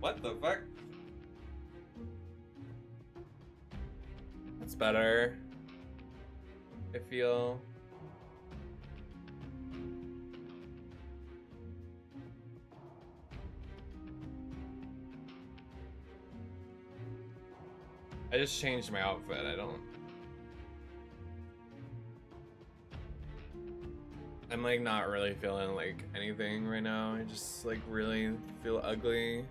What the fuck? That's better. I feel. I just changed my outfit. I don't. I'm like not really feeling like anything right now. I just like really feel ugly.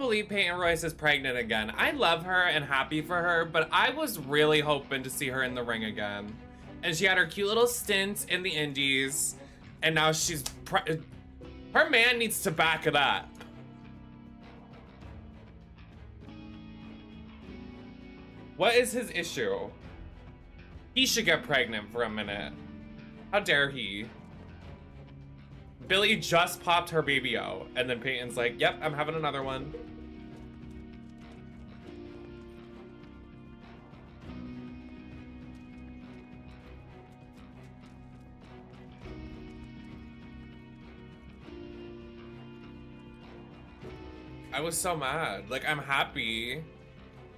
Believe Peyton Royce is pregnant again. I love her and happy for her, but I was really hoping to see her in the ring again. And she had her cute little stint in the indies, and now she's her man needs to back it up. What is his issue? He should get pregnant for a minute. How dare he? Billie just popped her baby out, and then Peyton's like, yep, I'm having another one. I was so mad. Like, I'm happy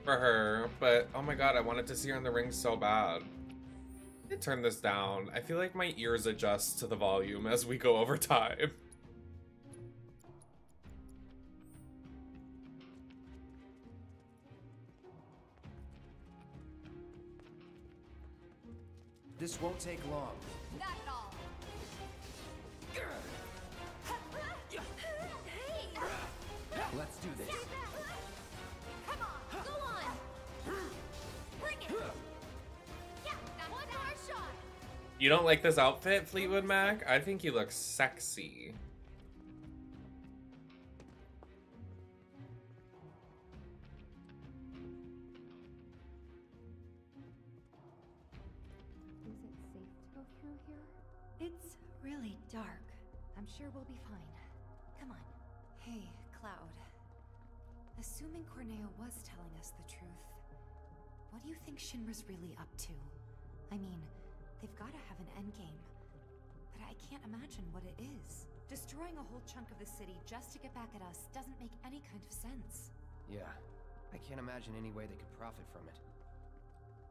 for her, but oh my god, I wanted to see her in the ring so bad turn this down. I feel like my ears adjust to the volume as we go over time. This won't take long. You don't like this outfit, Fleetwood Mac? I think you look sexy. Is it safe to go through here? It's really dark. I'm sure we'll be fine. Come on. Hey, Cloud. Assuming Corneo was telling us the truth, what do you think Shinra's really up to? I mean, They've got to have an endgame. But I can't imagine what it is. Destroying a whole chunk of the city just to get back at us doesn't make any kind of sense. Yeah. I can't imagine any way they could profit from it.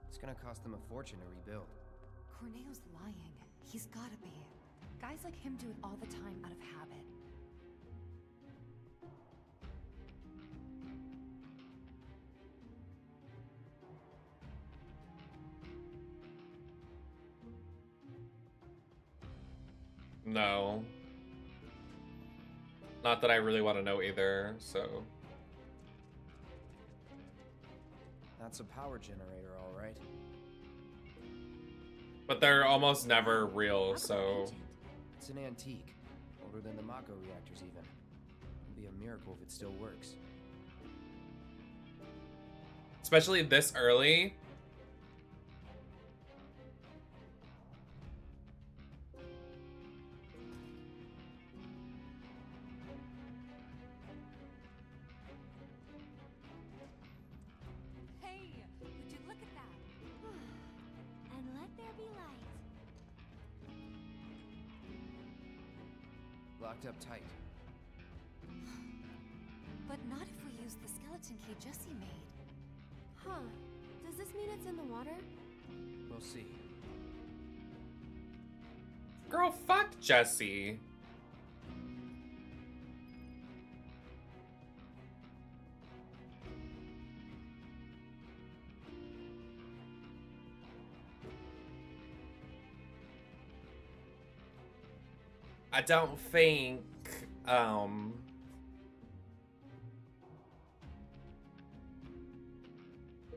It's gonna cost them a fortune to rebuild. Corneo's lying. He's gotta be. Guys like him do it all the time out of habit. No. Not that I really want to know either, so. That's a power generator, all right. But they're almost never real, so. It's an antique, older than the Mako reactors, even. It'd be a miracle if it still works. Especially this early, locked up tight. But not if we use the skeleton key Jesse made. Huh. Does this mean it's in the water? We'll see. Girl, fuck Jesse. I don't think um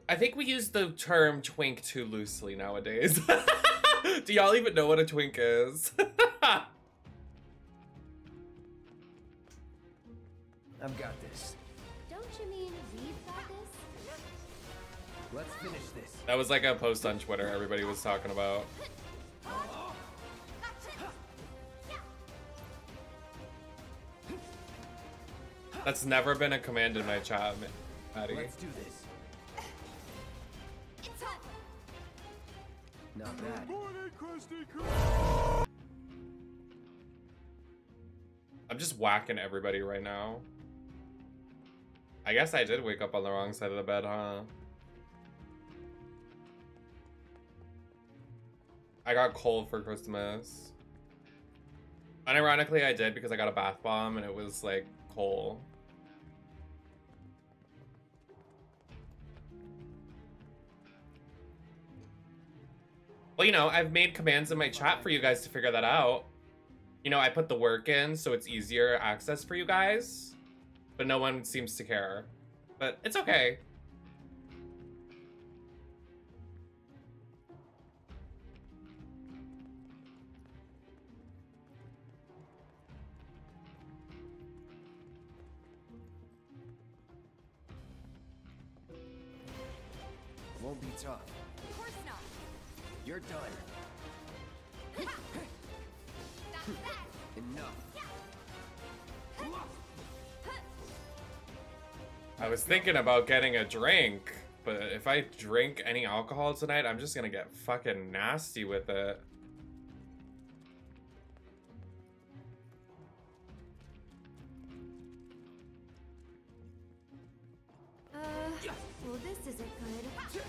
I think we use the term twink too loosely nowadays. Do y'all even know what a twink is? I've got this. Don't you mean we've got this? Let's finish this. that was like a post on Twitter everybody was talking about. That's never been a command in my chat, Maddie. Let's do this. Not bad. I'm just whacking everybody right now. I guess I did wake up on the wrong side of the bed, huh? I got cold for Christmas. Unironically, I did because I got a bath bomb and it was like cold. Well, you know, I've made commands in my chat for you guys to figure that out. You know, I put the work in so it's easier access for you guys, but no one seems to care. But it's okay. Won't be tough. Of course not. You're done. Enough. I was thinking about getting a drink, but if I drink any alcohol tonight, I'm just gonna get fucking nasty with it. Uh, well, this isn't good.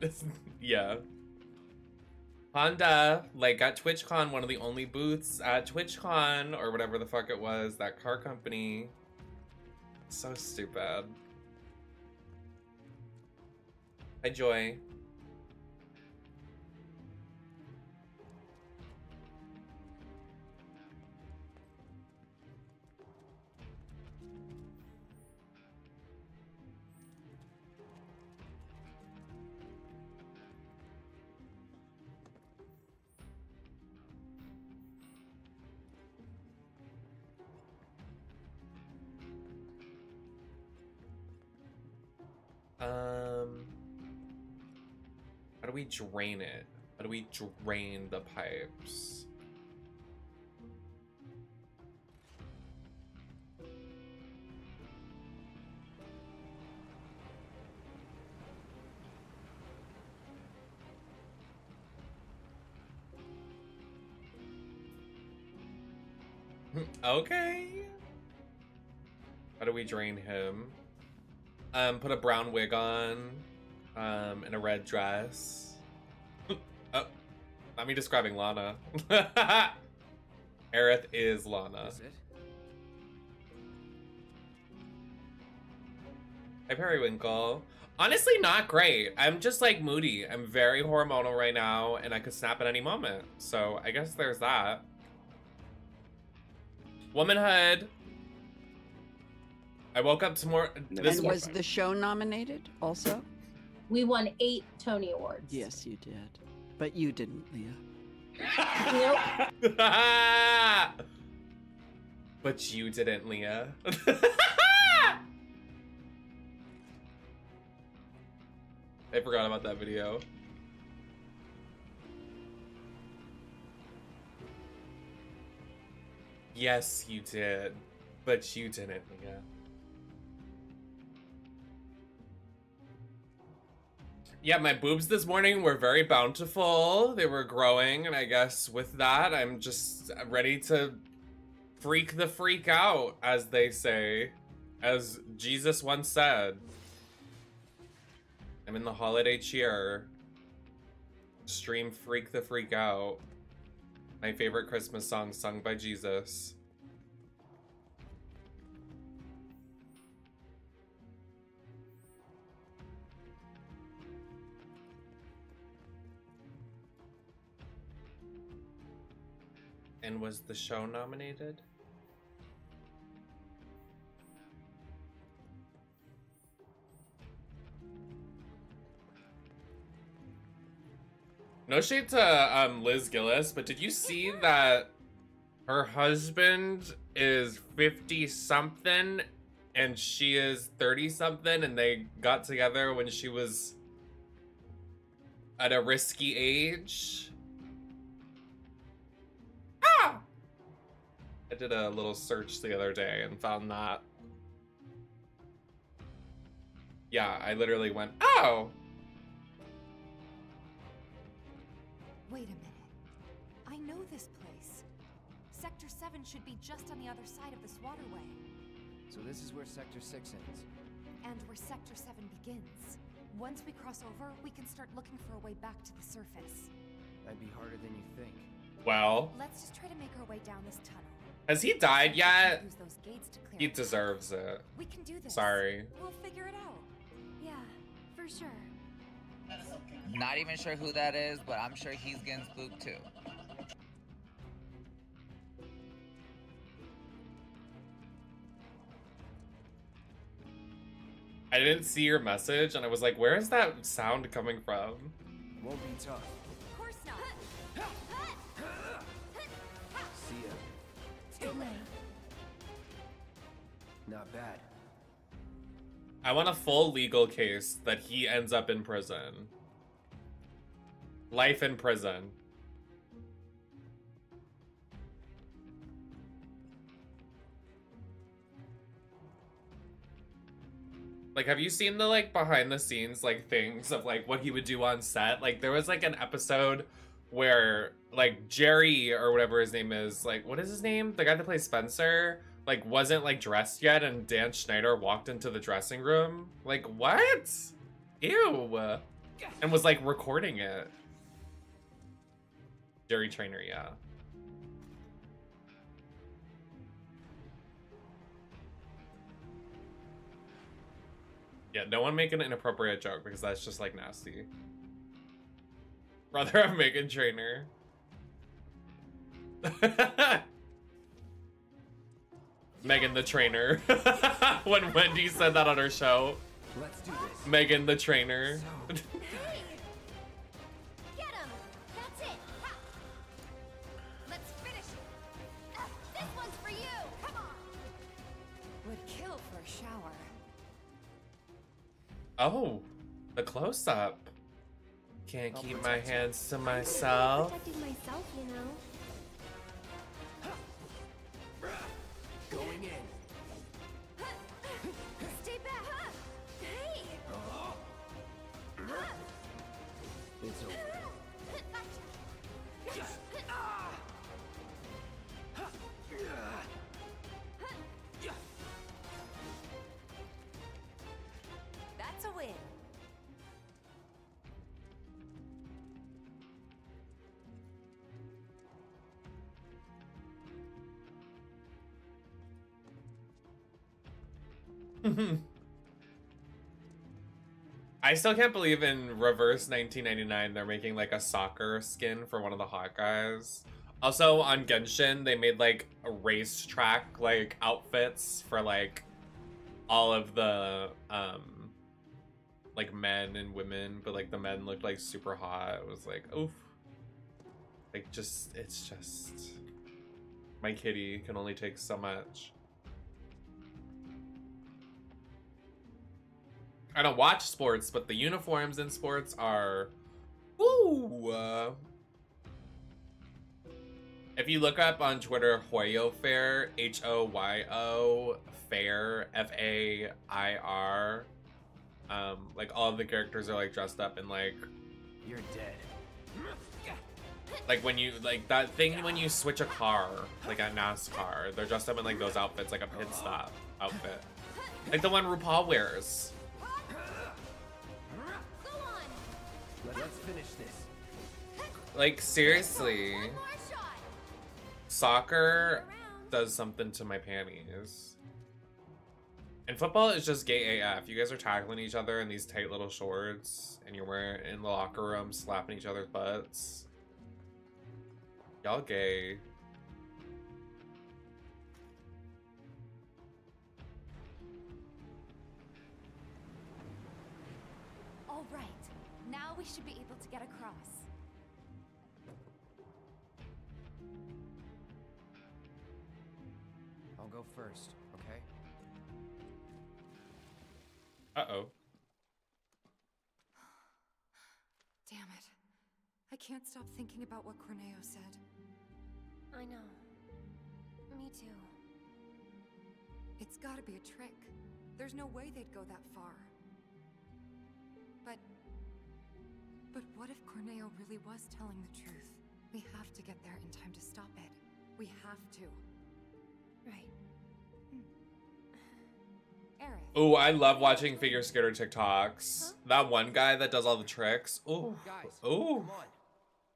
yeah. Honda, like at TwitchCon, one of the only booths at TwitchCon or whatever the fuck it was, that car company. So stupid. Hi, Joy. Drain it? How do we drain the pipes? okay. How do we drain him? Um, put a brown wig on, um, and a red dress. Not me describing Lana. Aerith is Lana. Is it? Hi, Periwinkle. Honestly, not great. I'm just like moody. I'm very hormonal right now, and I could snap at any moment. So I guess there's that. Womanhood. I woke up to more. This and mor- was the show nominated also? We won eight Tony Awards. Yes, you did. But you didn't, Leah. Nope. but you didn't, Leah. I forgot about that video. Yes, you did. But you didn't, Leah. Yeah, my boobs this morning were very bountiful. They were growing, and I guess with that, I'm just ready to freak the freak out, as they say, as Jesus once said. I'm in the holiday cheer. Stream Freak the Freak Out. My favorite Christmas song sung by Jesus. And was the show nominated? No shade to um, Liz Gillies, but did you see that her husband is 50 something and she is 30 something and they got together when she was at a risky age? I did a little search the other day and found that. Yeah, I literally went, oh! Wait a minute. I know this place. Sector 7 should be just on the other side of this waterway. So this is where Sector 6 ends. And where Sector 7 begins. Once we cross over, we can start looking for a way back to the surface. That'd be harder than you think. Well, Let's just try to make our way down this tunnel. Has he died yet? Use those gates to clear He deserves it. We can do this. Sorry. We'll figure it out. Yeah, for sure. Not even sure who that is, but I'm sure he's getting spooked too. I didn't see your message and I was like, where is that sound coming from? Won't be tough. Good. Not bad. I want a full legal case that he ends up in prison. Life in prison. Like, have you seen the like behind the scenes like things of like what he would do on set? Like, there was like an episode where like Jerry or whatever his name is, like, what is his name? The guy that plays Spencer, like, wasn't like dressed yet, and Dan Schneider walked into the dressing room. Like, what? Ew. And was like recording it. Jerry Trainor, yeah. Yeah, no one make an inappropriate joke because that's just like nasty. Brother of Meghan Trainor. Megan the trainer. when Wendy said that on her show. Let's do this. Megan the trainer. Get him! That's it! Let's finish it! Uh, this one's for you! Come on! Would kill for a shower. oh, the close up. Can't I'll keep my protect you. hands to myself. Protecting myself, you know. Going in. Stay back! Hey! Uh-huh. It's over. I still can't believe in reverse 1999 they're making like a soccer skin for one of the Hawkeyes. Also on Genshin they made like a racetrack like outfits for like all of the um like men and women, but like the men looked like super hot. It was like oof. Like just it's just my kitty can only take so much. I don't watch sports, but the uniforms in sports are, ooh. Uh, if you look up on Twitter, Hoyo Fair, H O Y O Fair, F A I R, um, like all of the characters are like dressed up in like, You're dead. like when you like that thing when you switch a car, like at NASCAR, they're dressed up in like those outfits, like a pit stop outfit, like the one RuPaul wears. Let's finish this. Like, seriously. One more shot. Soccer does something to my panties. And football is just gay AF. You guys are tackling each other in these tight little shorts, and you're wearing in the locker room slapping each other's butts. Y'all gay. All right. Now we should be able to get across. I'll go first, okay? Uh oh. Damn it. I can't stop thinking about what Corneo said. I know. Me too. It's gotta be a trick. There's no way they'd go that far. But. But what if Corneo really was telling the truth? We have to get there in time to stop it. We have to. Right. Hmm. Aerith. Oh, I love watching figure skater TikToks. That one guy that does all the tricks. Ooh. Guys, Ooh. come on.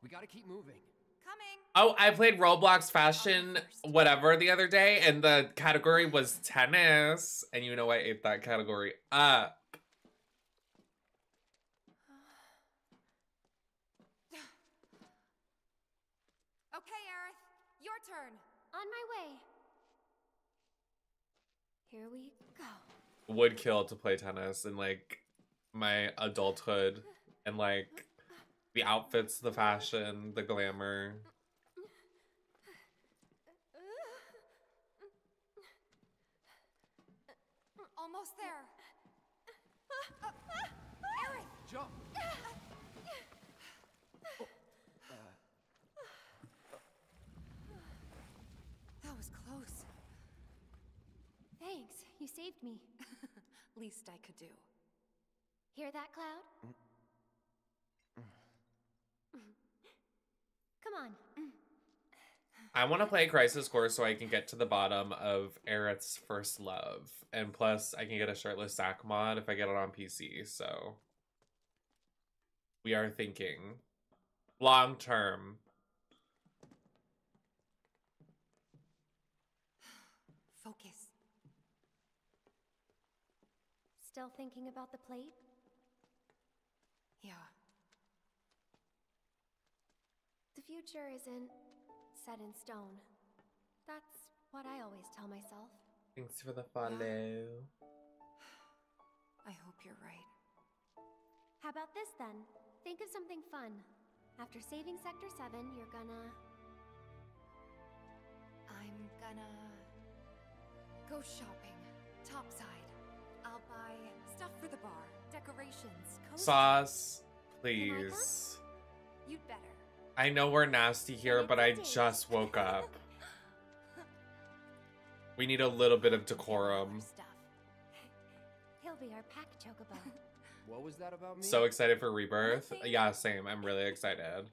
We gotta keep moving. Coming! Oh, I played Roblox fashion whatever the other day, and the category was tennis. And you know I ate that category up. Okay, Aerith, your turn. On my way. Here we go. Would kill to play tennis in like my adulthood and like the outfits, the fashion, the glamour. Almost there. Aerith! Jump! That was close. Thanks. You saved me. Least I could do. Hear that, Cloud? Come on. I want to play Crisis Core so I can get to the bottom of Aerith's first love. And plus, I can get a shirtless Zack mod if I get it on PC. So, we are thinking long term. Focus. Still thinking about the plate? Yeah. The future isn't set in stone. That's what I always tell myself. Thanks for the follow. I hope you're right. How about this then? Think of something fun. After saving Sector 7, you're gonna. I'm gonna go shopping. Topside. I'll buy stuff for the bar, decorations, coasters. Sauce, please. You'd better. I know we're nasty here, but I just woke up. We need a little bit of decorum. Stuff. He'll be our pack chocobo. What was that about me? So excited for Rebirth. Yeah, same. I'm really excited.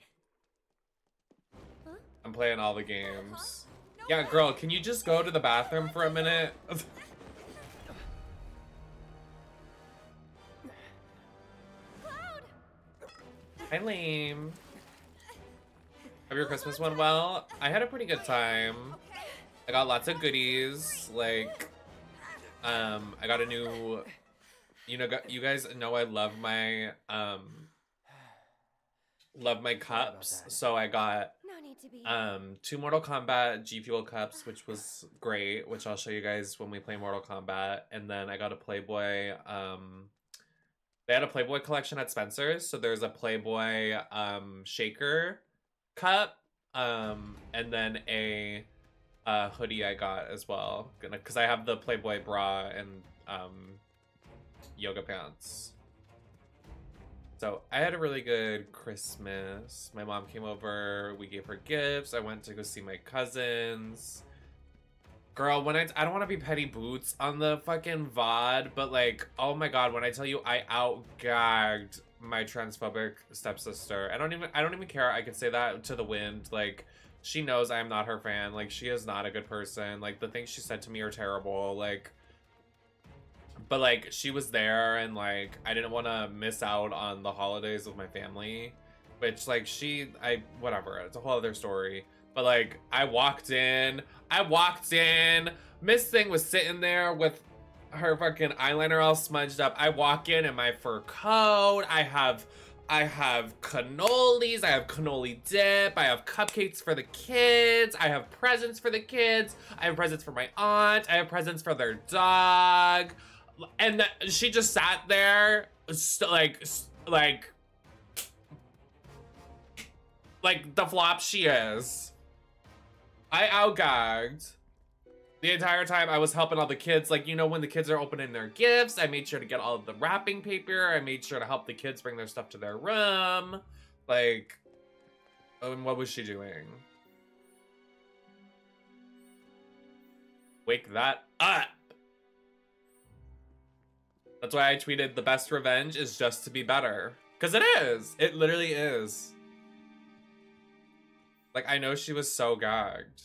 Huh? I'm playing all the games. Uh-huh. Yeah, girl, can you just go to the bathroom for a minute? Hi, lame. Have your Christmas went well? I had a pretty good time. I got lots of goodies. Like, um, I got a new. You know, you guys know I love my um, love my cups. So I got No need to be. um two Mortal Kombat G Fuel cups, which was great, which I'll show you guys when we play Mortal Kombat. And then I got a Playboy. Um, they had a Playboy collection at Spencer's, so there's a Playboy um shaker cup, um, and then a uh, hoodie I got as well, because I have the Playboy bra and um yoga pants. So I had a really good Christmas. My mom came over. We gave her gifts. I went to go see my cousins. Girl, when I I don't want to be petty boots on the fucking VOD, but like, oh my god, when I tell you I outgagged my transphobic stepsister. I don't even I don't even care. I could say that to the wind. Like, she knows I am not her fan. Like, she is not a good person. Like, the things she said to me are terrible. Like, but like she was there and like I didn't want to miss out on the holidays with my family, which like she I whatever, it's a whole other story. But like I walked in, I walked in, Miss Thing was sitting there with her fucking eyeliner all smudged up. I walk in in my fur coat. I have I have cannolis, I have cannoli dip, I have cupcakes for the kids, I have presents for the kids, I have presents for my aunt, I have presents for their dog. And she just sat there st- like s- like like the flop she is. I outgagged. The entire time I was helping all the kids, like, you know, when the kids are opening their gifts, I made sure to get all the wrapping paper. I made sure to help the kids bring their stuff to their room. Like, and what was she doing? Wake that up. That's why I tweeted the best revenge is just to be better. Because it is. It literally is. Like, I know she was so gagged.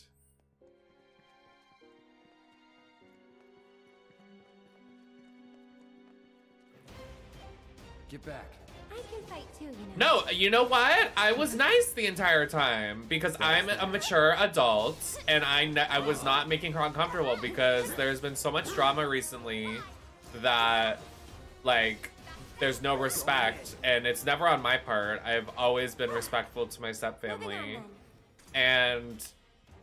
Get back. I can fight too, you know. No, you know what? I was nice the entire time because I'm a mature adult and I I was not making her uncomfortable because there's been so much drama recently that like there's no respect and it's never on my part. I've always been respectful to my step family. And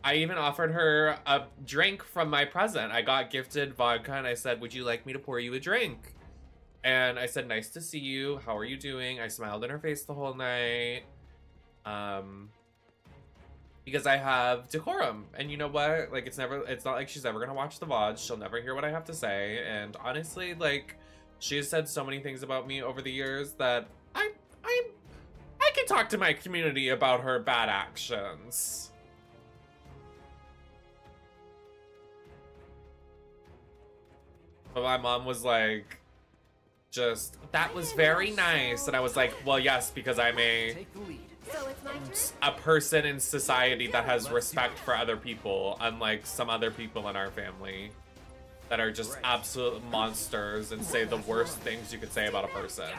I even offered her a drink from my present. I got gifted vodka and I said, "Would you like me to pour you a drink?" And I said, "Nice to see you. How are you doing?" I smiled in her face the whole night. Um because I have decorum. And you know what? Like it's never it's not like she's ever to watch the VOD. She'll never hear what I have to say. And honestly, like she has said so many things about me over the years that I I can talk to my community about her bad actions. But my mom was like, just, that was very nice. And I was like, well, yes, because I'm a, a person in society that has respect for other people, unlike some other people in our family that are just absolute monsters and say the worst things you could say about a person.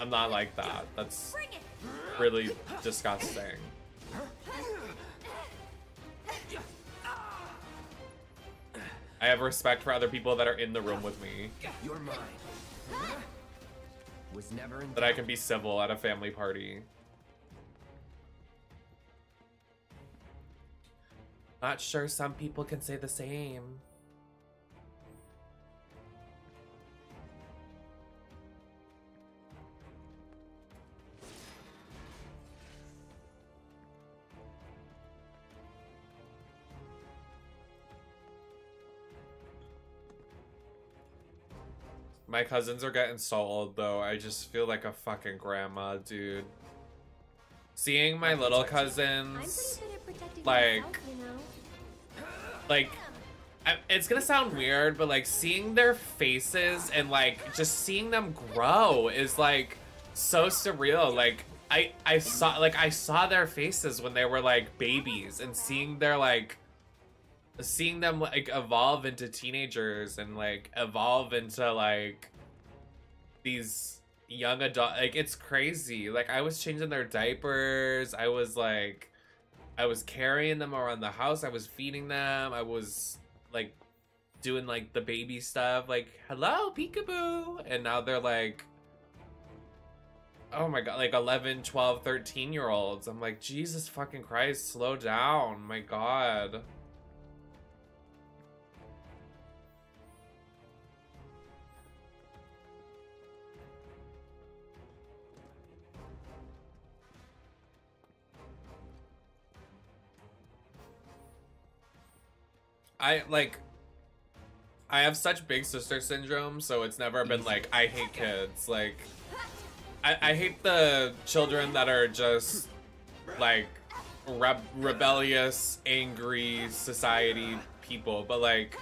I'm not like that. That's! Really disgusting. I have respect for other people that are in the room with me, You're mine. Was never in that I can be civil at a family party. Not sure some people can say the same. My cousins are getting so old though. I just feel like a fucking grandma, dude. Seeing my little cousins, pretty good at like- myself, you know. like, I, it's gonna sound weird, but like seeing their faces and like just seeing them grow is like so surreal. Like I I saw like I saw their faces when they were like babies and seeing their like seeing them like evolve into teenagers and like evolve into like these young adult like it's crazy. Like i was changing their diapers. I was like i was carrying them around the house. I was feeding them. I was like doing like the baby stuff. Like hello peekaboo. And now they're like oh my god like 11 12 13 year olds. I'm like jesus fucking christ slow down. My god I like I have such big sister syndrome, so it's never been mm-hmm. like I hate kids. Like I, I hate the children that are just like reb- rebellious, angry society people, but like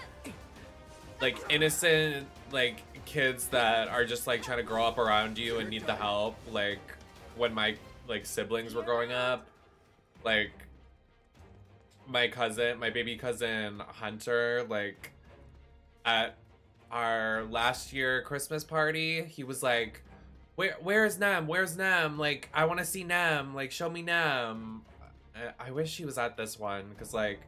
like innocent like kids that are just like trying to grow up around you and need the help. Like when my like siblings were growing up, like my cousin, my baby cousin Hunter, like at our last year Christmas party, he was like, "Where where's Nam? Where's Nam? Like I want to see Nam. Like show me Nam." I, I wish he was at this one because like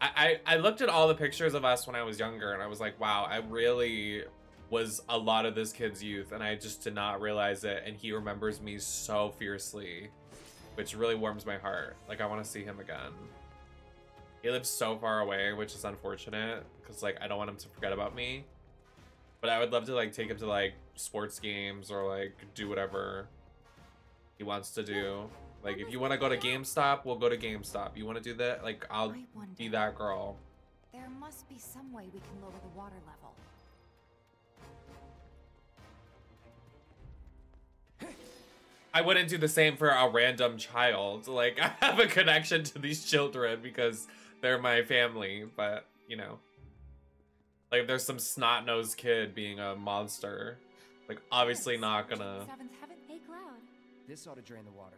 I, I I looked at all the pictures of us when I was younger and I was like, "Wow, I really was a lot of this kid's youth and I just did not realize it and he remembers me so fiercely." Which really warms my heart. Like I want to see him again. He lives so far away, which is unfortunate because like I don't want him to forget about me. But I would love to like take him to like sports games or like do whatever he wants to do. Like if you want to go to GameStop, we'll go to GameStop. You want to do that? Like I'll be that girl. There must be some way we can lower the water level. I wouldn't do the same for a random child. Like I have a connection to these children because they're my family, but you know. Like if there's some snot-nosed kid being a monster, like obviously Yes, not gonna 7th heaven- Hey, Cloud. This ought to drain the water.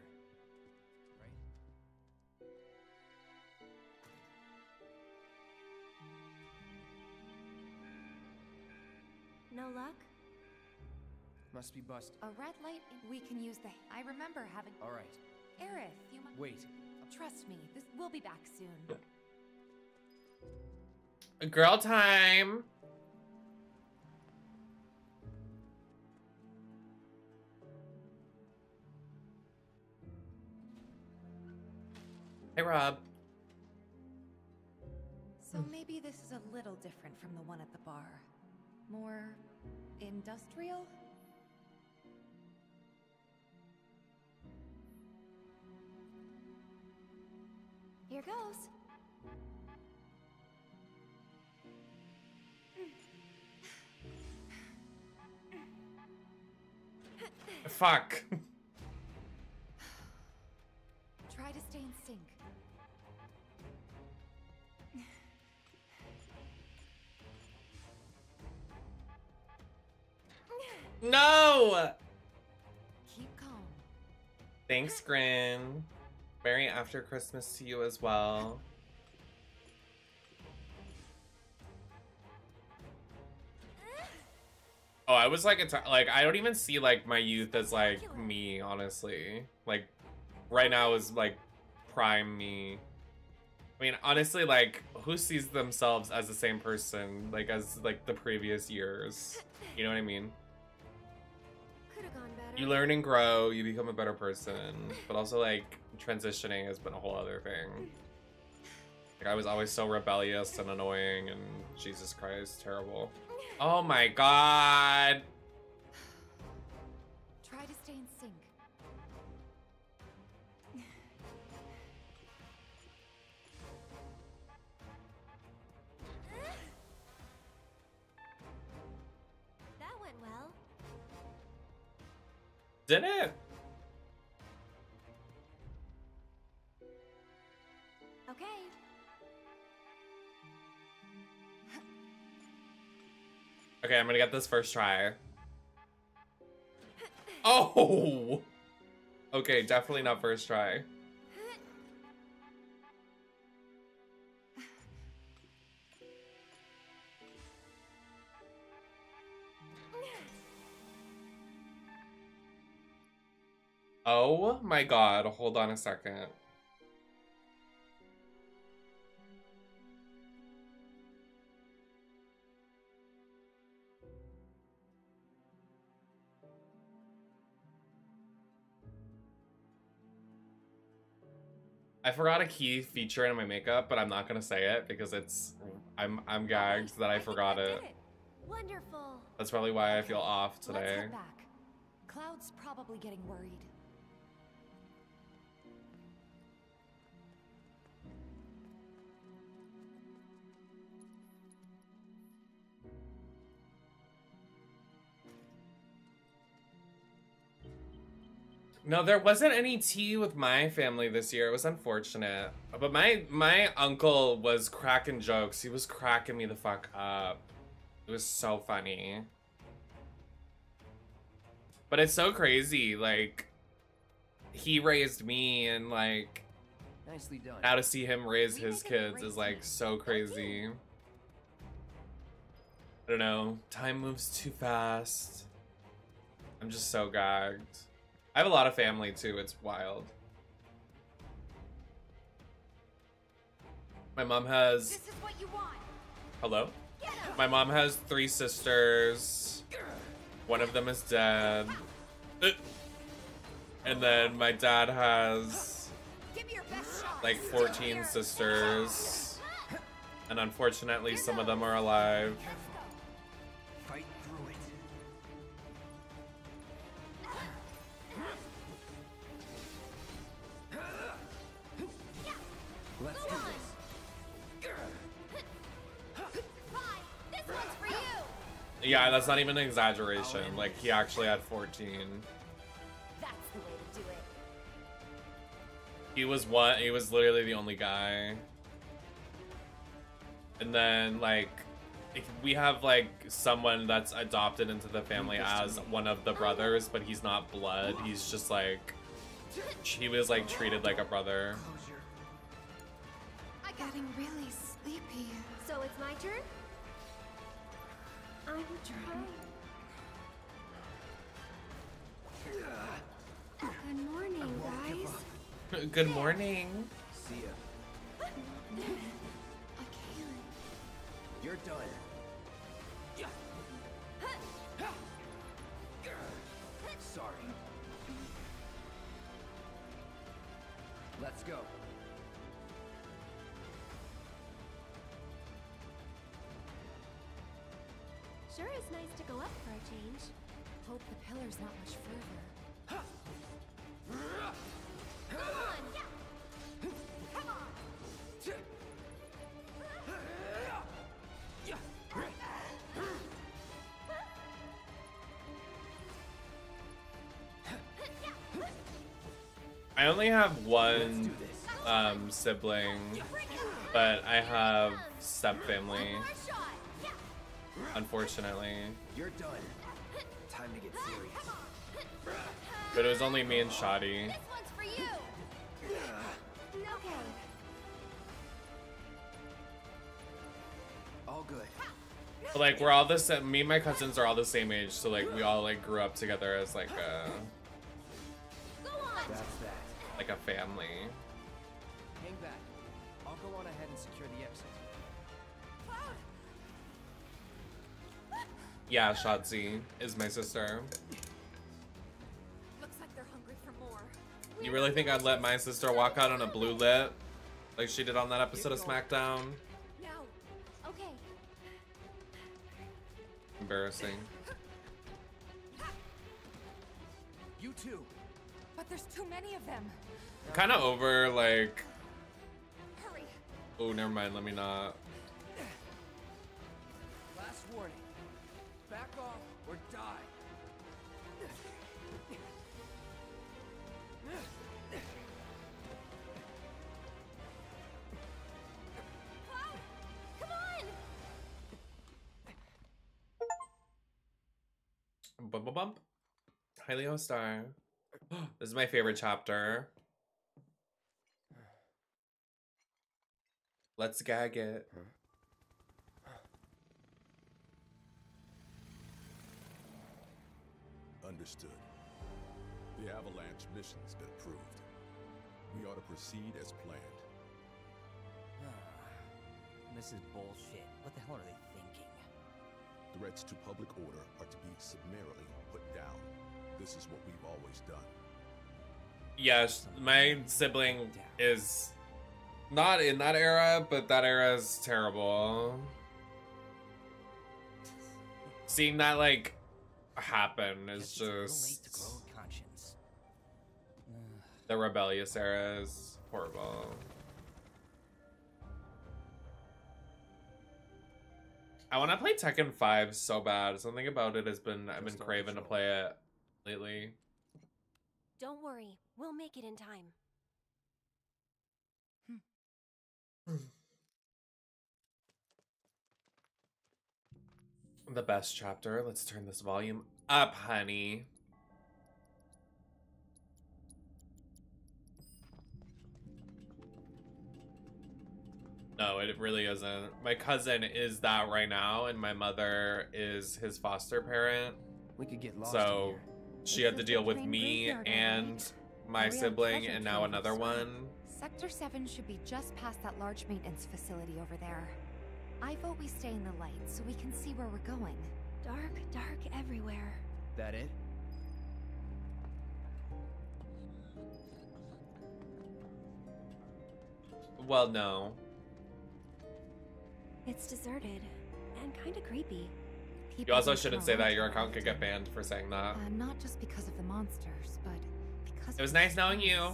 Right? No luck? Must be busted. A red light? We can use the. I remember having. All right. Aerith, you might. Wait. Trust me, this we'll be back soon. Girl time. Hey Rob. So hmm. maybe this is a little different from the one at the bar. More industrial? Here goes. Fuck. Try to stay in sync. no! Keep calm. Thanks, Grin. Merry after Christmas to you as well. Oh, I was like, it's like I don't even see like my youth as like me, honestly. Like, right now is like prime me. I mean, honestly, like, who sees themselves as the same person like as like the previous years? You know what I mean? Could have gone better. you learn and grow, you become a better person, but also like transitioning has been a whole other thing. Like I was always so rebellious and annoying and Jesus Christ, terrible. Oh my god. Try to stay in sync. That went well. Did it? Okay, I'm gonna get this first try. Oh! Okay, definitely not first try. Oh my god, hold on a second. I forgot a key feature in my makeup, but I'm not gonna say it because it's I'm I'm gagged that I think forgot it. did Wonderful. That's probably why I feel off today. Cloud's probably getting worried. No, there wasn't any tea with my family this year. It was unfortunate. But my my uncle was cracking jokes. He was cracking me the fuck up. It was so funny. But it's so crazy, like he raised me and like Nicely done. now to see him raise We his kids is like so crazy. I don't know. Time moves too fast. I'm just so gagged. I have a lot of family too. It's wild. My mom has. This is what you want. Hello? My mom has three sisters. One of them is dead. And then my dad has Give me your best shot. like 14 sisters. And unfortunately, some of them are alive. Yeah, that's not even an exaggeration. Like, he actually had 14. That's the way to do it. He was one, he was literally the only guy. And then, like, if we have, like, someone that's adopted into the family as one of the brothers, but he's not blood. He's just, like, he was, like, treated like a brother. I got Getting really sleepy. So it's my turn? I'm trying. Good morning, guys. Good morning. See ya. You're done. Sure is nice to go up for a change. Hope the pillar's not much further. Come on! Come on! I only have one um, sibling, but I have step unfortunately. You're done. Time to get serious. But it was only me and Shoddy. This one's for you! Okay. All good. But, like we're all the same. Me and my cousins are all the same age, so like we all like grew up together as like a Go on! That's that. like a family. Yeah, Shotzi is my sister. Looks like they're hungry for more. You really think I'd let my sister walk out on a blue lit, like she did on that episode of SmackDown? No. Okay. Embarrassing. You too. But there's too many of them. I'm Kind of over like. Hurry. Oh, never mind. Let me not. Bump bump bump. Hi Leo Star. this is my favorite chapter. Let's gag it. Understood. The Avalanche mission's been approved. We ought to proceed as planned. This is bullshit. What the hell are they thinking? Threats to public order are to be summarily put down. This is what we've always done. Yes, my sibling is not in that era, but that era is terrible. Seeing that like happen is Guess it's a little late to just grow a conscience. the rebellious era is horrible. I want to play Tekken 5 so bad. Something about it has been I've been craving to play it lately. Don't worry. We'll make it in time. The best chapter. Let's turn this volume up, honey. No, it really isn't. My cousin is that right now, and my mother is his foster parent. We could get lost So here. she had to deal with me and my Are we on sibling, and now another right? one. Sector 7 should be just past that large maintenance facility over there. I vote we stay in the light so we can see where we're going. Dark, dark everywhere. That it? Well, no. It's deserted and kind of creepy. You also shouldn't say that. Your account could get banned for saying that. Uh, not just because of the monsters, but because It was nice knowing you.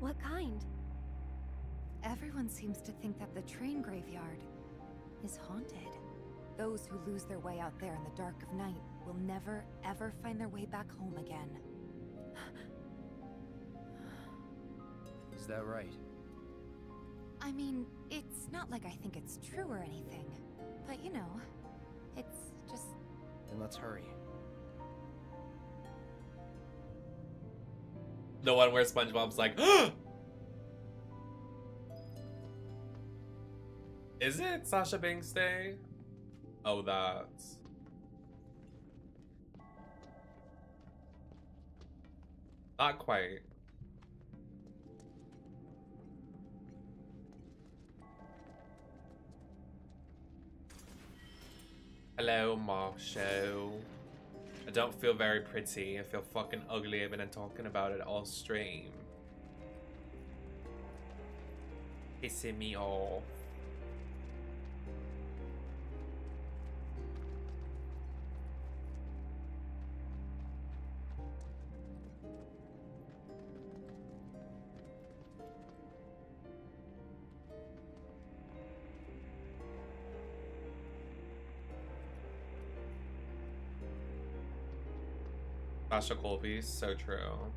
What kind? Everyone seems to think that the train graveyard is haunted. Those who lose their way out there in the dark of night will never, ever find their way back home again. Is that right? I mean, it's not like I think it's true or anything. But you know, it's just. Then let's hurry. The one where SpongeBob's like, Is it Sasha Banks Day? Oh, that's. Not quite. Hello, Marshall. I don't feel very pretty. I feel fucking ugly. I've been talking about it all stream. Pissing me off. Sasha Colby, so true.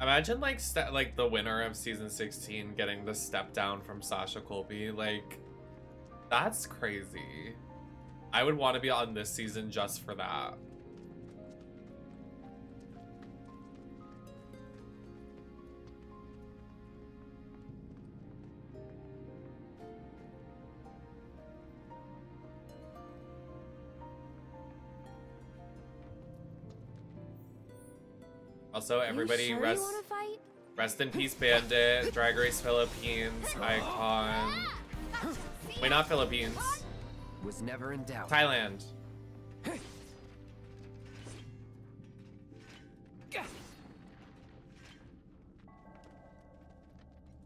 Imagine like like the winner of season 16 getting the step down from Sasha Colby. Like that's crazy. I would want to be on this season just for that. Also, everybody sure rest fight? rest in peace, Bandit, Drag Race Philippines, icon. Wait, not Philippines. Was never in doubt. Thailand.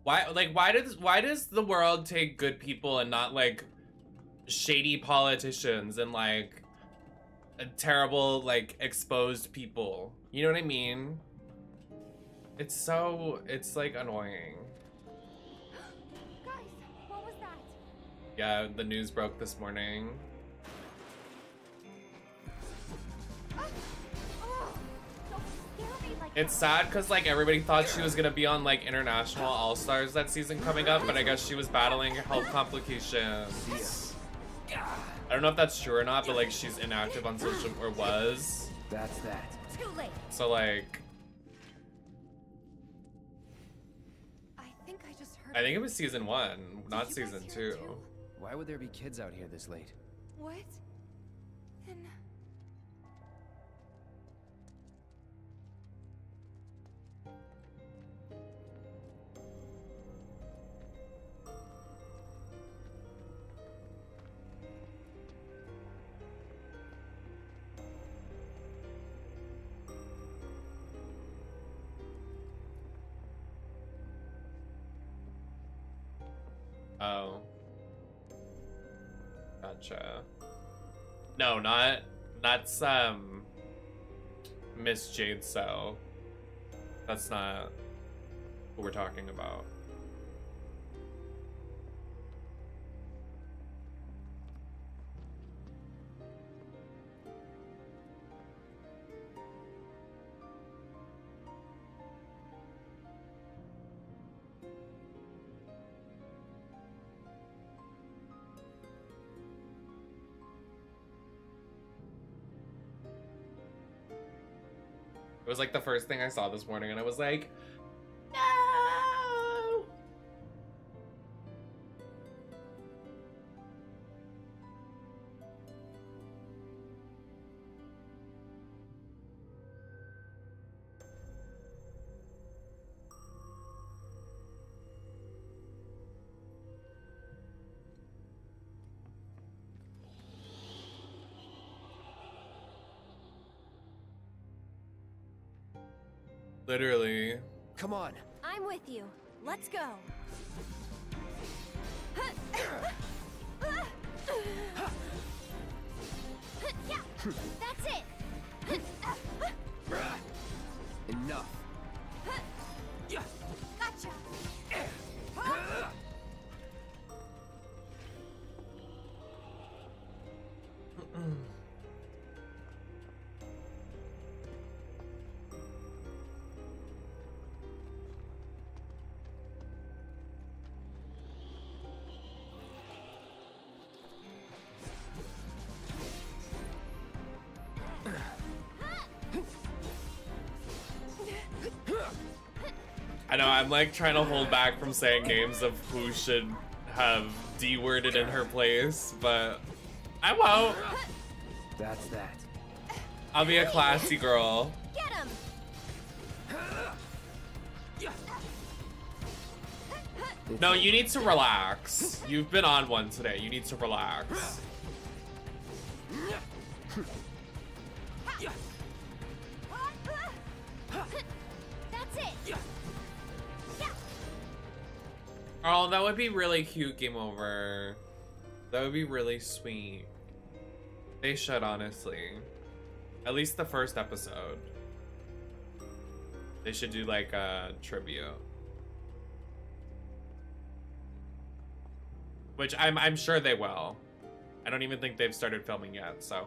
Why like why does why does the world take good people and not like shady politicians and like terrible like exposed people? You know what I mean? It's so it's like annoying. Guys, what was that? Yeah, the news broke this morning. Oh, don't me like It's sad because like everybody thought she was gonna be on like international all stars that season coming up, but I guess she was battling health complications. I don't know if that's true or not, but like she's inactive on social or was. That's that. Too late. So like I just heard. I think it was season one, not Did you season two. too? Why would there be kids out here this late? What? Gotcha. No, not that's um Miss Jade So. That's not what we're talking about. Was like the first thing I saw this morning, and I was like, Literally. Come on. I'm with you. Let's go. That's it. I know, I'm like trying to hold back from saying names of who should have D-worded in her place, but I won't. That's that. I'll be a classy girl. Get him. No, you need to relax. You've been on one today. You need to relax. Oh, that would be really cute, Game Over. That would be really sweet. They should, honestly. At least the first episode. They should do like a tribute. Which I'm I'm sure they will. I don't even think they've started filming yet, so.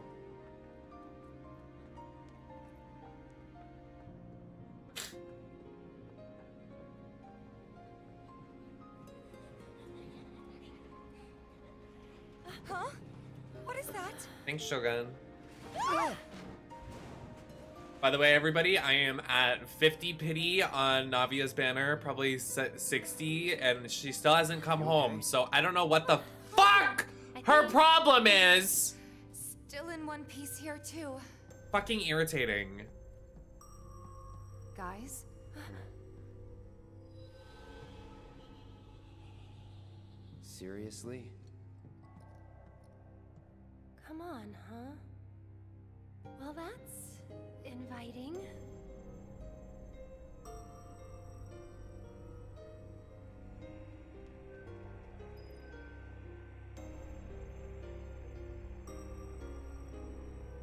Huh? What is that? Thanks, Shogun. By the way, everybody, I am at 50 pity on Navia's banner, probably 60, and she still hasn't come home. So I don't know what the fuck her problem is. Still in one piece here, too. Fucking irritating. Guys? Seriously? Come on, huh? Well, that's inviting.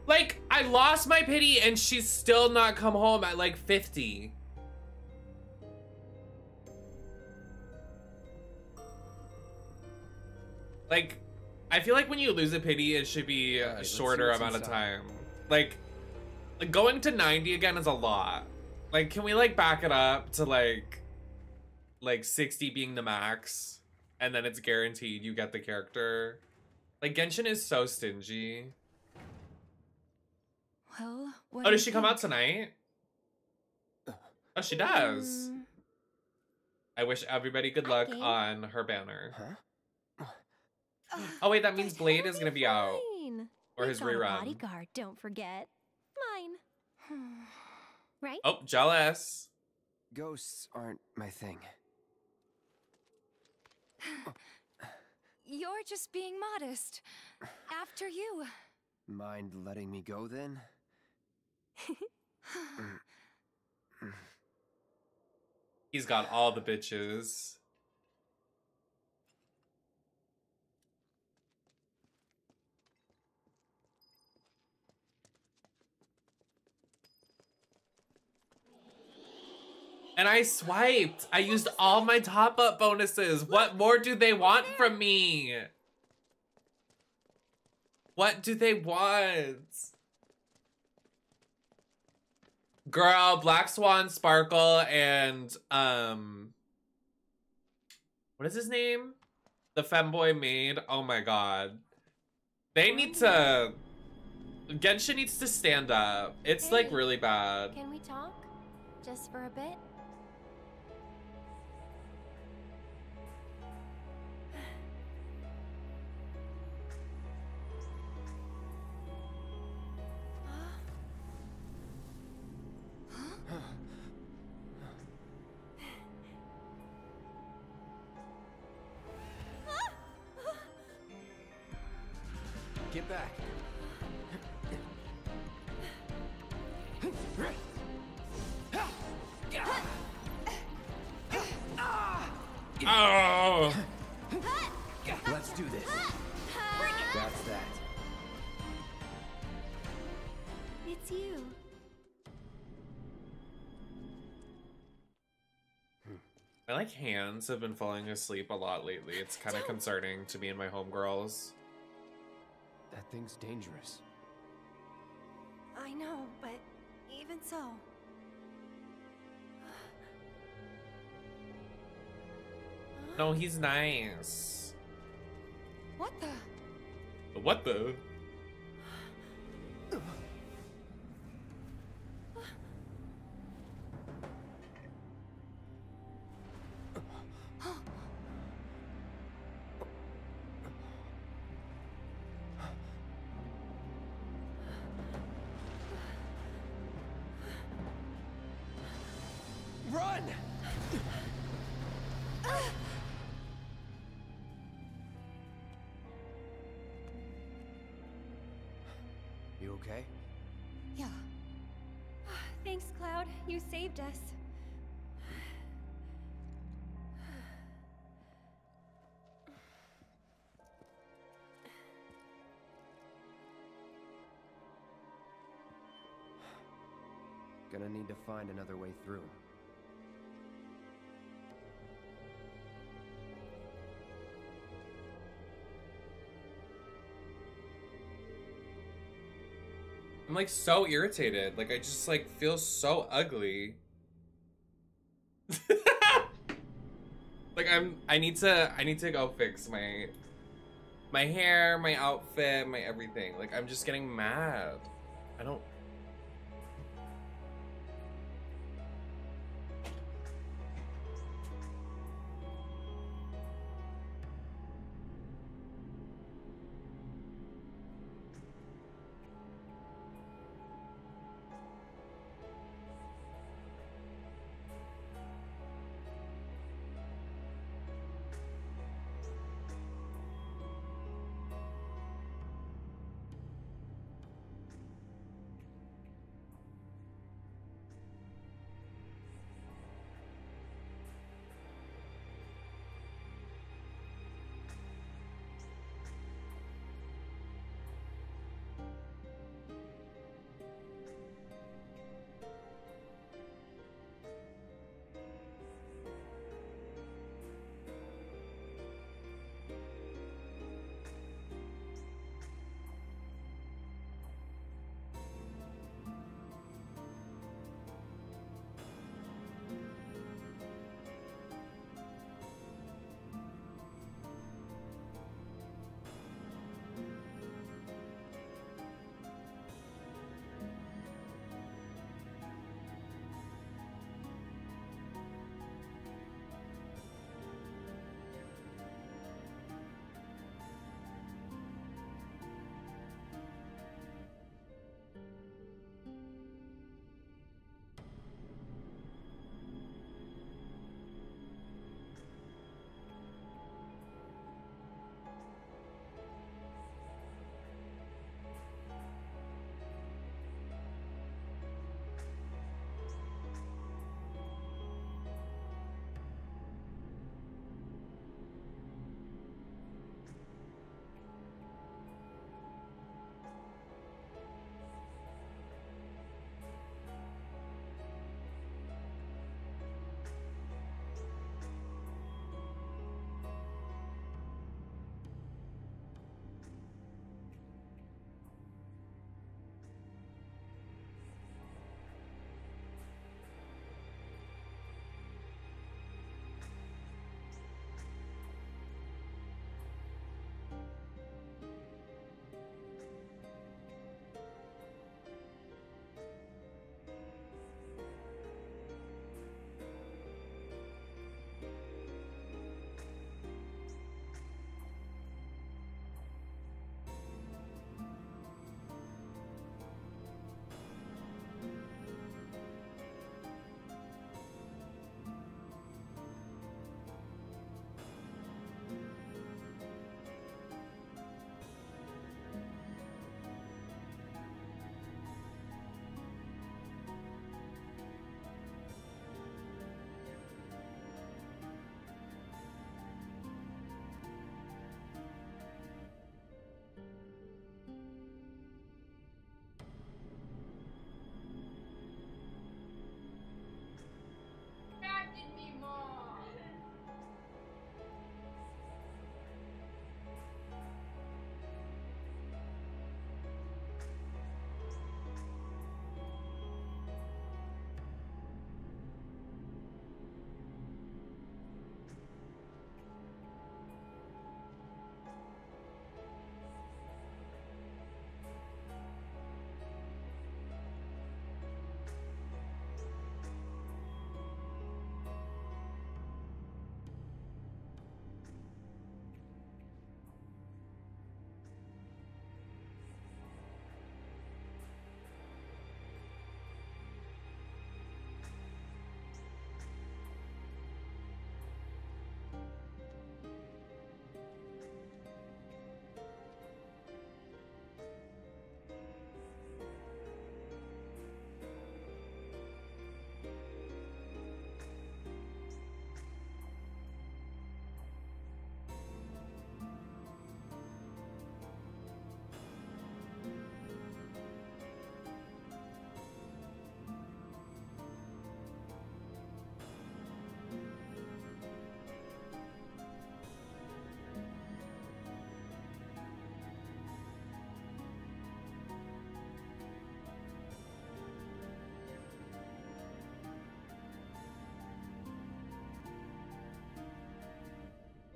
Like, I lost my pity and she's still not come home at like 50. Like, I feel like when you lose a pity, it should be a shorter what's amount of time. Like, like, going to 90 again is a lot. Like, can we like back it up to like, like 60 being the max, and then it's guaranteed you get the character. Like Genshin is so stingy. Well, what Oh, do does you she come out tonight? Oh, she does. Mm, I wish everybody good luck on her banner. Huh? Ugh, Oh wait, that means but Blade is gonna be out, fine. or We've his got rerun. bodyguard, don't forget. Mine. right? Oh, jealous. Ghosts aren't my thing. You're just being modest. After you. Mind letting me go then? Mm. Mm. He's got all the bitches. And I swiped. I used all my top up bonuses. What more do they want from me? What do they want? Girl, Black Swan, Sparkle, and um What is his name? The femboy maid. Oh my god. They need to Genshin needs to stand up. It's like really bad. Can we talk? Just for a bit? I like hands have been falling asleep a lot lately. It's kind of concerning to me and my homegirls. That thing's dangerous. I know, but even so. No, he's nice. What the? What the? Gonna need to find another way through. I'm like so irritated. Like I just like feel so ugly. like I'm I need to I need to go fix my my hair, my outfit, my everything. Like I'm just getting mad. I don't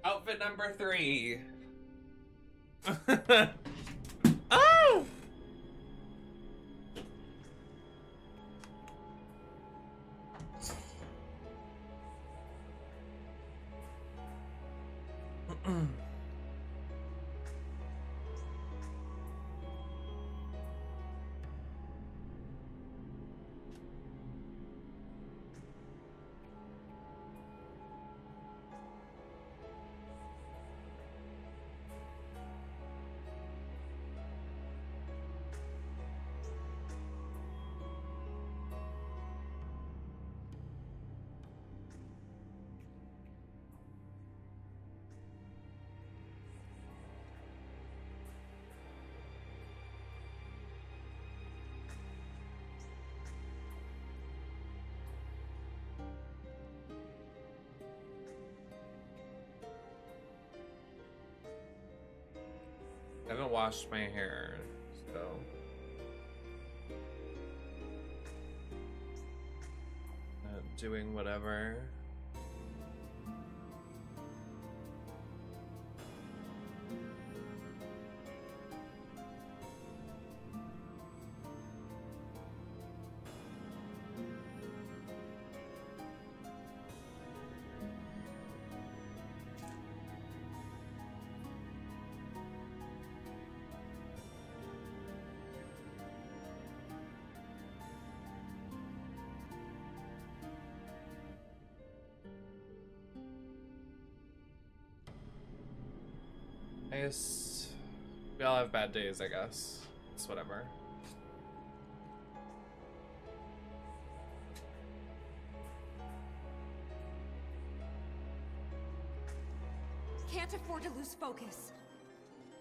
Outfit number three. I haven't washed my hair, so. Doing whatever. I guess we all have bad days, I guess. It's whatever. Can't afford to lose focus.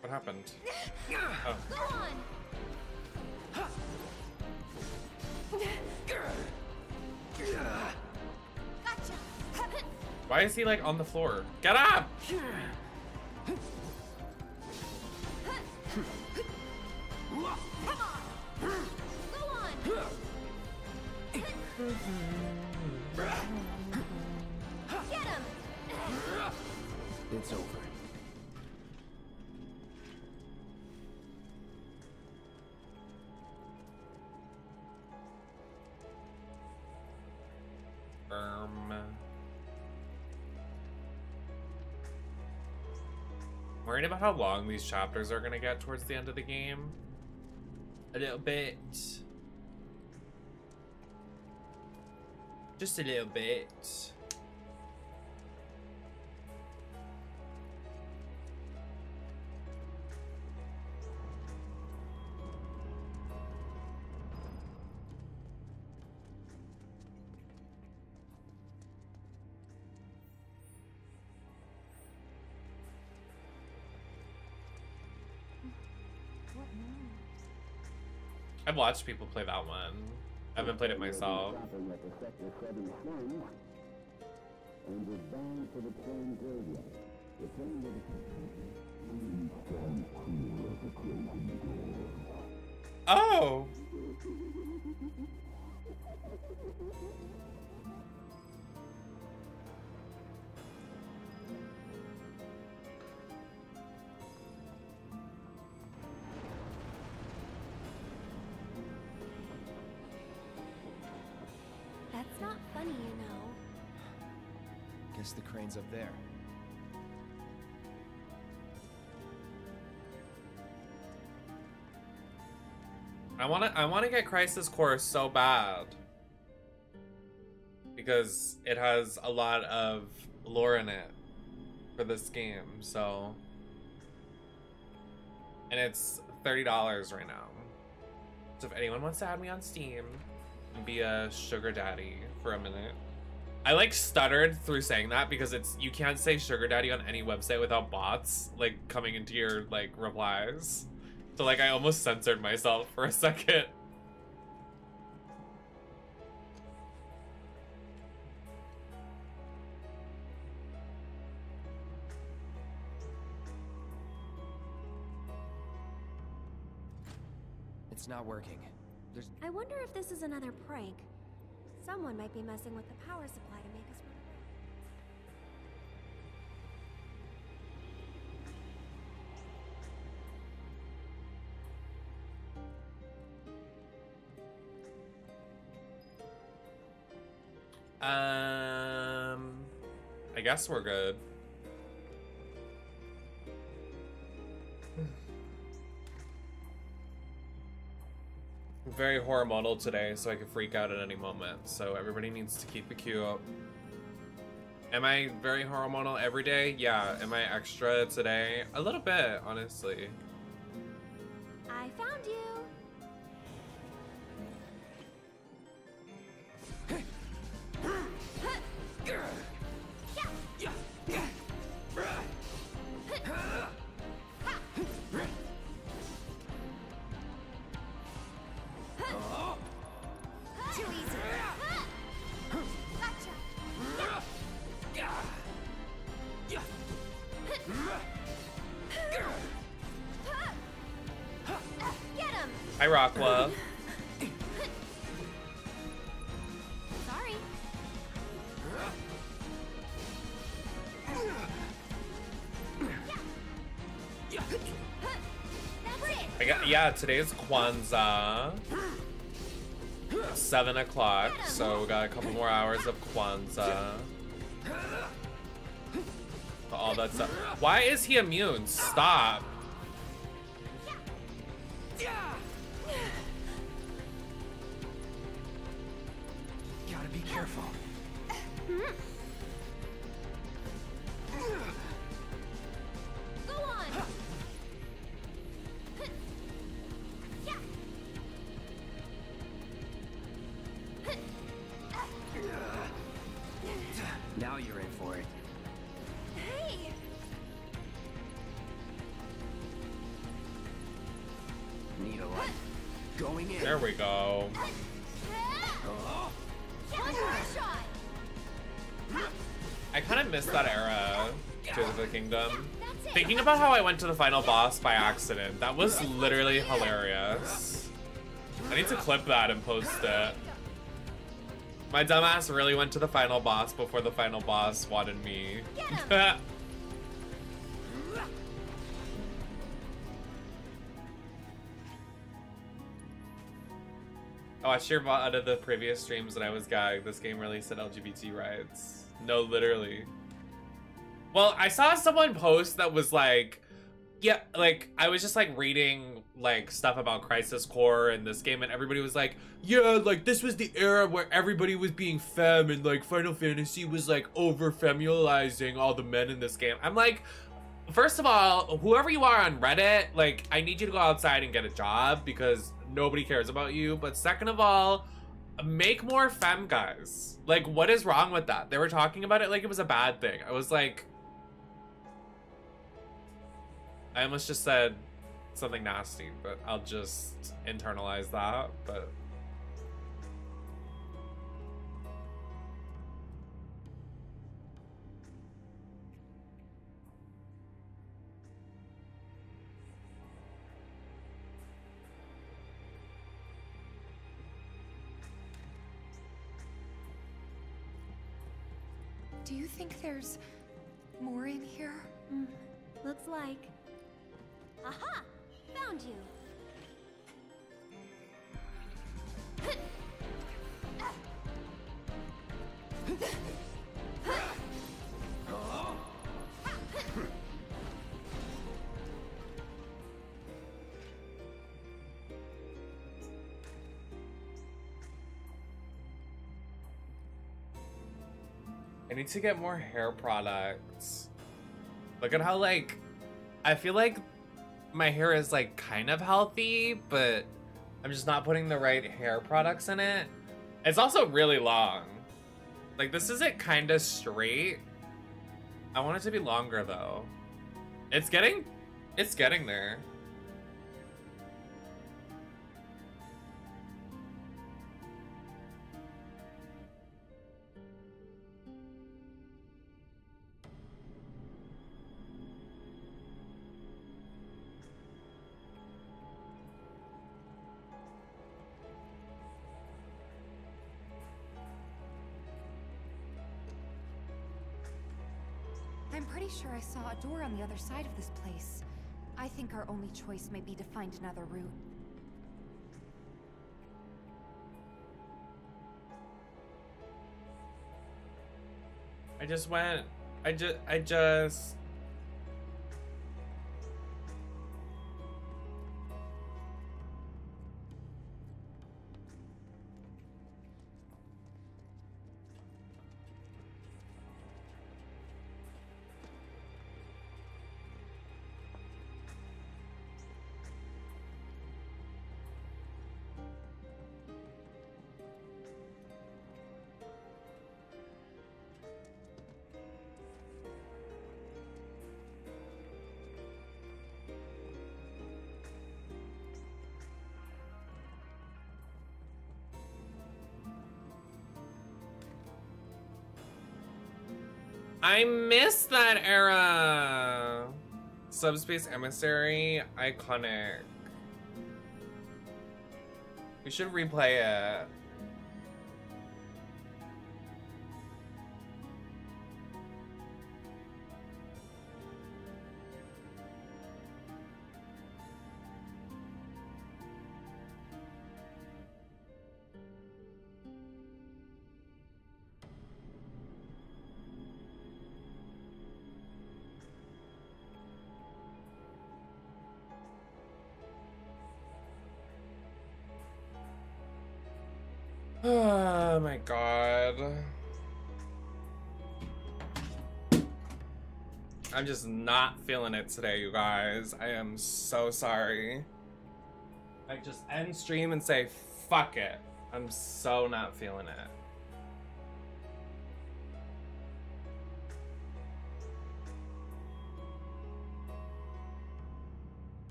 What happened? Oh. Go Oh. on. Gotcha. Why is he like on the floor? Get up! How long these chapters are gonna get towards the end of the game. A little bit. Just a little bit. Watched people play that one. I haven't played it myself. Oh! The crane's up there. I want to I want to get Crisis Core so bad. Because it has a lot of lore in it for this game, so and it's $30 right now. So if anyone wants to add me on Steam and be a sugar daddy for a minute. I like stuttered through saying that because it's you can't say sugar daddy on any website without bots like coming into your like replies. So like I almost censored myself for a second. It's not working. There's I wonder if this is another prank. Someone might be messing with the power supply to make us run away. Um, I guess we're good. Very hormonal today, so I could freak out at any moment. So everybody needs to keep the queue up. Am I very hormonal every day? Yeah. Am I extra today? A little bit, honestly. I found you. Yeah. Today's Kwanzaa. Seven o'clock, so we got a couple more hours of Kwanzaa. All that stuff. Why is he immune? Stop. Gotta be careful. About how I went to the final boss by accident, that was literally hilarious. I need to clip that and post it. My dumbass really went to the final boss before the final boss wanted me. Oh, I shared out of the previous streams that I was gagged. This game really said LGBT rights. No, literally. Well, I saw someone post that was like, yeah, like I was just like reading like stuff about Crisis Core and this game, and everybody was like, yeah, like this was the era where everybody was being femme, and like Final Fantasy was like over femulizing all the men in this game. I'm like, first of all, whoever you are on Reddit, like I need you to go outside and get a job because nobody cares about you. But second of all, make more femme guys. Like, what is wrong with that? They were talking about it like it was a bad thing. I was like, I almost just said something nasty, but I'll just internalize that. But Do you think there's more in here? Mm, looks like. Aha! Found you. I need to get more hair products. Look at how like I feel like my hair is like kind of healthy, but I'm just not putting the right hair products in it. It's also really long. Like this isn't kind of straight. I want it to be longer though. It's getting it's getting there. Door on the other side of this place. I think our only choice may be to find another route. I just went. I just. I just. I miss that era. Subspace Emissary, iconic. We should replay it. I'm just not feeling it today, you guys. I am so sorry. Like, just end stream and say, fuck it. I'm so not feeling it.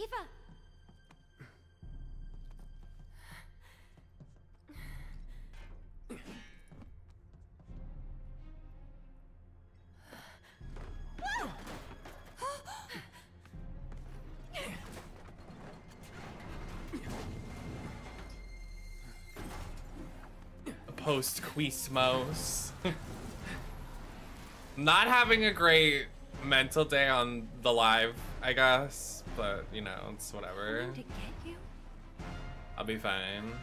Tifa! Post Quismos. Not having a great mental day on the live, I guess. But, you know, it's whatever. To get you? I'll be fine.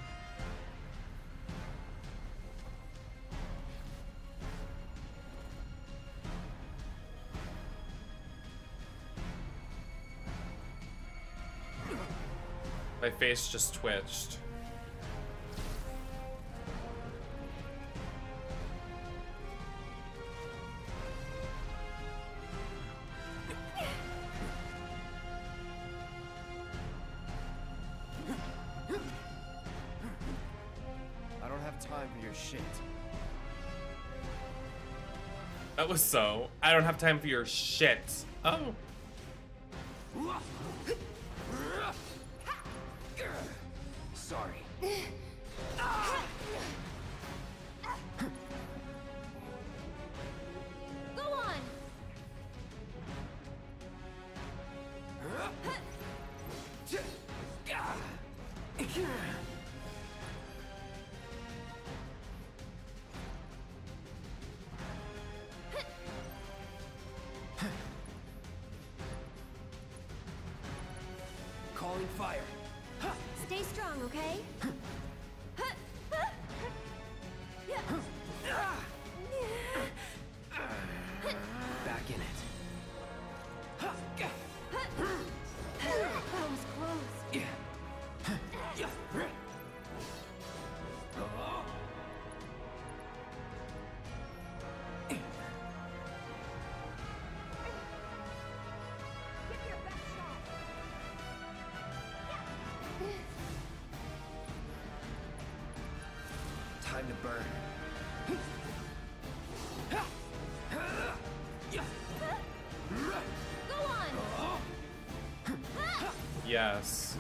My face just twitched. So. I don't have time for your shit. Oh.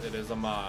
It is a mod.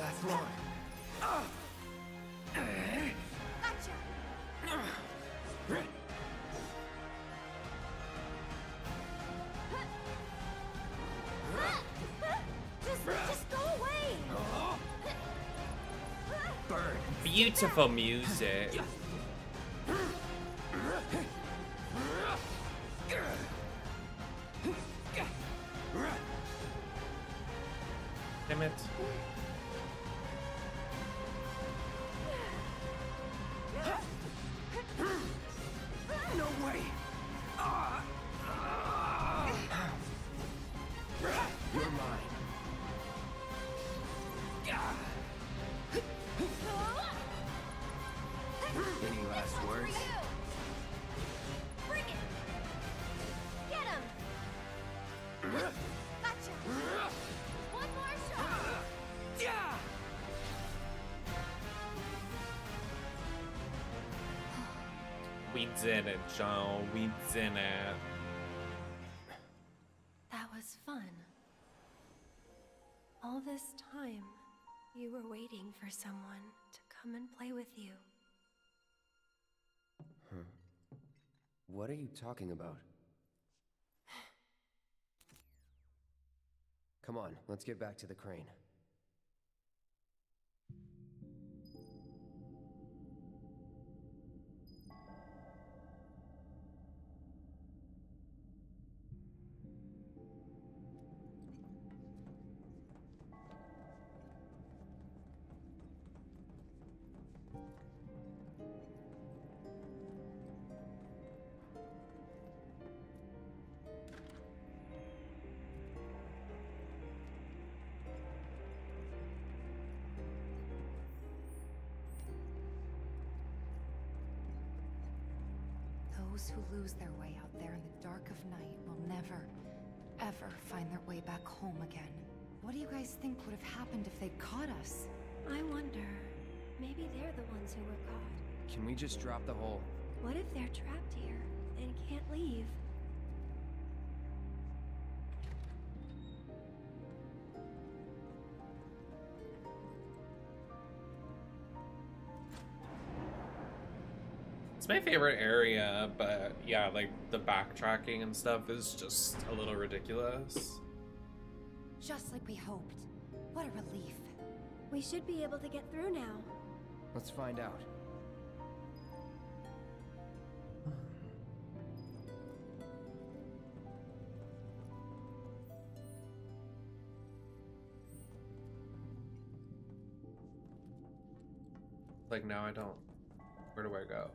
Last long. Gotcha. Just, just go away. Burn. Beautiful music. Joe. We did it. That was fun. All this time, you were waiting for someone to come and play with you. What are you talking about? Come on, let's get back to the crane. Find their way back home again. What do you guys think would have happened if they'd caught us? I wonder. Maybe they're the ones who were caught. Can we just drop the whole... What if they're trapped here and can't leave? My favorite area, but yeah, like the backtracking and stuff is just a little ridiculous. Just like we hoped. What a relief. We should be able to get through now. Let's find out. Like now I don't. Where do I go?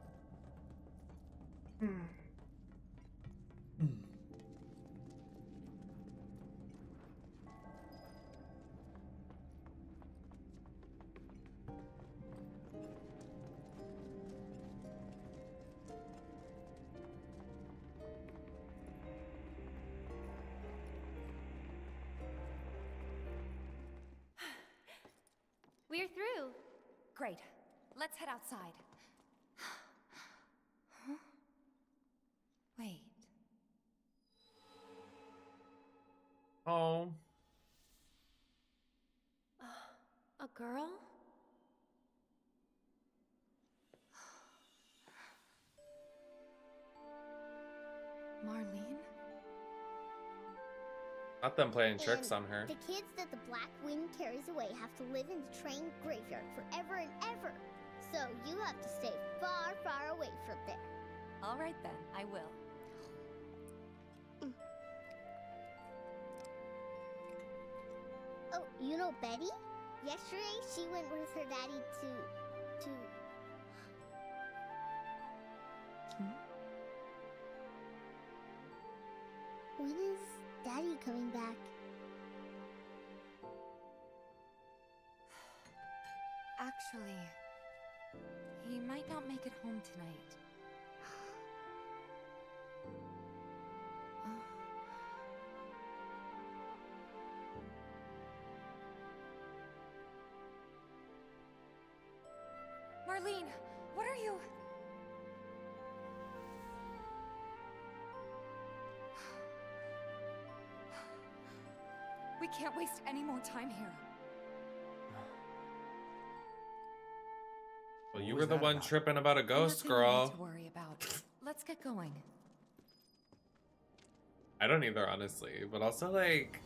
We're through. Great. Let's head outside. Not them playing tricks on her. The kids that the Black Wind carries away have to live in the train graveyard forever and ever. So you have to stay far, far away from there. All right then, I will. Oh, you know Betty? Yesterday she went with her daddy to to hmm? When is daddy coming back? Actually, he might not make it home tonight. Marlene, what are you? We can't waste any more time here. Well, you were the one about? tripping about a ghost, Nothing girl. to worry about. Let's get going. I don't either, honestly. But also, like.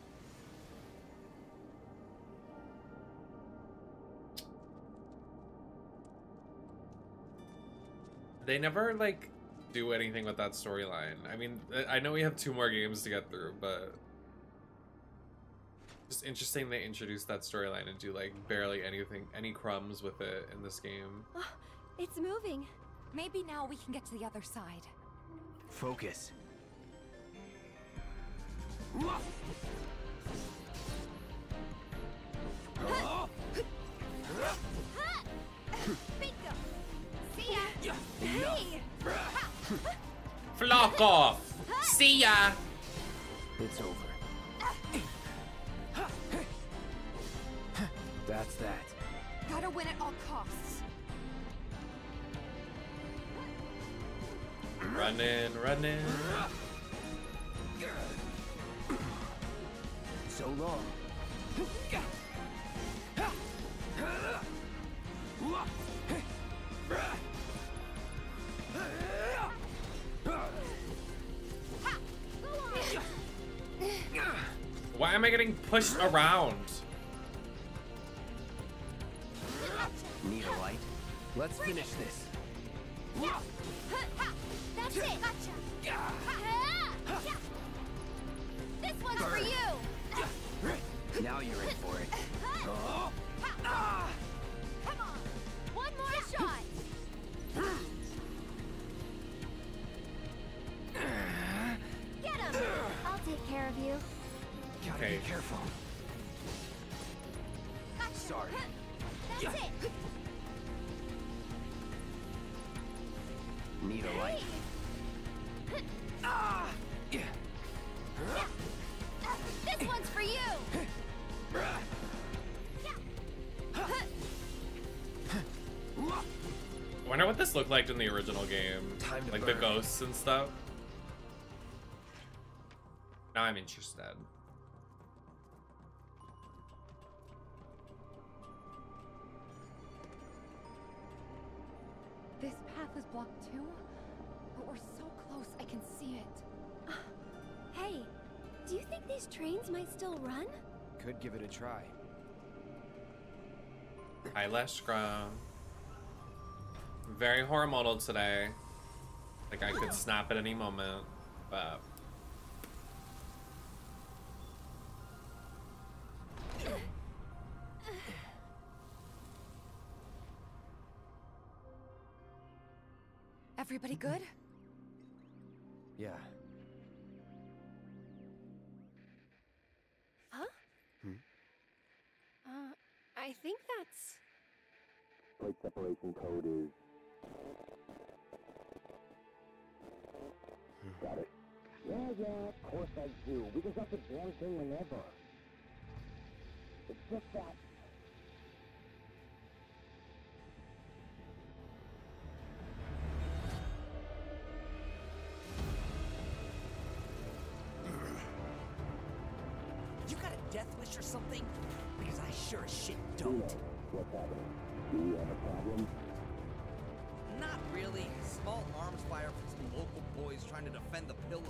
They never, like, do anything with that storyline. I mean, I- I know we have two more games to get through, but. Just interesting they introduced that storyline and do, like, barely anything, any crumbs with it in this game. It's moving. Maybe now we can get to the other side. Focus. Bingo! See ya! Hey! Flock off! See ya! It's over. That's that. Gotta win at all costs. Running, running. So long. Why am I getting pushed around? Light? Let's finish this. That's it! Gotcha! This one's for you! Now you're in for it. Come on! One more shot! Get him! I'll take care of you. Gotta Okay. be careful. Gotcha! Sorry. That's it! Need a light? This one's for you! Wonder what this looked like in the original game. Time to like the ghosts and stuff. Now I'm interested. Path is blocked too, but we're so close I can see it. Hey, do you think these trains might still run? Could give it a try. Eyelash scrum. Very hormonal today. Like I could snap at any moment, but Everybody good? Yeah. Huh? Hmm? Uh, I think that's. Plate separation code is. Got it. Yeah, yeah, of course I do. We can drop the damn thing whenever. It's just that. Death wish or something? Because I sure as shit don't. What's happening? Do we have a problem? Not really. Small arms fire from some local boys trying to defend the pillar.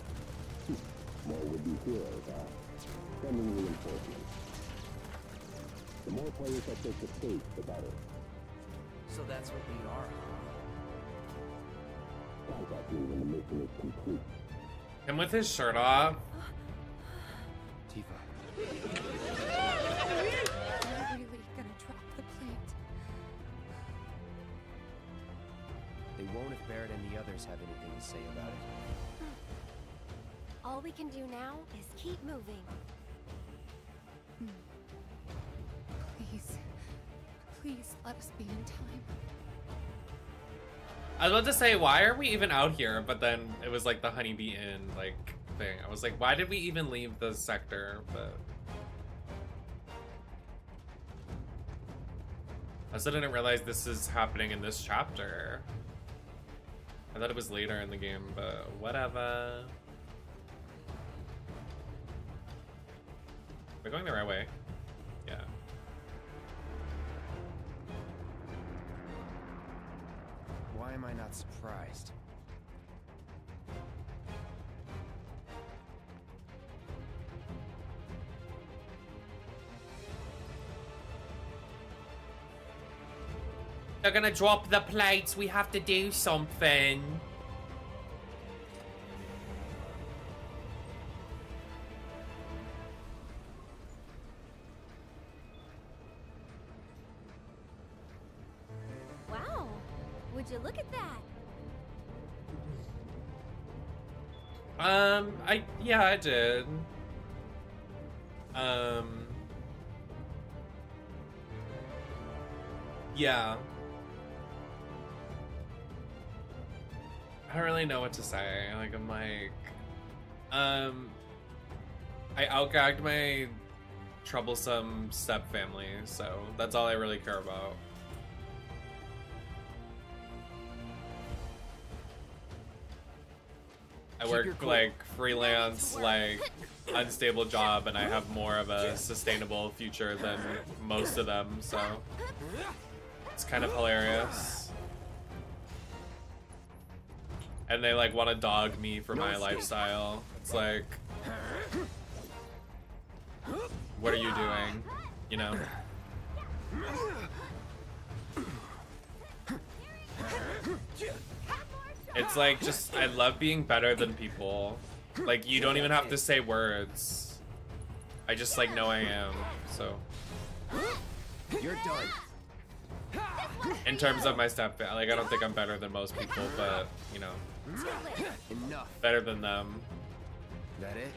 More would be heroes, huh? Sending reinforcements. The more players that take the stage, the better. So that's what we are. Contact me when the mission is complete. Him with his shirt off. Tifa. You're really gonna drop the plant. They won't if Barret and the others have anything to say about it. All we can do now is keep moving. Please. Please let us be in time. I was about to say, why are we even out here? But then it was like the Honeybee Inn like thing. I was like, why did we even leave the sector? But I also didn't realize this is happening in this chapter. I thought it was later in the game, but whatever. We're going the right way. Yeah. Why am I not surprised? They're gonna drop the plates. We have to do something. Wow. Would you look at that? Um, I yeah, I did. Um, yeah. I don't really know what to say. Like, I'm like, um, I outgagged my troublesome step family, so that's all I really care about. I work like freelance, like unstable job, and I have more of a sustainable future than most of them, so it's kind of hilarious. And they like want to dog me for my lifestyle. It's like, what are you doing? You know? It's like just I love being better than people. Like you don't even have to say words. I just like know I am. So You're done. in terms of my step, like I don't think I'm better than most people, but you know, Enough. better than them. That it?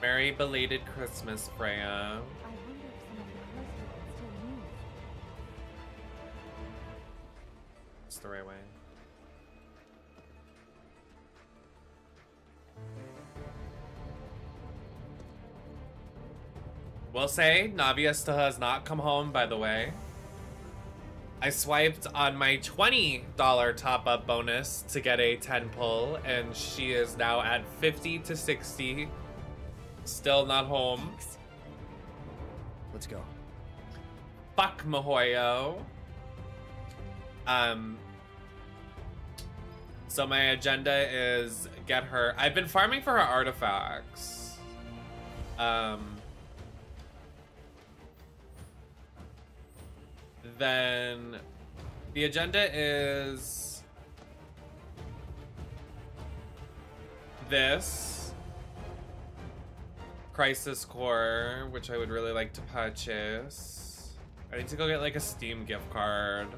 Merry belated Christmas, Freya. I wonder if some of the cluster can. It's the right way. Will say, Navia still has not come home, by the way. I swiped on my $20 top up bonus to get a 10 pull, and she is now at 50 to 60. Still not home. Let's go. Fuck miHoYo. Um. So my agenda is get her. I've been farming for her artifacts. Um. Then the agenda is this crisis core, which I would really like to purchase. I need to go get like a Steam gift card.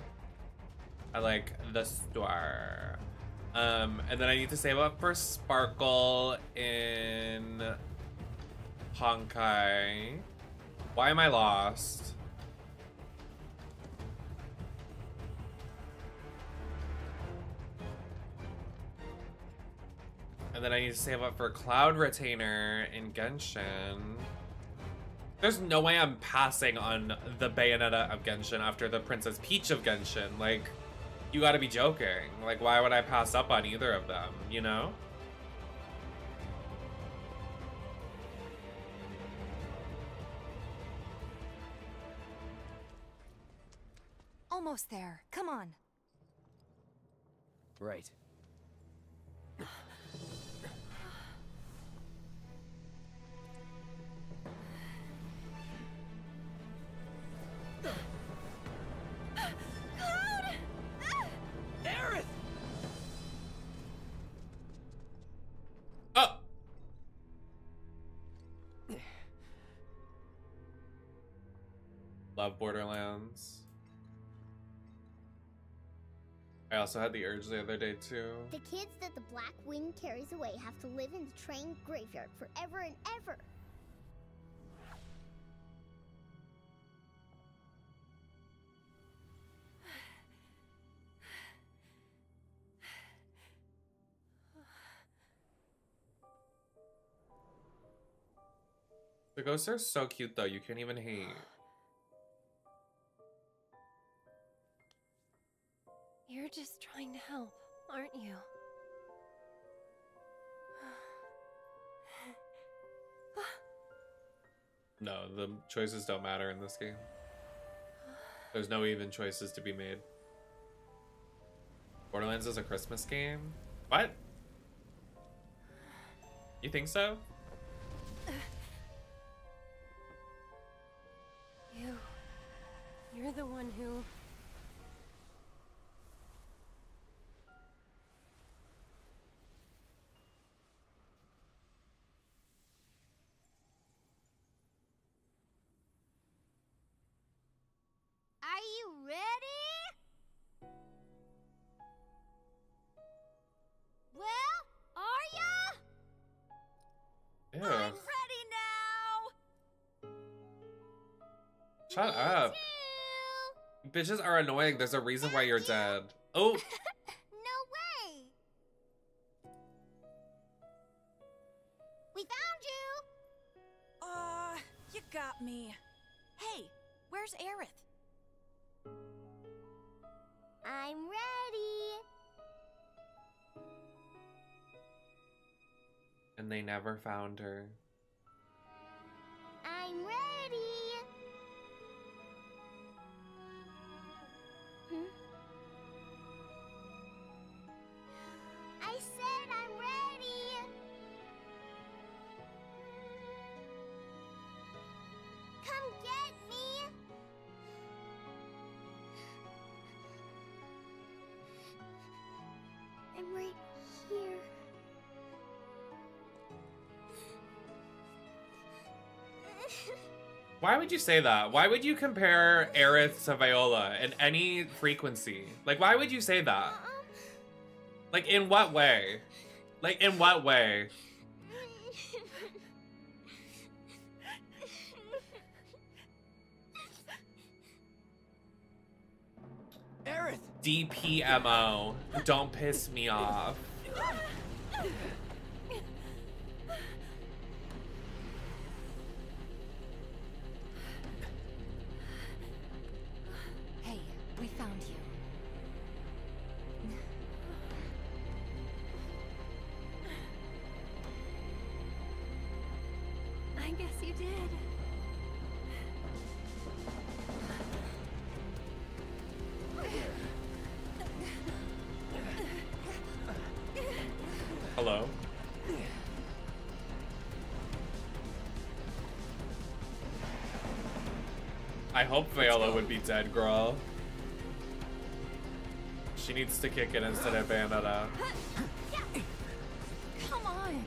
I like the store. Um, and then I need to save up for Sparkle in Honkai. Why am I lost? And then I need to save up for Cloud Retainer in Genshin. There's no way I'm passing on the Bayonetta of Genshin after the Princess Peach of Genshin. Like, You gotta be joking. Like, why would I pass up on either of them, you know? Almost there. Come on. Right. Aerith! Oh! Love Borderlands. I also had the urge the other day too. The kids that the Black Wind carries away have to live in the train graveyard forever and ever. The ghosts are so cute though, you can't even hate. You're just trying to help, aren't you? No, the choices don't matter in this game. There's no even choices to be made. Borderlands is a Christmas game? What? You think so? You're who. Are you ready? Well, are ya? Ew. I'm ready now. Shut up. Bitches are annoying. There's a reason why you're dead. Oh, No way. We found you. Uh, you got me. Hey, where's Aerith? I'm ready. and they never found her. Why would you say that? Why would you compare Aerith to Viola in any frequency? Like, why would you say that? Like, in what way? Like, in what way? Aerith! DPMO. Don't piss me off. I hope Viola would be dead, girl. She needs to kick it instead of Bayonetta. Come on.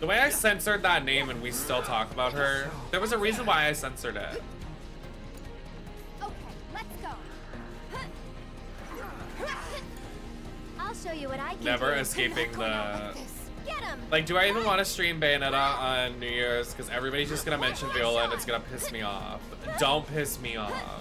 The way I censored that name and we still talk about her, there was a reason why I censored it. Never escaping the... Like, do I even want to stream Bayonetta on New Year's? Because everybody's just gonna mention Viola and it's gonna piss me off. Don't piss me off.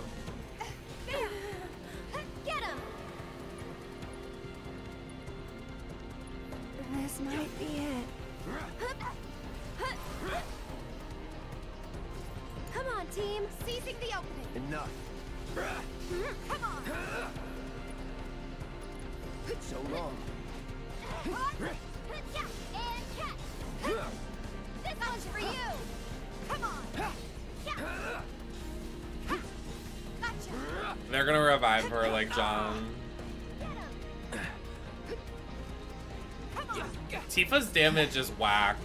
Damage whack.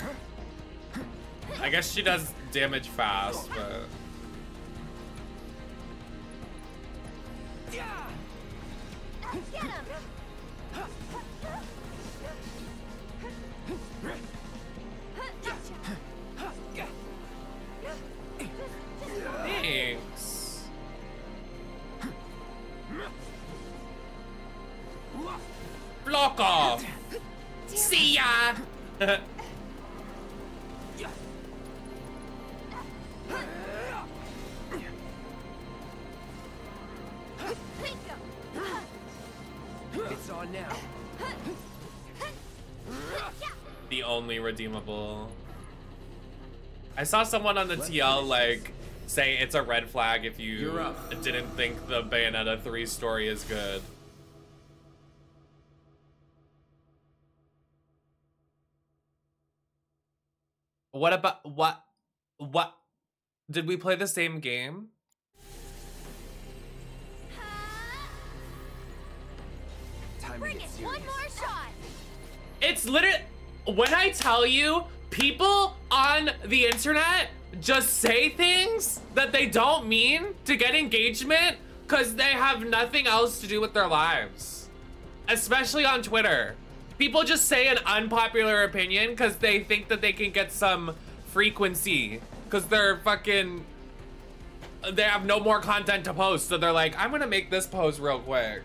I guess she does damage fast, but saw someone on the TL like say it's a red flag if you didn't think the Bayonetta 3 story is good. What about what what did we play the same game? Time Bring it. One more shot. It's literally when I tell you people on the internet just say things that they don't mean to get engagement because they have nothing else to do with their lives. Especially on Twitter. People just say an unpopular opinion because they think that they can get some frequency because they're fucking. They have no more content to post, so they're like, I'm gonna make this post real quick.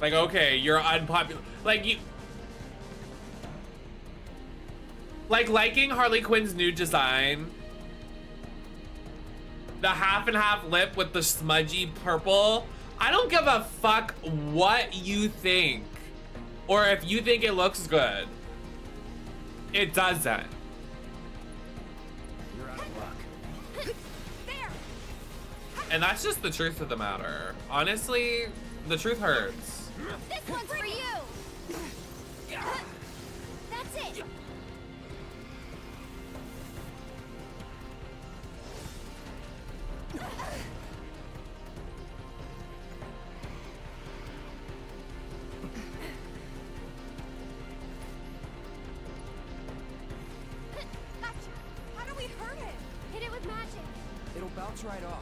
Like, okay, you're unpopular. Like, you. Like, liking Harley Quinn's new design. The half and half lip with the smudgy purple. I don't give a fuck what you think. Or if you think it looks good. It doesn't. You're out of luck. And that's just the truth of the matter. Honestly, the truth hurts. This one's for you. That's it. How do we hurt it? Hit it with magic. It'll bounce right off.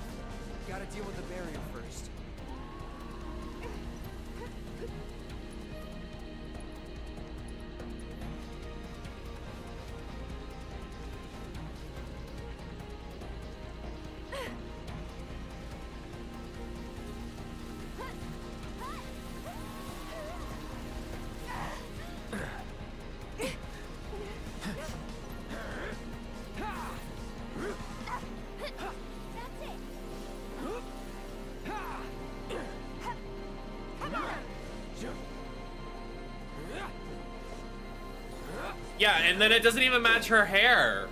And then it doesn't even match her hair.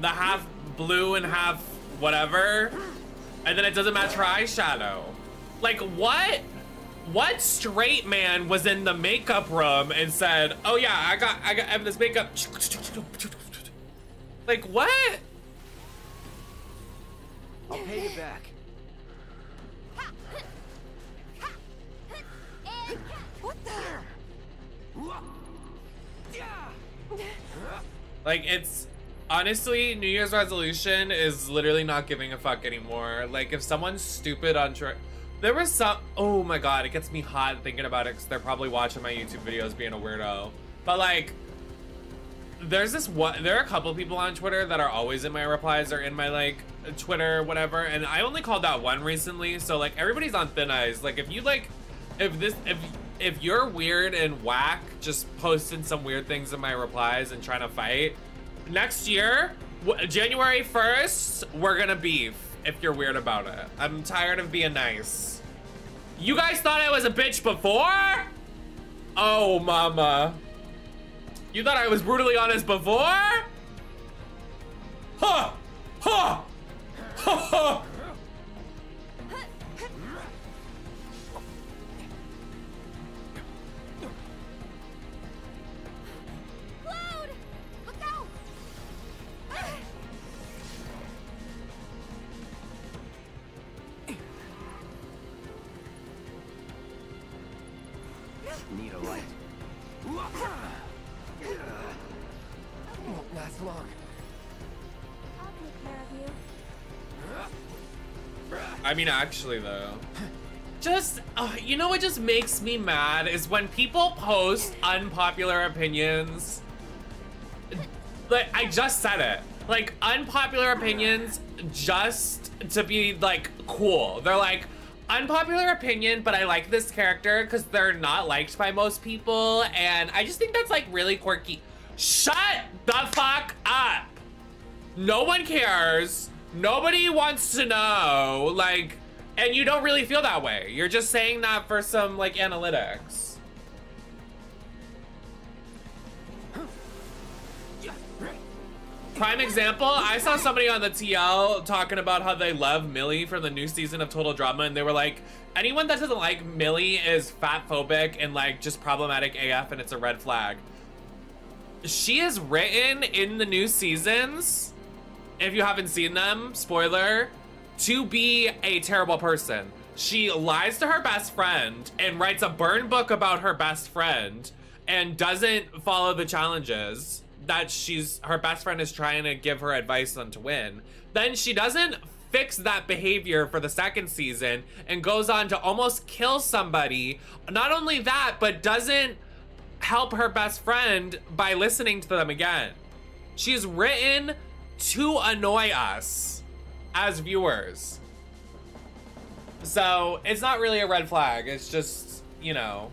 The half blue and half whatever. And then it doesn't match her eyeshadow. Like, what? What straight man was in the makeup room and said, "Oh yeah, I got, I got, I have this makeup." Like what? I'll pay you back. What the? Like it's honestly New Year's resolution is literally not giving a fuck anymore. Like if someone's stupid on tra- there was some oh my god, it gets me hot thinking about it because they're probably watching my YouTube videos being a weirdo. But like there's this one there are a couple people on Twitter that are always in my replies or in my like Twitter, whatever, and I only called out one recently, so like everybody's on thin ice. Like if you like if this if if you're weird and whack just posting some weird things in my replies and trying to fight next year january 1st we're gonna beef if you're weird about it i'm tired of being nice you guys thought i was a bitch before oh mama you thought i was brutally honest before Ha! Ha! Ha! Need a light. Won't last long. I'll take care of you. I mean, actually, though. Just, uh, you know what just makes me mad is when people post unpopular opinions. Like, I just said it. Like, unpopular opinions just to be, like, cool. They're like, unpopular opinion, but I like this character because they're not liked by most people. And I just think that's, like, really quirky. Shut the fuck up. No one cares. Nobody wants to know. Like, and you don't really feel that way. You're just saying that for some like analytics. Prime example, I saw somebody on the TL talking about how they love Millie from the new season of Total Drama, and they were like, anyone that doesn't like Millie is fat phobic and like just problematic AF, and it's a red flag. She is written in the new seasons, if you haven't seen them, spoiler, to be a terrible person. She lies to her best friend and writes a burn book about her best friend and doesn't follow the challenges that she's her best friend is trying to give her advice on to win. Then she doesn't fix that behavior for the second season and goes on to almost kill somebody. Not only that, but doesn't help her best friend by listening to them again. She's written to annoy us as viewers. So it's not really a red flag. It's just, you know,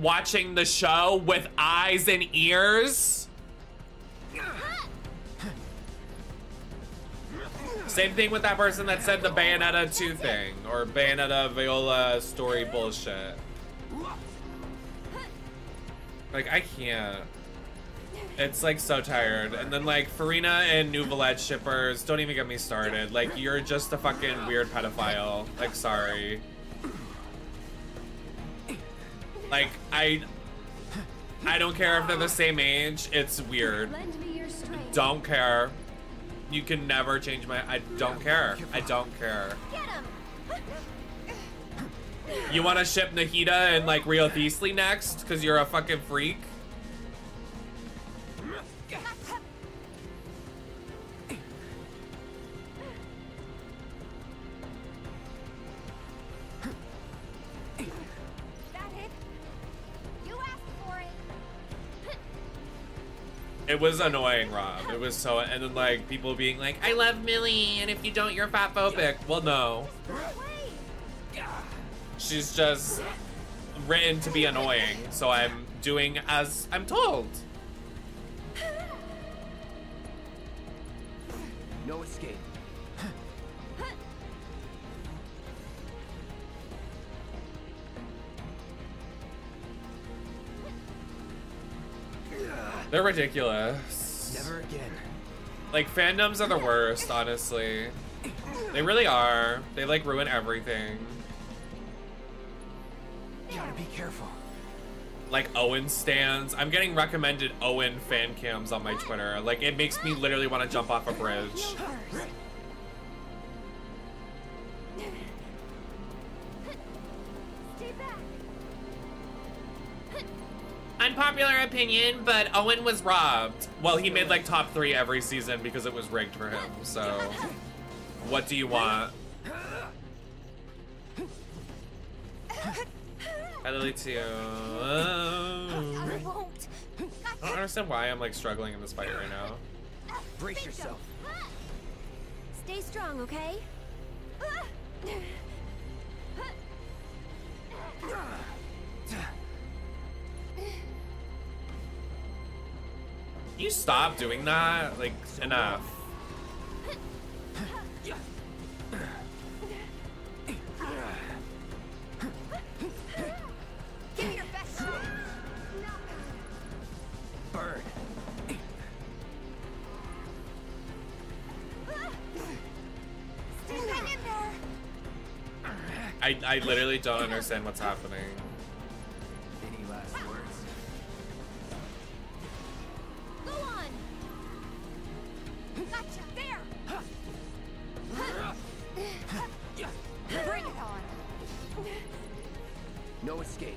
watching the show with eyes and ears. Same thing with that person that said the Bayonetta 2 thing or Bayonetta Viola story bullshit. Like, I can't. It's like so tired. And then like Furina and Neuvillette shippers, don't even get me started. Like you're just a fucking weird pedophile. Like sorry. Like I I don't care if they're the same age. It's weird. Lend me your strength. Don't care. You can never change my I don't care. I don't care. You wanna ship Nahida and like Wriothesley next? Cause you're a fucking freak? It was annoying, Rob. It was so, and then like people being like, "I love Millie," and if you don't, you're fat phobic. Well, no. She's just written to be annoying, so I'm doing as I'm told. No escape. They're ridiculous. Never again. Like fandoms are the worst, honestly. They really are. They like ruin everything. Gotta be careful. Like Owen stands. I'm getting recommended Owen fan cams on my Twitter. Like it makes me literally want to jump off a bridge. Unpopular opinion, but Owen was robbed. Well, he made like top three every season because it was rigged for him. So, what do you want? Hi, Lily too. I won't! I don't understand why I'm like struggling in this fight right now. Brace yourself. Stay strong, okay? Ah. you stop doing that? Like, enough. Bird. I, I literally don't understand what's happening. Gotcha. There. Bring it on. No escape.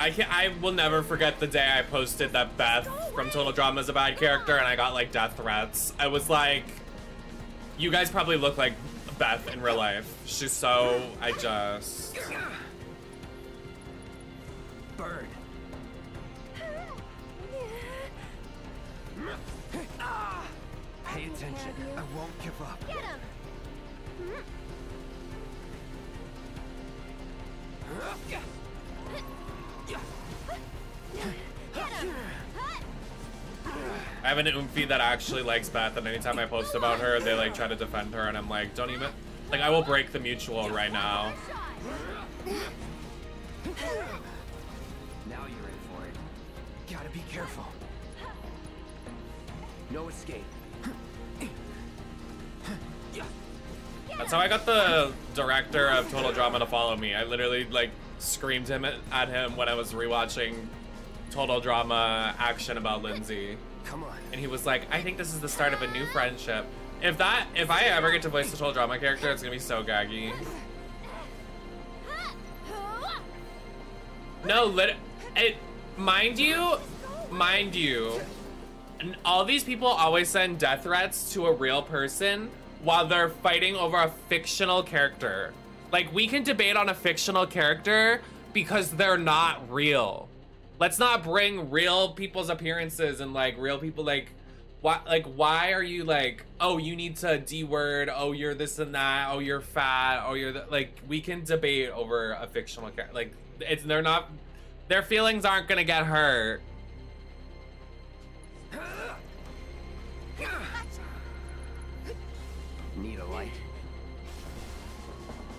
I can I will never forget the day I posted that Beth from Total Drama is a bad character and I got like death threats. I was like, you guys probably look like Beth in real life. She's so, I just. Bird. Attention. I won't give up. Get him. I have an Oomphy that actually likes Beth, and anytime I post about her, they like try to defend her, and I'm like, don't even. Like, I will break the mutual right now. Now you're in for it. Gotta be careful. No escape. That's how I got the director of Total Drama to follow me. I literally like screamed him at, him when I was rewatching Total Drama action about Lindsay. Come on. And he was like, I think this is the start of a new friendship. If that, if I ever get to voice the Total Drama character, it's gonna be so gaggy. No, lit it, mind you, mind you, and all these people always send death threats to a real person while they're fighting over a fictional character. Like, we can debate on a fictional character because they're not real. Let's not bring real people's appearances and like real people like why like why are you like oh you need to d word oh you're this and that oh you're fat oh you're like we can debate over a fictional character like it's they're not their feelings aren't gonna get hurt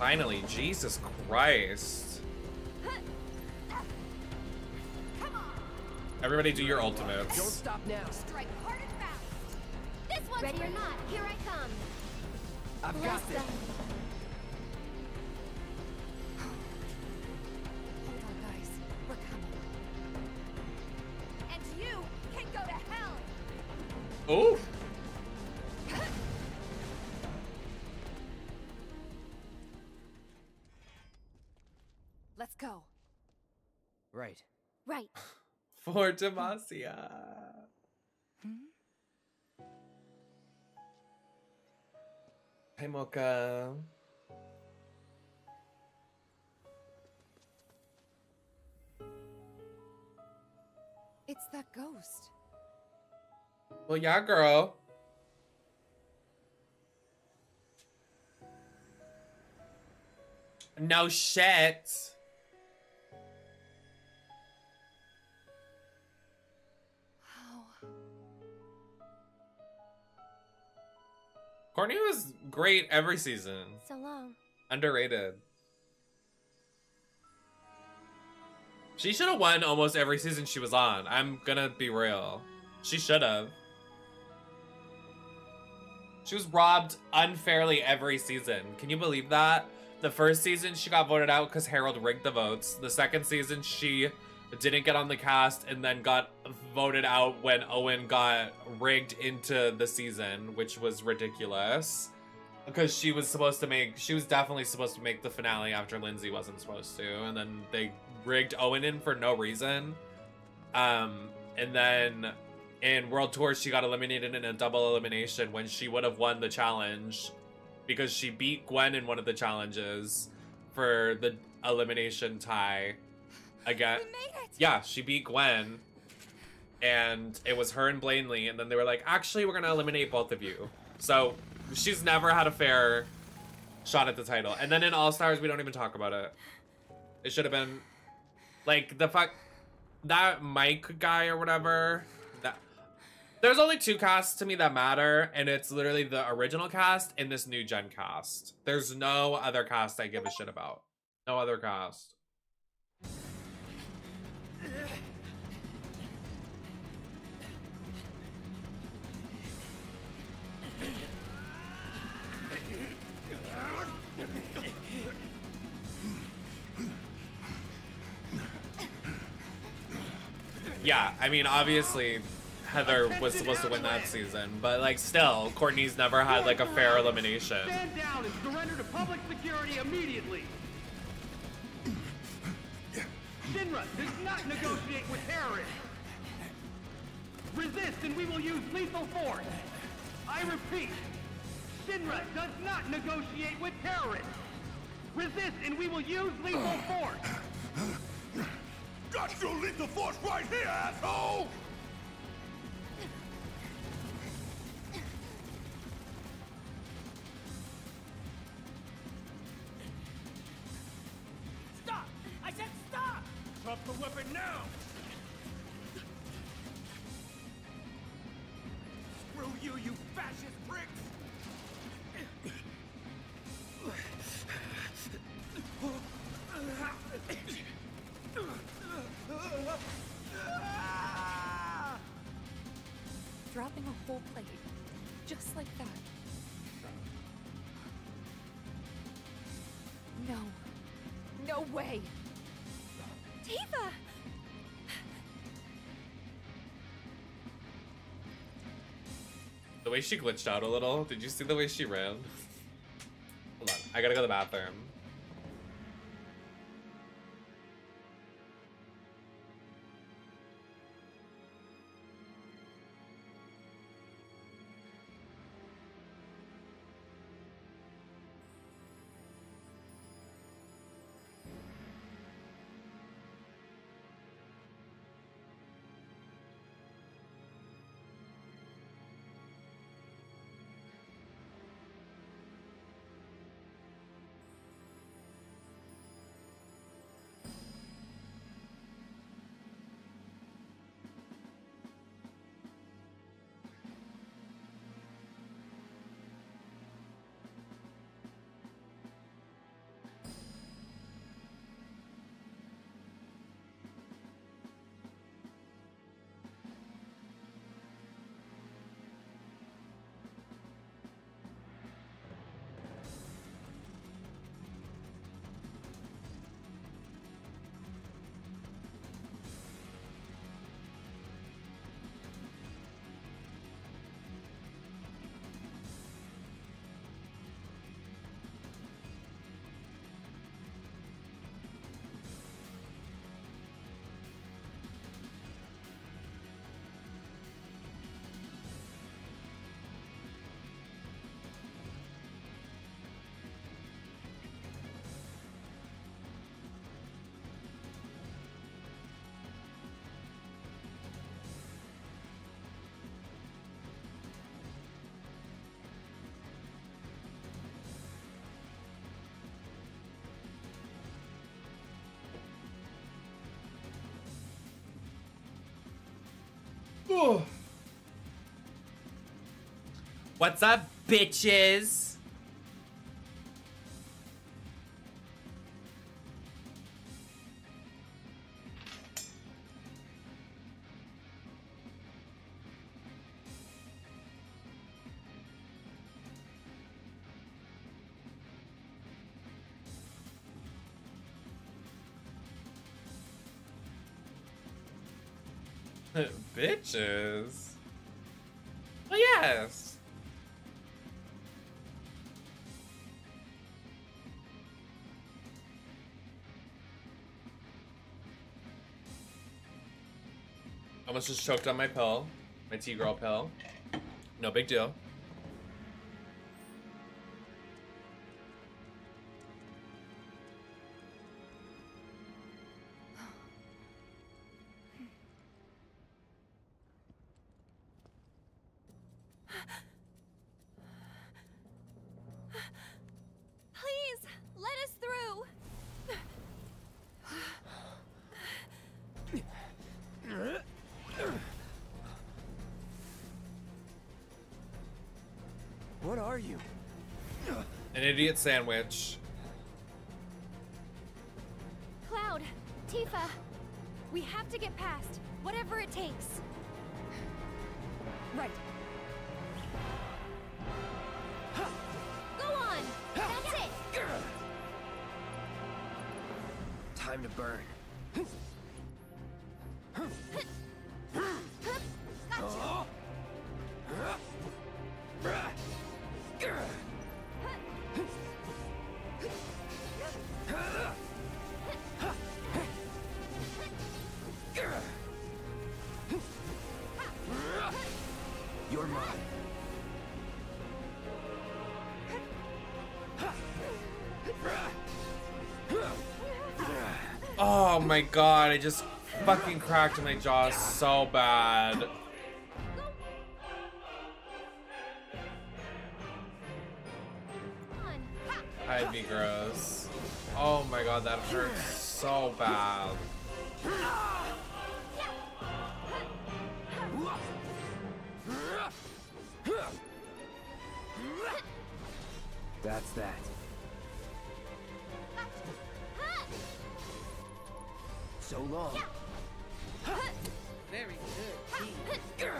finally jesus christ everybody do your ultimates Don't stop now. Strike hard and fast. This one's Ready or not, here I come. I've Bless got this. Hold on, guys. We're coming. And you can go to hell. oh Let's go. Right. Right. for demacia hmm. hey mocha It's that ghost. well yeah girl no shit Courtney was great every season. So long. Underrated. She should have won almost every season she was on. I'm gonna be real. She should have. She was robbed unfairly every season. Can you believe that? The first season she got voted out because Harold rigged the votes. The second season she didn't get on the cast and then got voted out when Owen got rigged into the season, which was ridiculous. Because she was supposed to make, she was definitely supposed to make the finale after Lindsay wasn't supposed to, and then they rigged Owen in for no reason. Um, and then in World Tour, she got eliminated in a double elimination when she would have won the challenge because she beat Gwen in one of the challenges for the elimination tie again. Yeah, she beat Gwen, and it was her and Blaineley, and then they were like, actually, we're gonna eliminate both of you. So she's never had a fair shot at the title. And then in All Stars, we don't even talk about it. It should have been like the fuck that Mike guy or whatever. That there's only two casts to me that matter, and it's literally the original cast and this new gen cast. There's no other cast I give a shit about. No other cast. Yeah, I mean, obviously, Heather was supposed to win that season, but like, still, Courtney's never had like a fair elimination. Stand down and surrender to public security immediately. Shinra does not negotiate with terrorists. Resist and we will use lethal force. I repeat, Shinra does not negotiate with terrorists. Resist and we will use lethal force. Got your lethal force right here, asshole! Drop the weapon now! Screw you, you fascist way she glitched out a little. Did you see the way she ran? Hold on, I gotta go to the bathroom. What's up, bitches? Bitches? Well, yes. Almost just choked on my pill, my tea girl pill. No big deal. Idiot sandwich. Cloud, Tifa, we have to get past, whatever it takes. Oh my god, I just fucking cracked my jaw so bad. I'd be gross. Oh my god, that hurts so bad. That's that. So long. Very good.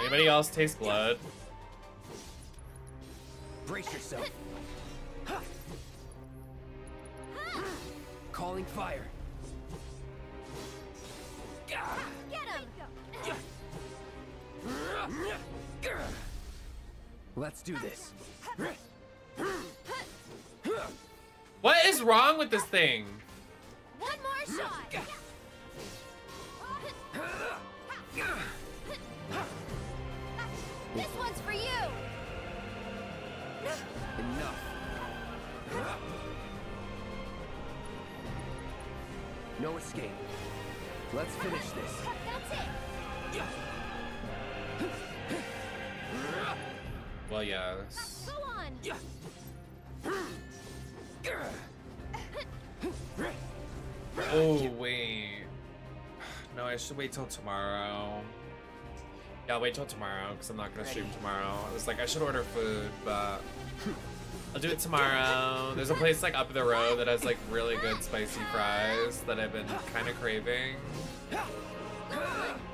Anybody else taste blood? Brace yourself. Calling fire. Get him! Let's do this. What is wrong with this thing? One more shot! This one's for you! Enough. No escape. Let's finish this. That's it! Well, yes. Oh, wait. No, I should wait till tomorrow. Yeah, I'll wait till tomorrow because I'm not gonna stream tomorrow. I was like, I should order food, but I'll do it tomorrow. There's a place like up the road that has like really good spicy fries that I've been kind of craving.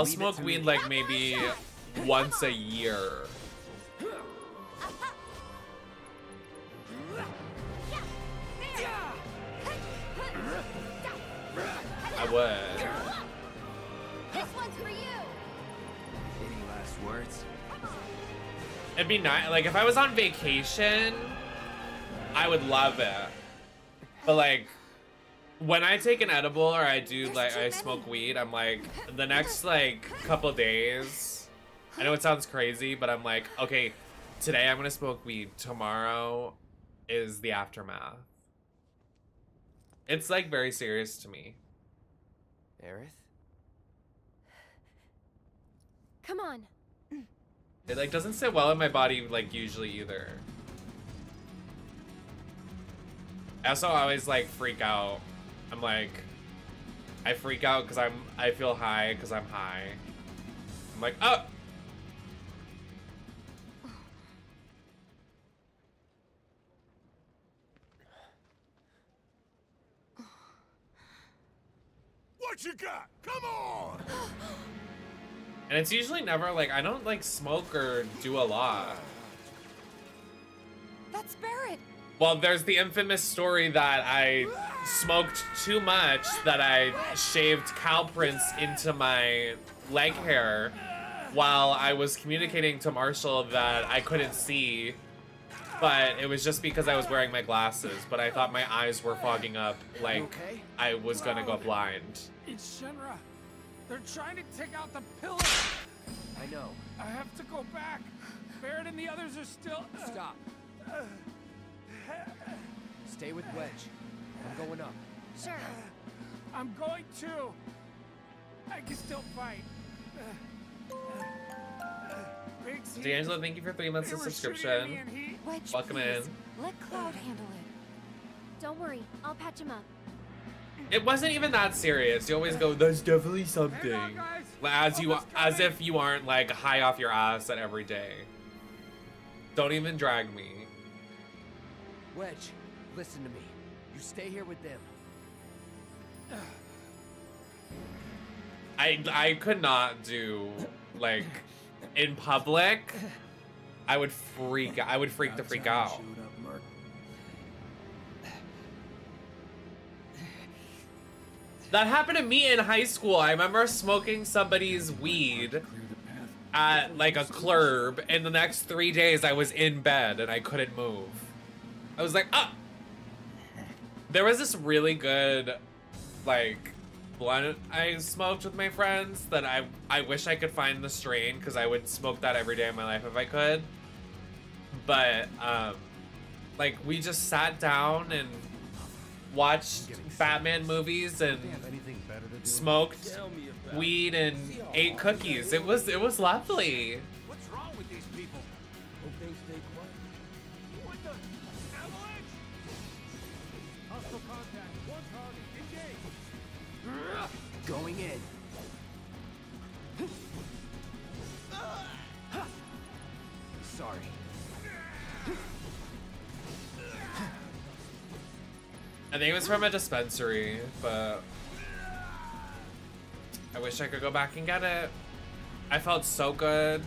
like I'll smoke weed like maybe once a year. I would. This one's for you! Any last words? It'd be nice. Like if I was on vacation, I would love it. But like when I take an edible or I do like I smoke weed, I'm like the next like couple days. I know it sounds crazy, but I'm like, okay, today I'm gonna smoke weed. Tomorrow is the aftermath. It's like very serious to me. Aerith? Come on. It like doesn't sit well in my body like usually either. I also always like freak out. I'm like, I freak out because I'm I feel high because I'm high. I'm like, oh. What you got? Come on! And it's usually never like I don't like smoke or do a lot. That's Barret. Well, there's the infamous story that I smoked too much that I shaved cow prints into my leg hair while I was communicating to Marshall that I couldn't see but it was just because I was wearing my glasses. But I thought my eyes were fogging up, like okay? I was gonna go blind. It's Shinra. They're trying to take out the pillar. I know. I have to go back. Barret and the others are still. Uh, Stop. Uh, Stay with Wedge. I'm going up. Sure. I'm going too. I can still fight. D'Angelo, thank you for three months of were shooting at subscription. me and he- Wedge, Welcome in. Let Cloud handle it. Don't worry, I'll patch him up. It wasn't even that serious. You always go, "There's definitely something," as you as if you aren't like high off your ass at every day. Don't even drag me. Wedge, listen to me. You stay here with them. I I could not do like in public. I would freak. I would freak the freak out. That happened to me in high school. I remember smoking somebody's weed at like a club, and the next three days I was in bed and I couldn't move. I was like, ah. There was this really good, like, blunt I smoked with my friends that I I wish I could find the strain because I would smoke that every day of my life if I could. But um, like we just sat down and watched Batman movies and smoked weed and ate cookies. It was it was lovely. Going in. Sorry. I think it was from a dispensary, but I wish I could go back and get it. I felt so good.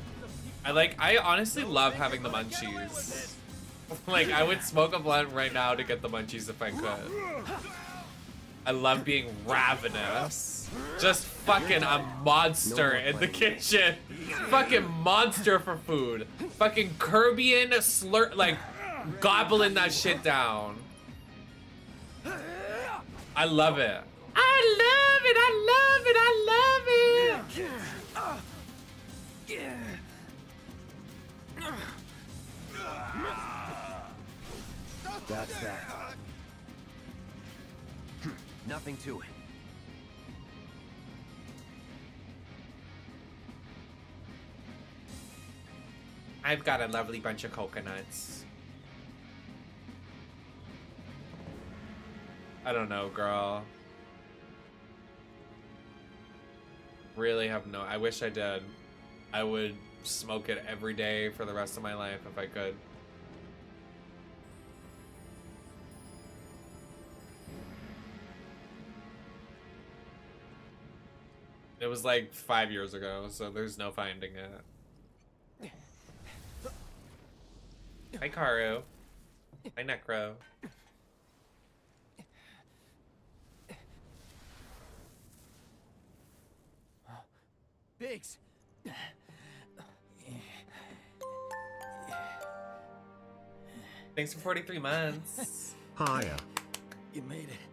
I like, I honestly love having the munchies. like, I would smoke a blunt right now to get the munchies if I could. I love being ravenous. Just fucking a monster in the kitchen. Fucking monster for food. Fucking Kirby-an slur, like, gobbling that shit down. I love it. I love it. I love it. I love it. That's that. Nothing to it. I've got a lovely bunch of coconuts. I don't know, girl. Really have no. I wish I did. I would smoke it every day for the rest of my life if I could. It was like five years ago, so there's no finding it. Hi, Karu. Hi, Necro. Biggs. Thanks for 43 months. Hiya. You made it.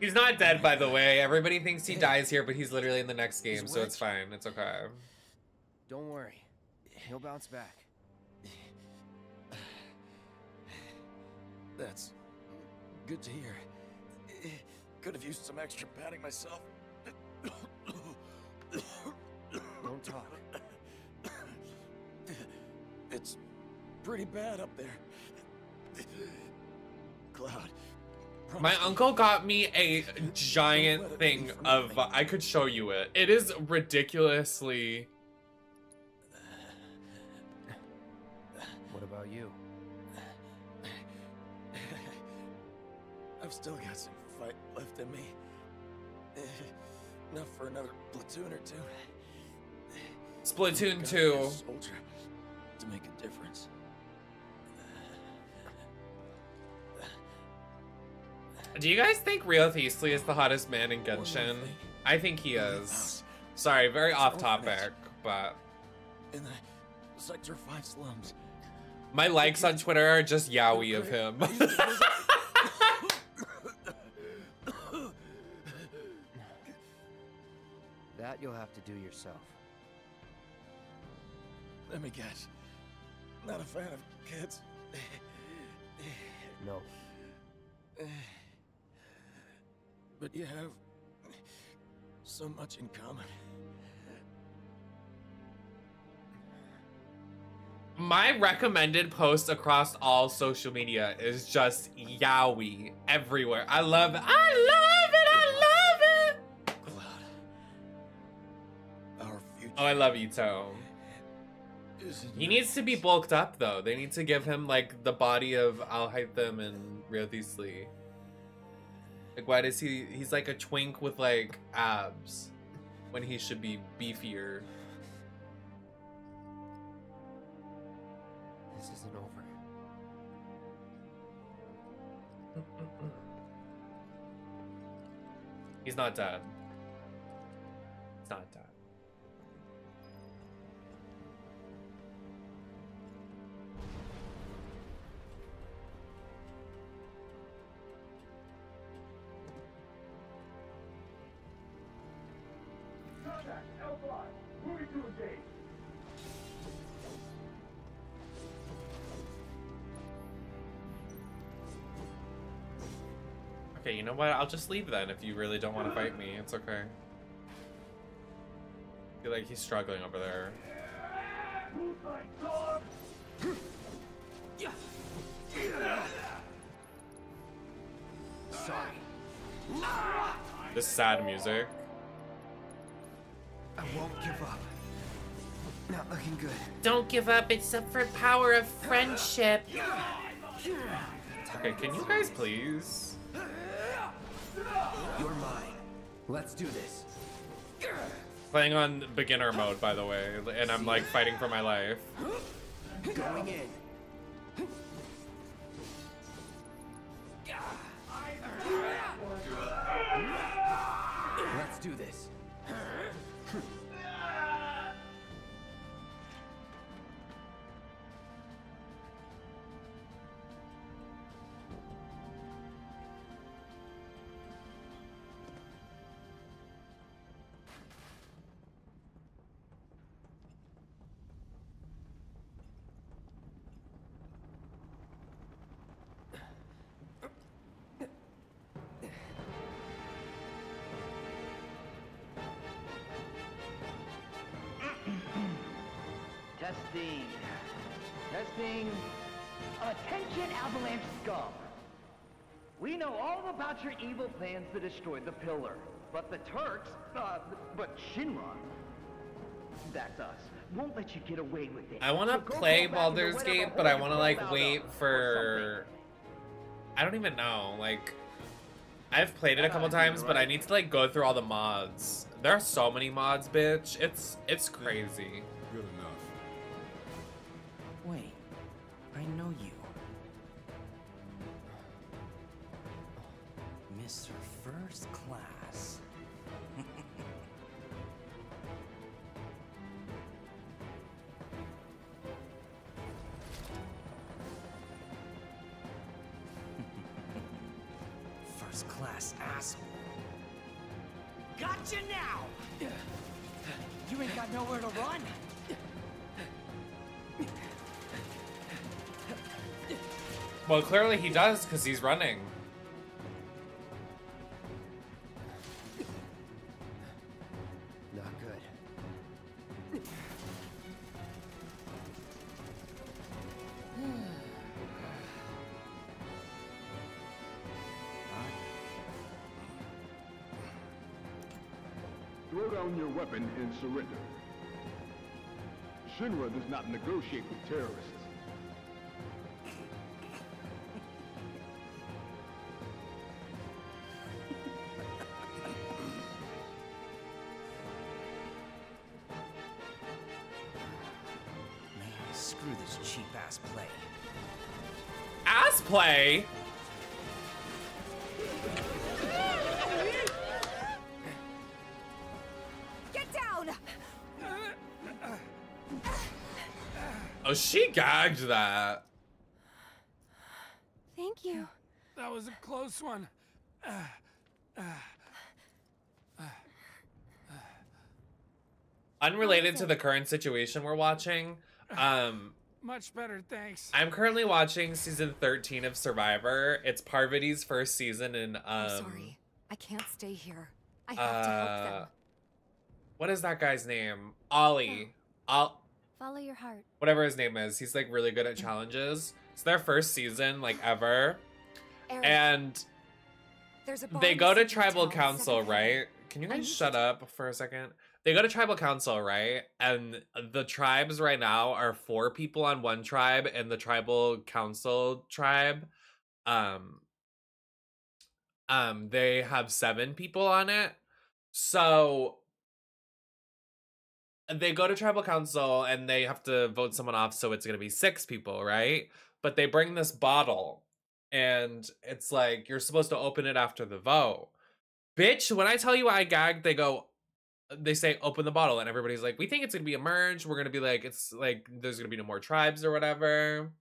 No. He's not dead, by the way. Everybody thinks he dies here, but he's literally in the next game, so it's fine. It's okay. Don't worry. He'll bounce back. That's good to hear. Could have used some extra padding myself. Don't talk. It's pretty bad up there. Cloud. My uncle got me a giant thing of. I could show you it. It is ridiculously. What about you? I've still got some fight left in me. Enough for another platoon or two. Splatoon 2. be a soldier to make a difference. Do you guys think Wriothesley is the hottest man in Genshin? I think he is. Sorry, very off topic, but In the Sector 5 slums. My likes on Twitter are just yaoi of him. That you'll have to do yourself. Let me guess. Not a fan of kids. No. But you have so much in common. My recommended post across all social media is just yaoi everywhere. I love it. I love it. I love it. Our future. Oh, I love Ito. He needs to be bulked up though. They need to give him like the body of Alhaitham and Riyadh Lee. Like why does he he's like a twink with like abs when he should be beefier. This isn't over. He's not dead. He's not dead. Contact L5. Moving to. Okay, you know what? I'll just leave then if you really don't want to fight me. It's okay. I feel like he's struggling over there. Sorry. This sad music. I won't give up. Not looking good. Don't give up. It's up for power of friendship. Okay, can you guys please? You're mine. Let's do this. Playing on beginner mode, by the way, and I'm like fighting for my life. Going in. All about your evil plans to destroy the pillar. But the Turks, uh, but Shinra, that's us, won't let you get away with it. I want to So play Baldur's Gate, but I want to like wait for. I don't even know. Like, I've played it a couple times, but I need to like go through all the mods. There are so many mods, bitch. It's it's crazy. Now! You ain't got nowhere to run. Well, clearly he does because he's running. Surrender. Shinra does not negotiate with terrorists. Man, screw this cheap ass play. Ass play. Oh, she gagged that. Thank you. That was a close one. Uh, uh, uh, Unrelated to the current situation we're watching, um, much better, thanks. I'm currently watching season 13 of Survivor. It's Parvati's first season, and um, I'm sorry, I can't stay here. I have to help them. What is that guy's name? Ollie. Oh. Follow your heart. whatever his name is. He's like really good at challenges. It's their first season, like ever, Eric, and there's a they go to tribal council, right? Can you guys shut up for a second? They go to tribal council, right? And the tribes right now are four people on one tribe and the tribal council tribe um um they have seven people on it. So they go to tribal council and they have to vote someone off so it's going to be six people, right? But they bring this bottle and it's like you're supposed to open it after the vote. Bitch, when I tell you I gagged, they go, they say open the bottle, and everybody's like, we think it's gonna be a merge. We're gonna be like, it's like there's gonna be no more tribes or whatever.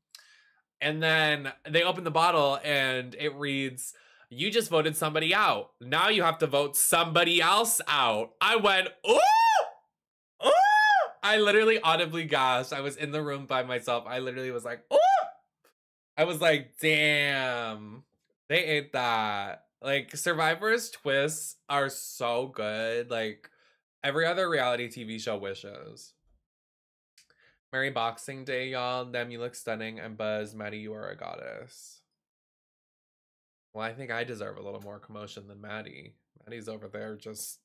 And then they open the bottle and it reads, You just voted somebody out. Now you have to vote somebody else out. I went! Ooh! I literally audibly gasped. I was in the room by myself. I literally was like, Ooh! I was like, damn, they ate that. Like Survivor's twists are so good. Like every other reality TV show wishes. Merry Boxing Day, y'all. Them, you look stunning. And Buzz, Maddie, you are a goddess. Well, I think I deserve a little more commotion than Maddie. Maddie's over there just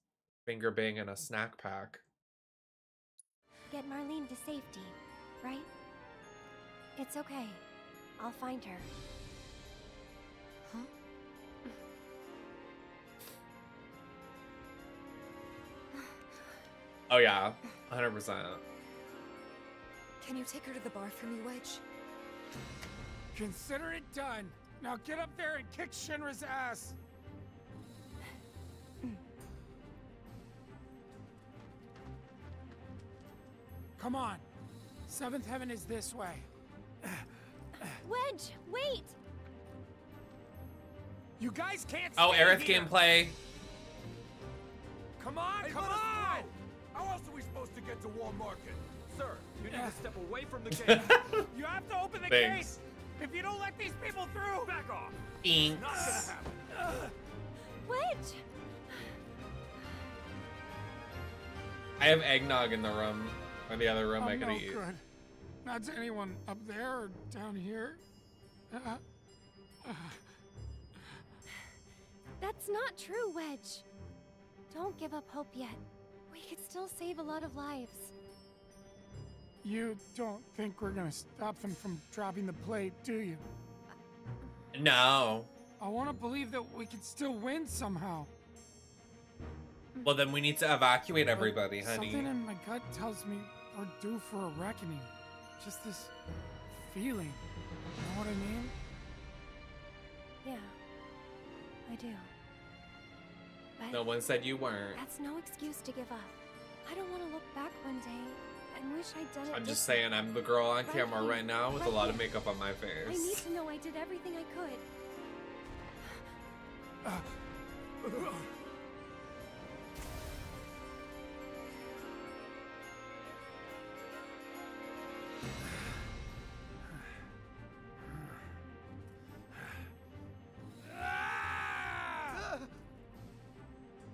finger banging in a snack pack. Get Marlene to safety, right? It's okay. I'll find her. Huh? Oh yeah, 100%. Can you take her to the bar for me, Wedge? Consider it done. Now get up there and kick Shinra's ass. Come on. Seventh Heaven is this way. Wedge, wait! You guys can't Oh, stay Aerith here. gameplay. Come on, Hey, come on! How else are we supposed to get to Wall Market? Sir, you need Yeah. to uh. step away from the gate. You have to open the Thanks. gate. If you don't let these people through, back off. Thanks. Not gonna happen. Wedge! I have eggnog in the room. Or the other room I I'm could no eat. good. Not to anyone up there or down here. Uh, uh, That's not true, Wedge. Don't give up hope yet. We could still save a lot of lives. you don't think we're gonna stop them from dropping the plate, do you? No. I want to believe that we could still win somehow. Well, then we need to evacuate everybody, honey. Something in my gut tells me we're due for a reckoning. Just this feeling. You know what I mean? Yeah, I do. But No one said you weren't. that's no excuse to give up. I don't want to look back one day and wish I'd done it. I'm just saying, I'm the girl on Right camera here, right now with a lot of makeup on my face. I need to know I did everything I could. Uh, uh, uh,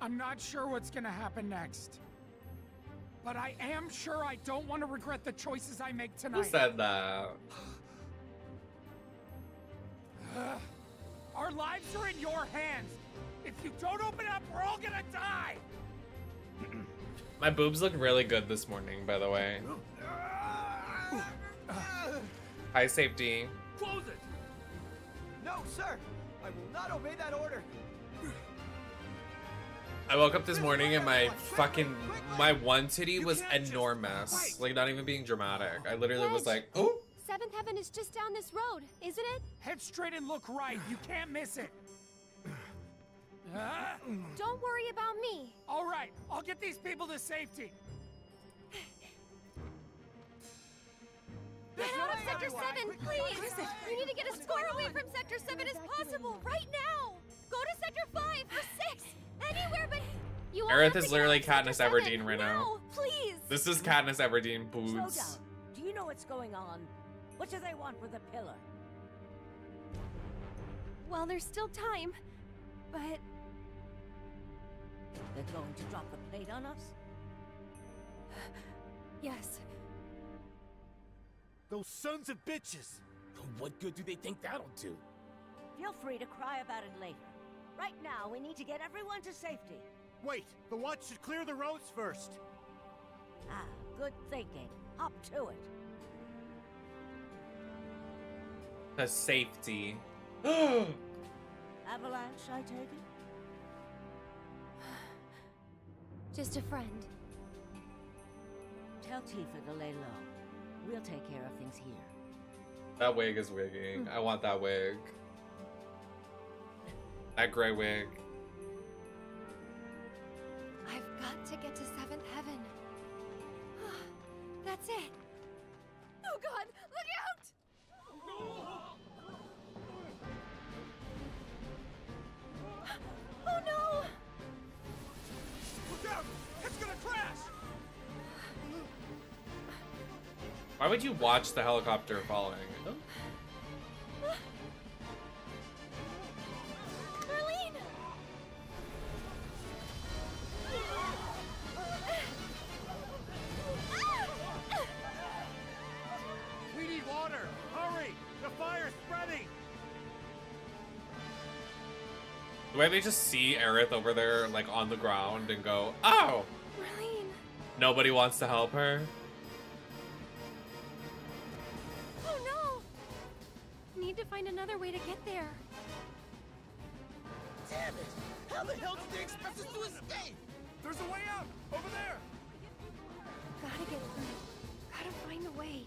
I'm not sure what's gonna happen next. But I am sure I don't want to regret the choices I make tonight. Who said that? Ugh. Our lives are in your hands. If you don't open up, we're all gonna die. My boobs look really good this morning, by the way. High safety. Close it! No, sir! I will not obey that order! I woke up this morning and my fucking my one titty was enormous. Like not even being dramatic. I literally was like, oh. Seventh Heaven is just down this road, isn't it? Head straight and look right. You can't miss it. Don't worry about me. All right, I'll get these people to safety. Get out of Sector 7, please! We need to get as far away from Sector 7 as possible, right now! Aerith is literally Katniss Everdeen right now. No, please. This is Katniss Everdeen Slow boobs. down. Do you know what's going on? What do they want with the pillar? Well, there's still time, but They're going to drop the plate on us? yes. Those sons of bitches! What good do they think that'll do? Feel free to cry about it later. Right now, we need to get everyone to safety. Wait, the watch should clear the roads first. Ah, good thinking. Up to it. The safety. Avalanche, I take it? Just a friend. Tell Tifa to lay low. We'll take care of things here. That wig is wigging. I want that wig. That gray wig. I've got to get to seventh heaven. That's it. Oh God! Look out! Oh no! Look out! It's gonna crash! Why would you watch the helicopter falling? The way they just see Aerith over there, like on the ground, and go, "Oh, Marlene! nobody wants to help her." Oh no! Need to find another way to get there. Damn it! How the hell did they expect us to escape? There's a way out! Over there! Gotta get through. Gotta find a way.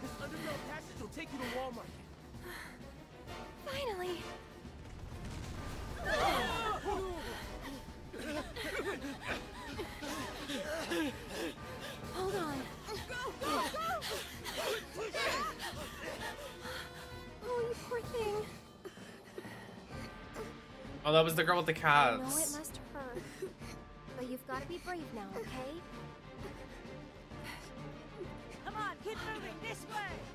This underground passage will take you to Wall Market. Finally! Hold on. Oh, you poor thing. Oh, that was the girl with the I know it must hurt, but you've got to be brave now, okay? Come on, keep moving this way!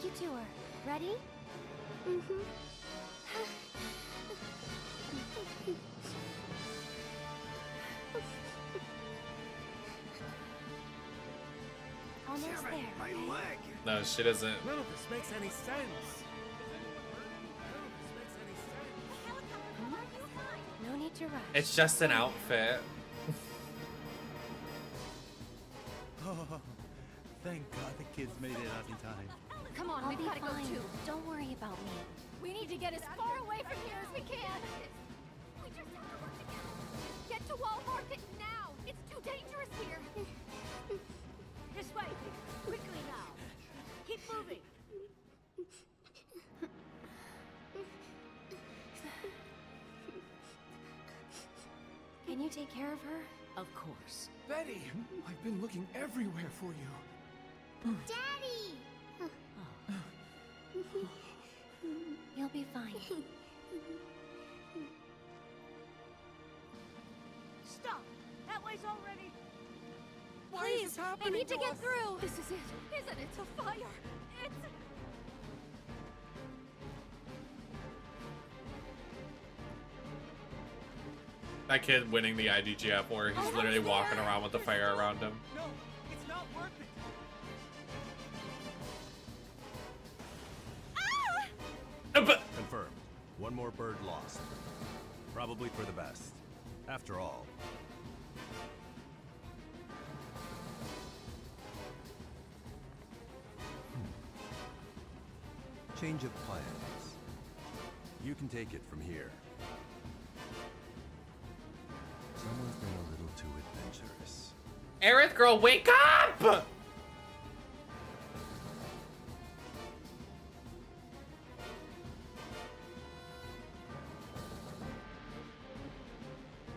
Take you to her. Ready? Mm-hmm. Almost there. My leg! No, she doesn't. None of this makes any sense. No need to rush. It's just an outfit. Oh, thank God the kids made it out in time. Come on, I'll we've gotta fine. go too. Don't worry about me. We need to get as far away from here as we can. We just have to work together. Get to Wall Market now. It's too dangerous here. This way! Quickly now! Keep moving! Can you take care of her? Of course. Betty, I've been looking everywhere for you. Daddy! You'll be fine. Stop! That way's already... Why is Please, this I need to to get us? through. This is it, isn't it? A fire. It's. That kid winning the IDGF where he's oh, literally walking around with the fire around him. No, but Confirmed. One more bird lost. Probably for the best. After all. Hmm. Change of plans. You can take it from here. Someone's been a little too adventurous. Aerith girl, wake up!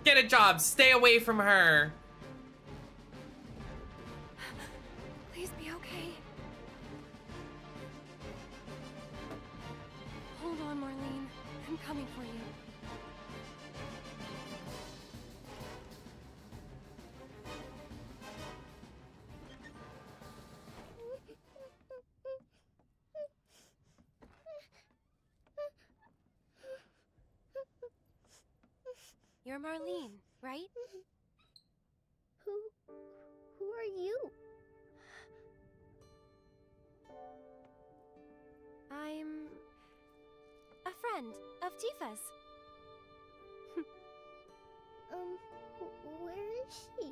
Get a job. Stay away from her. Please be okay. Hold on, Marlene. I'm coming for you. You're Marlene, right? Who... who are you? I'm a friend of Tifa's. Um, where is she?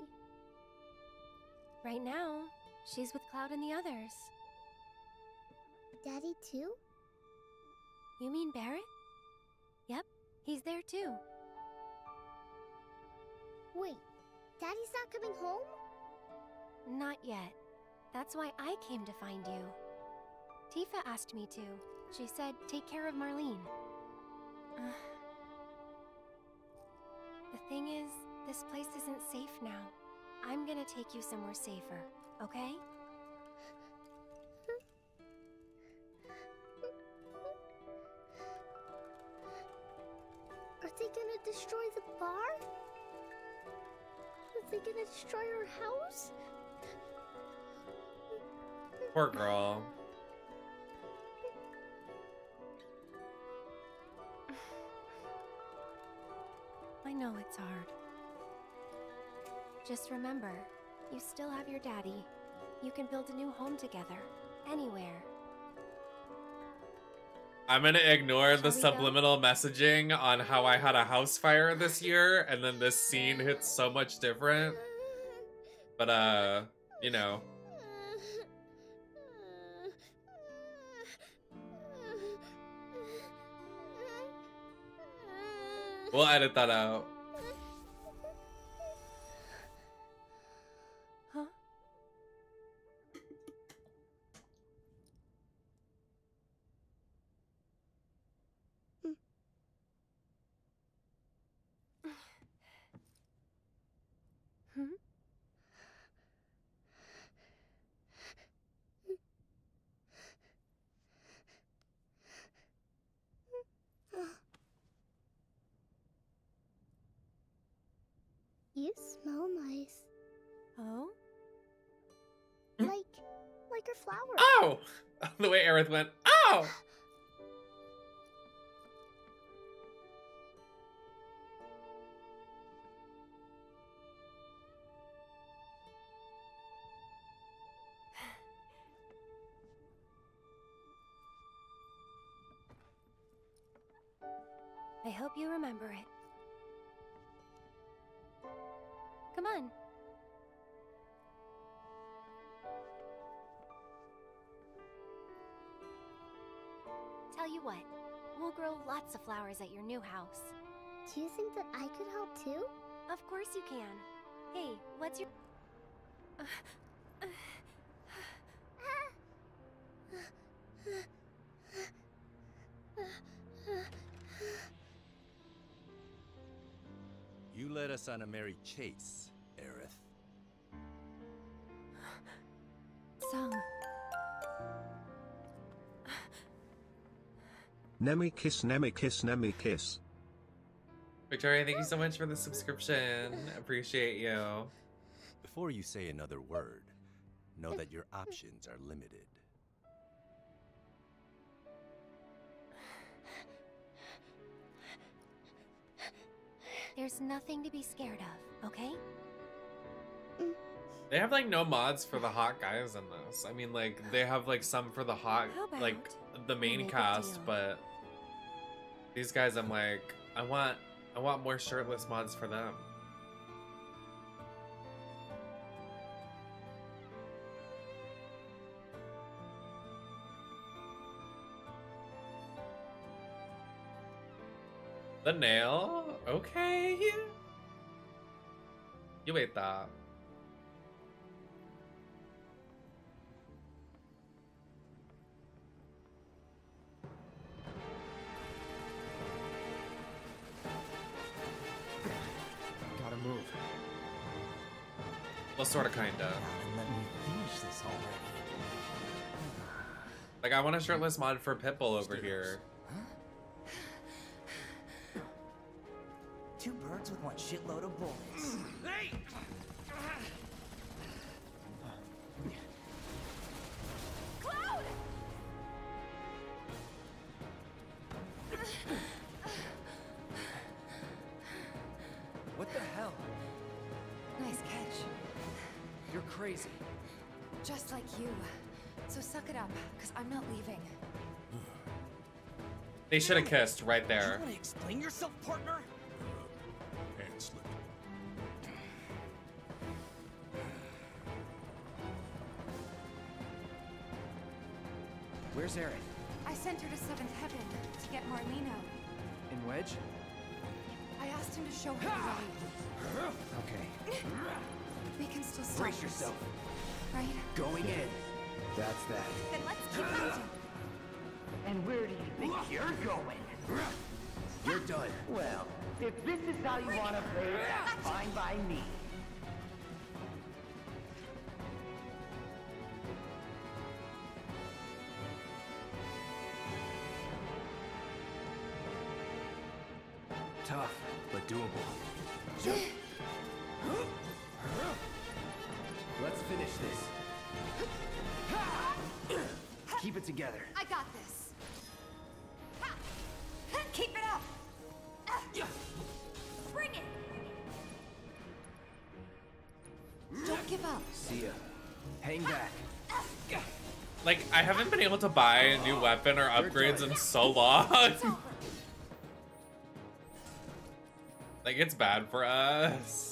Right now, she's with Cloud and the others. Daddy too? You mean Barret? Yep, he's there too. Wait, Daddy's not coming home? Not yet. That's why I came to find you. Tifa asked me to. She said, take care of Marlene. Ugh. the thing is, this place isn't safe now. I'm gonna take you somewhere safer, okay? They gonna destroy our house? Poor girl. I know it's hard. Just remember, you still have your daddy. You can build a new home together, anywhere. I'm gonna ignore the go? subliminal messaging on how I had a house fire this year, and then this scene hits so much different. But uh, you know, we'll edit that out. The way Aerith went. Lots at your new house. Do you think that I could help too? Of course you can. Hey, what's your... You led us on a merry chase, Nemi kiss, Nemi kiss, Nemi kiss. Victoria, thank you so much for the subscription. Appreciate you. Before you say another word, know that your options are limited. There's nothing to be scared of, okay? They have like no mods for the hot guys in this. I mean, like they have like some for the hot, like the main cast, but these guys, I'm like, I want, I want more shirtless mods for them. The nail? Okay. You ate that. Well, sort of, kind of. Like, I want a shirtless mod for Pitbull over here. Two birds with one shitload of bullets. Hey! I'm not leaving. They should have kissed right You there. wanna explain yourself, partner? Hand slipped. Where's Aerith? I sent her to Seventh Heaven to get Marlene. In Wedge? I asked him to show her the way. Okay. We can still stop Brace yourself. Right? Going in. That's that. Then let's keep moving. And where do you think you're going? You're done. Well, if this is how you want to play fine by me. I haven't been able to buy a new weapon or upgrades in so long. like, it's bad for us.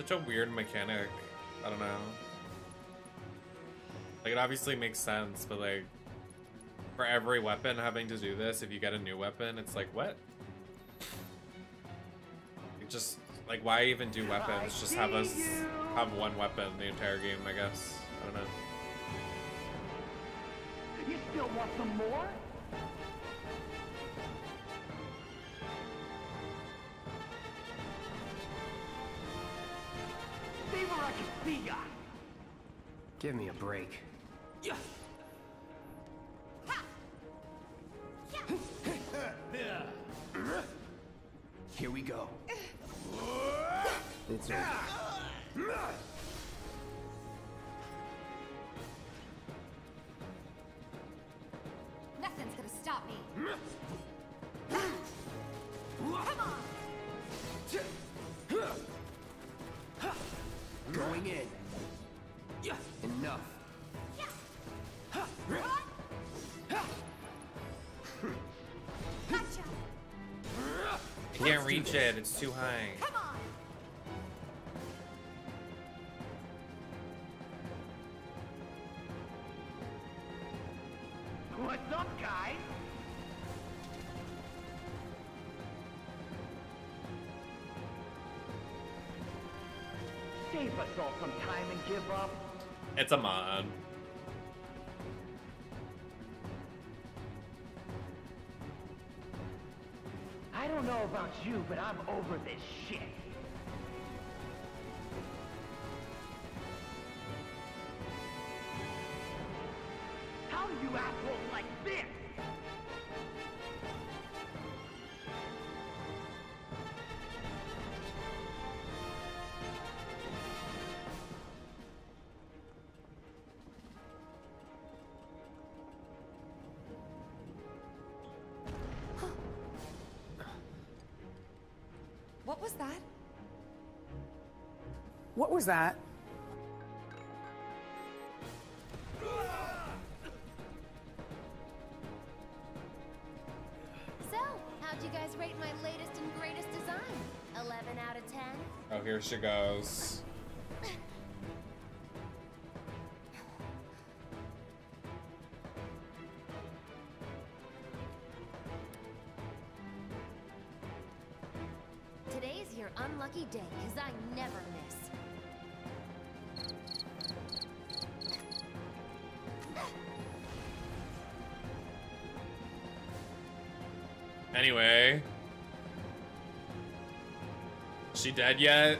Such a weird mechanic. I don't know. Like, it obviously makes sense, but like, for every weapon having to do this, if you get a new weapon, it's like, what? Just, like, why even do weapons? Just have us have one weapon the entire game, I guess. I don't know. You still want some more? Reach it. It's too high. What's up, guys? Save us all some time and give up. It's a mod. You, but I'm over this What was that? What was that? So, how'd you guys rate my latest and greatest design? 11 out of 10? Oh, here she goes. Dead yet?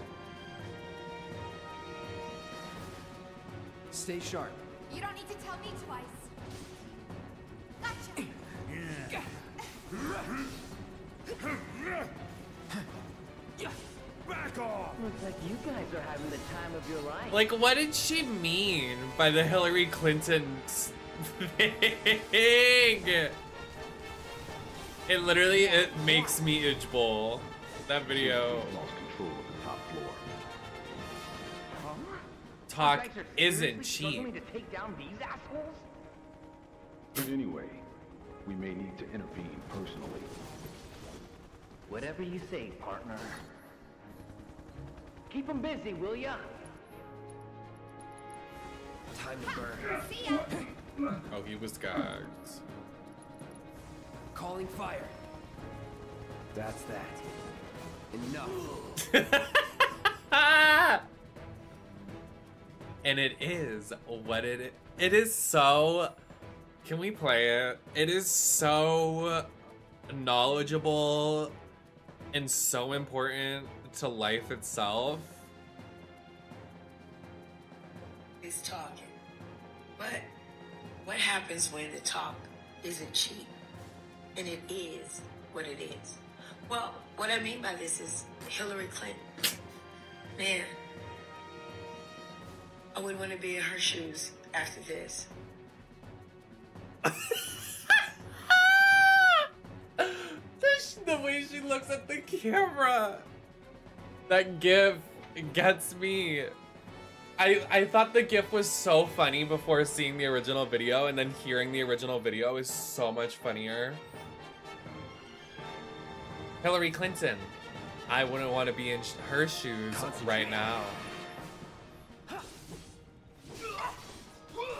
Stay sharp. You don't need to tell me twice. Gotcha. Back off! Looks like you guys are having the time of your life. Like, what did she mean by the Hillary Clinton thing? It literally it makes me itch bowl. That video. Talk You guys are isn't cheap. to take down these assholes? But anyway, we may need to intervene personally. Whatever you say, partner. Keep them busy, will ya? Time to burn. See ya! Oh, he was gagged. Calling fire. That's that. Enough. And it is what it it is so can we play it? It is so knowledgeable and so important to life itself. is talking. But what happens when the talk isn't cheap? And it is what it is. Well, what I mean by this is Hillary Clinton. Man, I wouldn't want to be in her shoes after this. The, the way she looks at the camera. That gif gets me. I I thought the gif was so funny before seeing the original video and then hearing the original video is so much funnier. Hillary Clinton. I wouldn't want to be in sh- her shoes right now.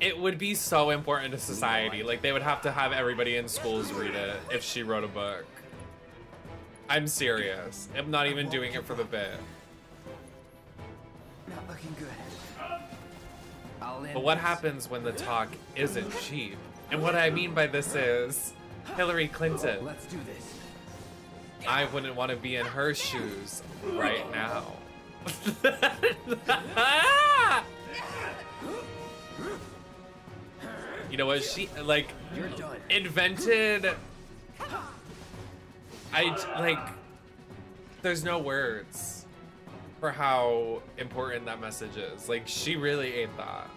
it would be so important to society. Like they would have to have everybody in schools read it if she wrote a book. I'm serious. I'm not even doing it for the bit. Not looking good. But what happens when the talk isn't cheap? And what I mean by this is Hillary Clinton. Let's do this. I wouldn't want to be in her shoes right now. you know what? She like invented. I like. There's no words. for how important that message is. Like she really ate that.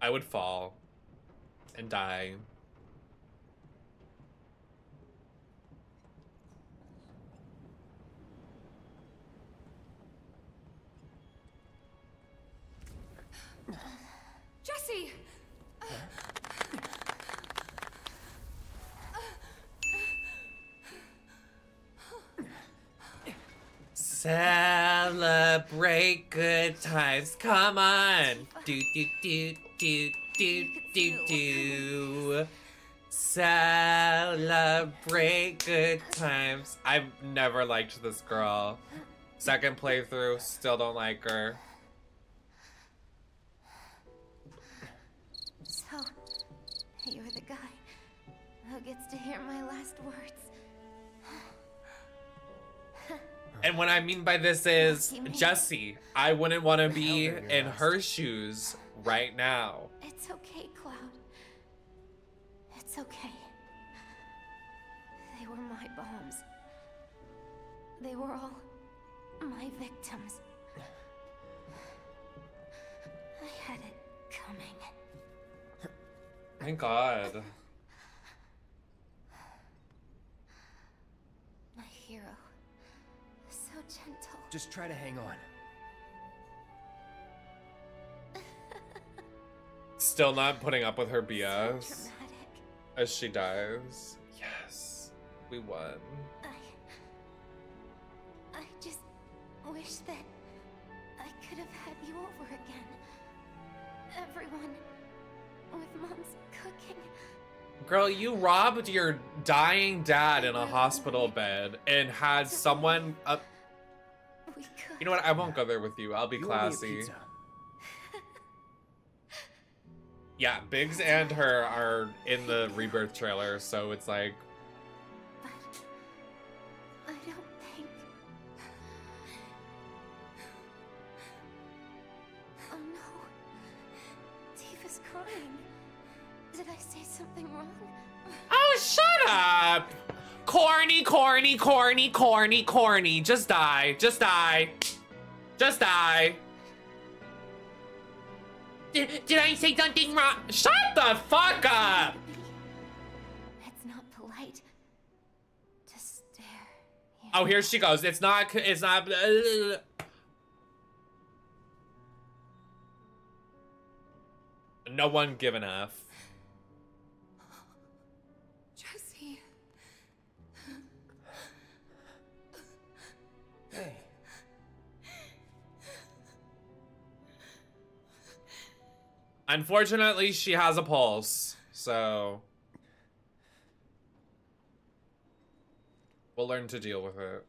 I would fall and die. Jessie! Celebrate good times. Come on. Do do do do do do do. Celebrate good times. I've never liked this girl. Second playthrough, still don't like her. So, you're the guy who gets to hear my last words. And what I mean by this is, Jessie, I wouldn't want to be in her shoes right now. It's okay, Cloud. It's okay. They were my bombs. They were all my victims. I had it coming. Thank God. My hero. So gentle. Just try to hang on. Still not putting up with her BS. As she dies. Yes. We won. I just wish that I could have had you over again. Everyone with mom's cooking. Girl, you robbed your dying dad in a hospital bed and had someone up. You know what? I won't go there with you. I'll be You owe me a classy. Yeah, Biggs and her are in the rebirth trailer, so it's like I don't think. Oh no. Tifa's crying. Did I say something wrong? Oh, shut up! Corny, corny, corny, corny, corny. Just die. Just die. Just die. Did, did I say something wrong? Shut the fuck up! It's not polite to stare. Oh, here she goes. It's not. It's not. Uh, no one give an F. Unfortunately, she has a pulse, so we'll learn to deal with it.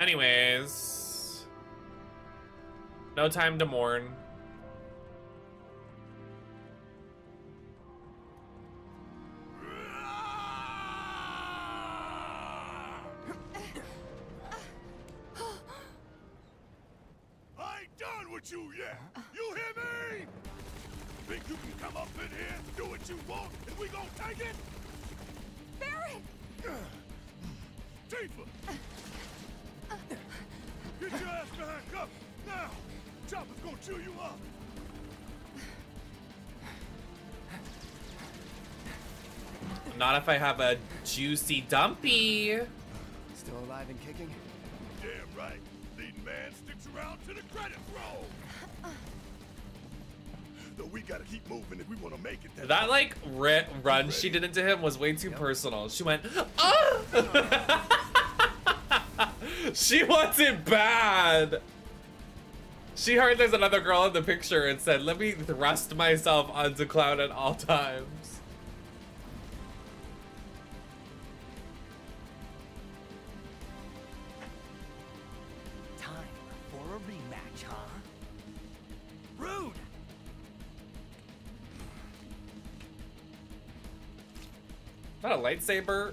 Anyways, no time to mourn. Juicy dumpy. still alive and kicking? Damn right! Leading man sticks around to the credit roll! Though we gotta keep moving if we wanna make it. That like ri- run she did into him was way too personal. She went, ah! she wants it bad. She heard there's another girl in the picture and said, "Let me thrust myself onto Cloud at all times." Lightsaber?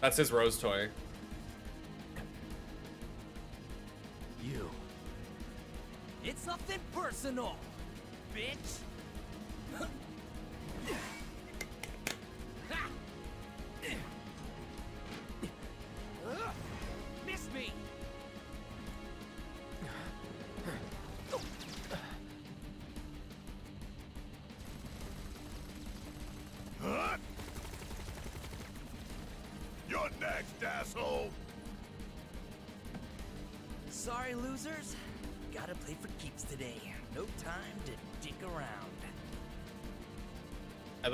That's his rose toy. You. It's nothing personal, bitch.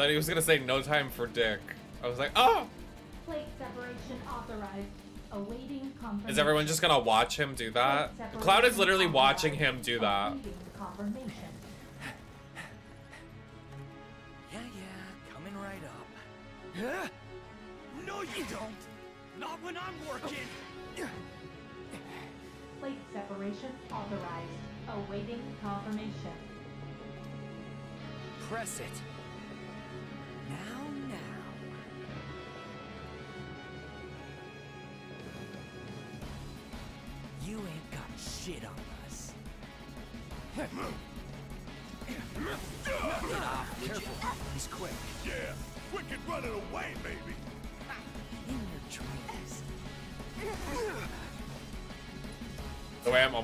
Thought he was gonna say no time for dick. I was like, oh! Plate separation authorized. Awaiting confirmation. Is everyone just gonna watch him do that? Cloud is literally watching him do that.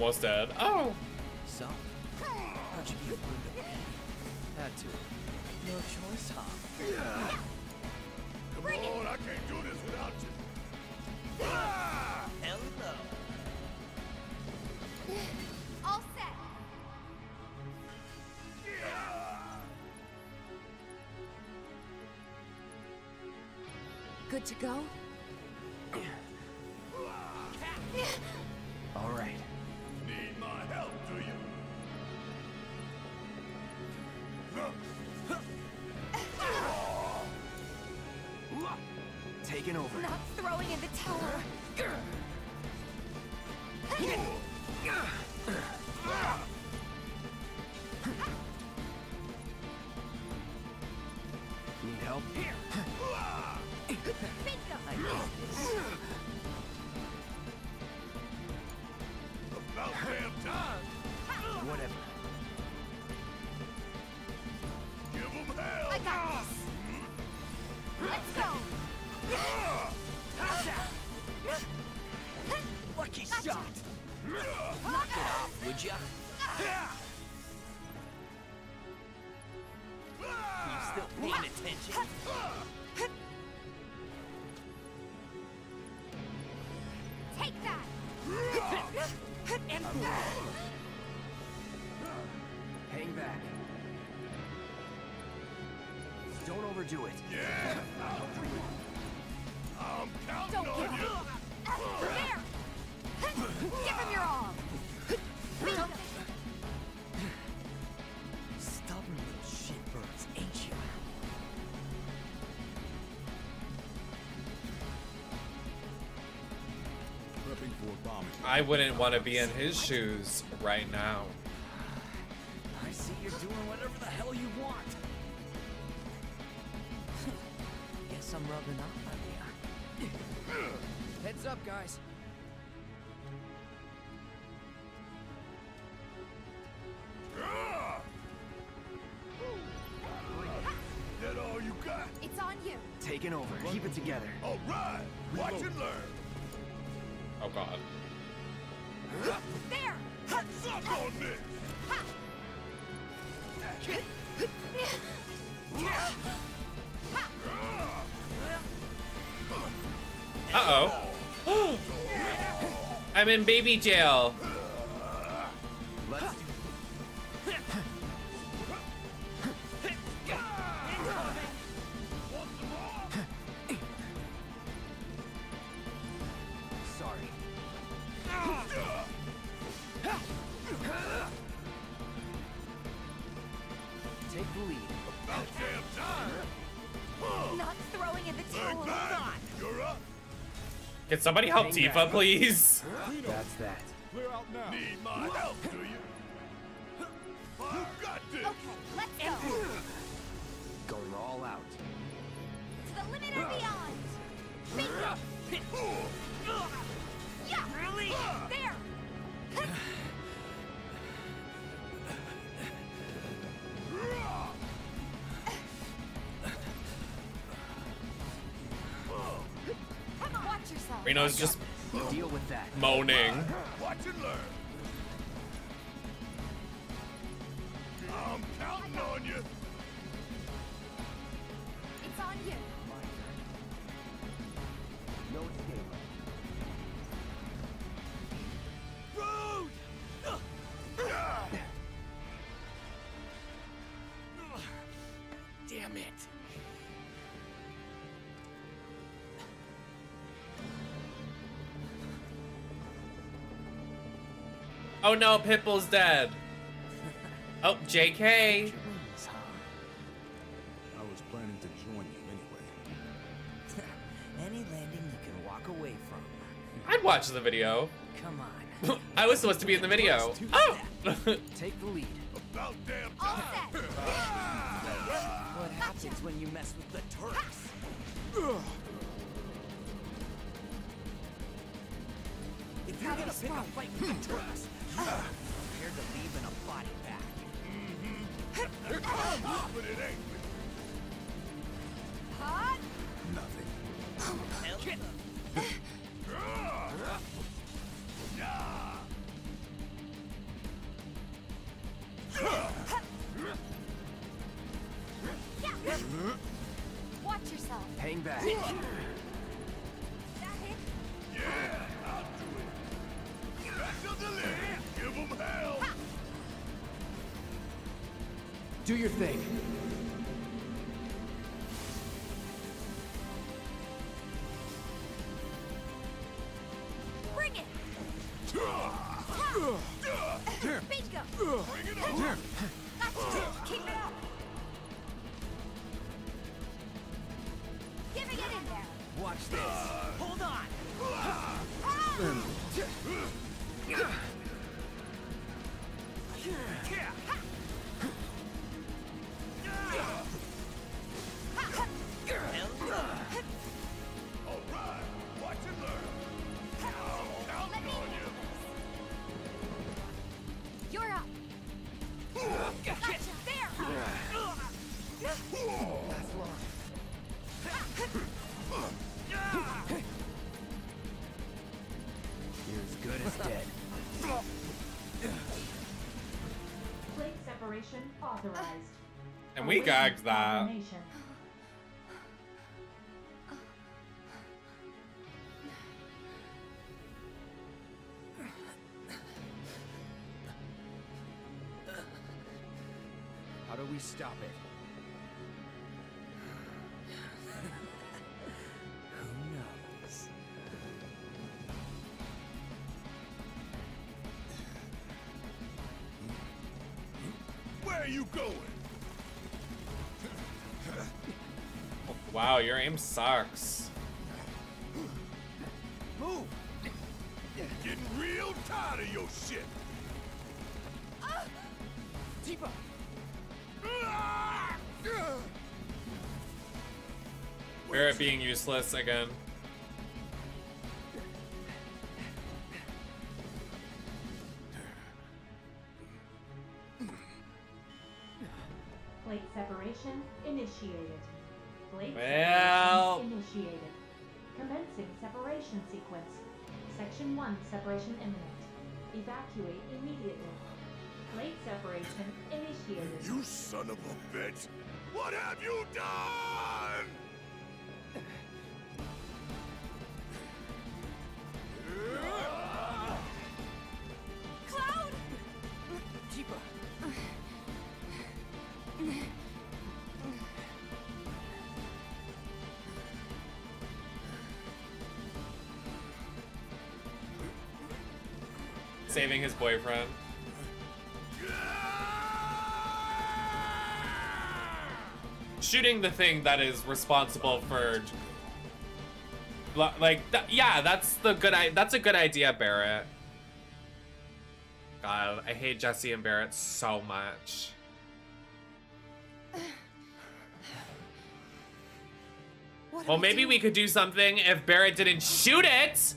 Almost dead. Oh! Ya? You still paying attention? Take that. And Hang back. Don't overdo it. I wouldn't want to be in his shoes right now. I see you're doing whatever the hell you want. Guess I'm rubbing off on you. Heads up, guys. Ah! That all you got? It's on you. Taking over. Keep it together. Tower. back! You're up! Can somebody help Tifa, please? Reno's just Deal with that. moaning. Watch and learn. I'm counting on you. It's on you. No escape. Rude! Damn it. Oh no, Pitbull's dead. Oh, JK. I was planning to join you anyway. Any landing you can walk away from. I'd watch the video. Come on. I was supposed to be in the video. Oh! Take the lead. About damn time. What happens when you mess with the Turks? If you're gonna pick a fight with the Turks, you are to leave in a body bag. Mm-hmm. But it ain't. Do your thing. And we gagged that. Your aim sucks. Move. Getting real tired of your shit. Deepa! Ah! Barret being useless again. Separation sequence. Section 1 separation imminent. Evacuate immediately. Plate separation initiated. You son of a bitch! What have you done? Saving his boyfriend. Shooting the thing that is responsible for like th- yeah that's the good I- that's a good idea barret god i hate jessie and barret so much? Well, maybe we could do something if Barret didn't shoot it.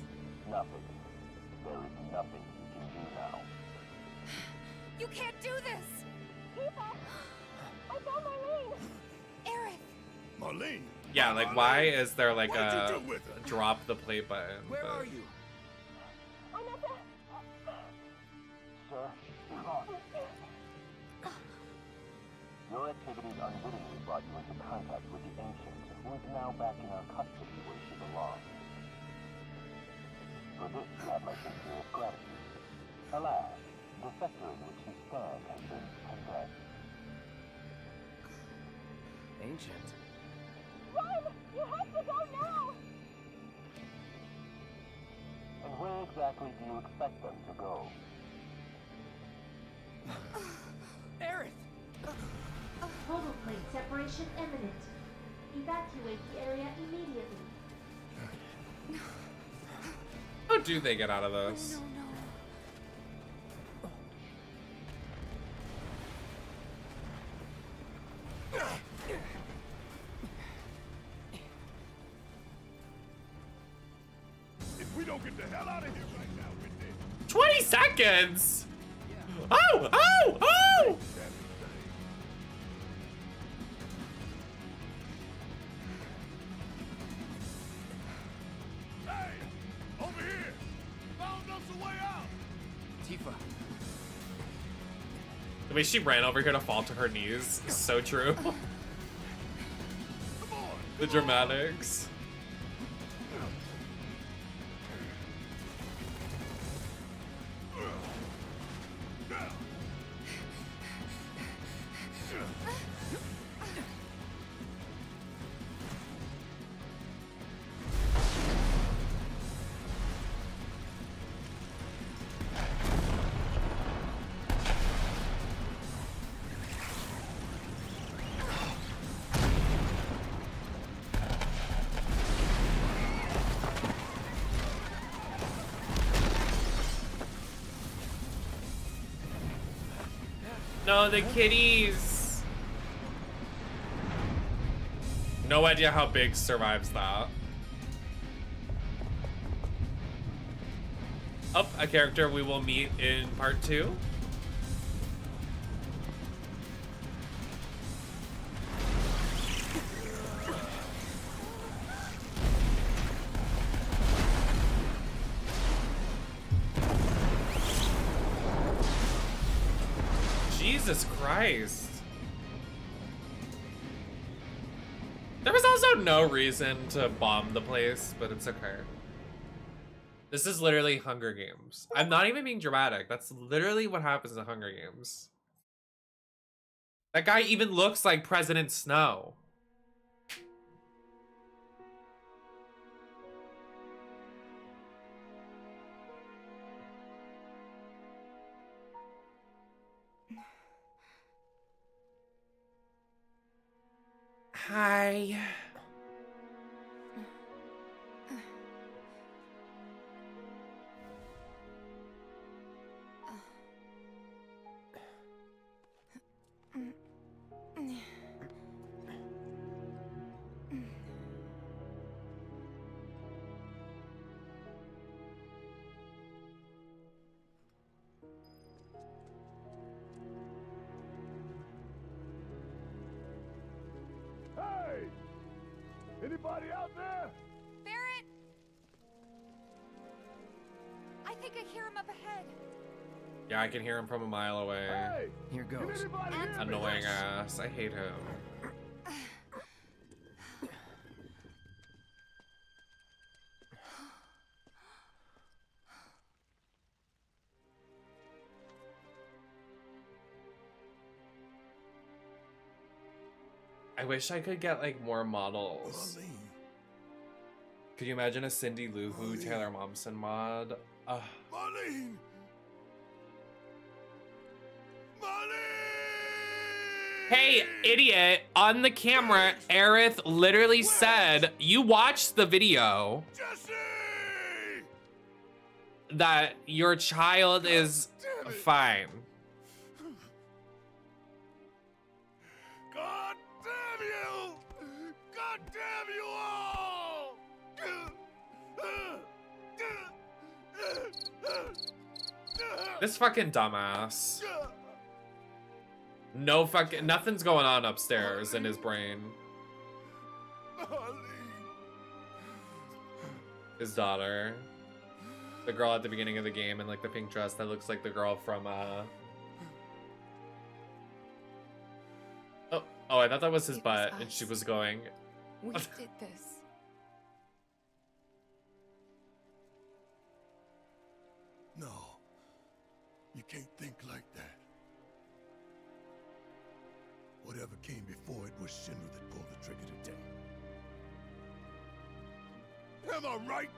Like why is there like What a you do with her? drop the play button? Where but- are you? Sir, you're gone. Your activities unwittingly brought you into contact with the Ancients, who is now back in our custody where she belongs. For this, you have my sincerest gratitude. Alas, the sector in which you stand has been condemned. Ancient. Run! You have to go now! And where exactly do you expect them to go? Aerith! Total plate separation imminent. Evacuate the area immediately. How do they get out of this? If we don't get the hell out of here right now, we're 20 seconds! Oh! Oh! Oh! Hey! Over here! Found us a way out! Tifa. The way she ran over here to fall to her knees is so true. the dramatics. No, the kitties. No idea how Big survives that. Up a character we will meet in part two. Christ. There was also no reason to bomb the place, but it's okay. This is literally Hunger Games. I'm not even being dramatic. That's literally what happens in Hunger Games. That guy even looks like President Snow. Hi. Can hear him from a mile away. Hey! Here goes. Annoying ass. I hate him. I wish I could get like more models. Could you imagine a Cindy Lou Who Taylor Momsen mod? Ugh. Marlene! Hey, idiot, on the camera, Aerith literally Where? said, you watched the video. Jessie! That your child God is fine. God damn you! God damn you all! This fucking dumbass. No fucking nothing's going on upstairs in his brain. His daughter. The girl at the beginning of the game in like the pink dress that looks like the girl from uh Oh, oh, I thought that was his butt and she was going We did this. No. You can't think like Whatever came before it was Shinra that pulled the trigger today. Am I right?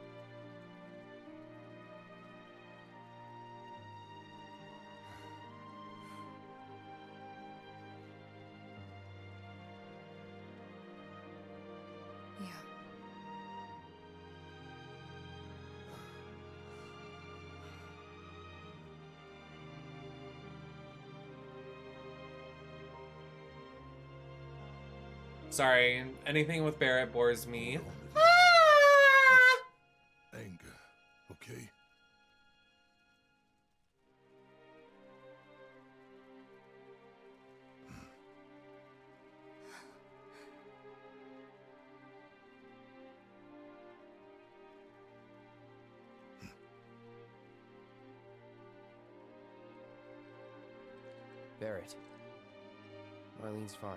Sorry, anything with Barret bores me. Ah! Anger, okay? Barret. Marlene's fine.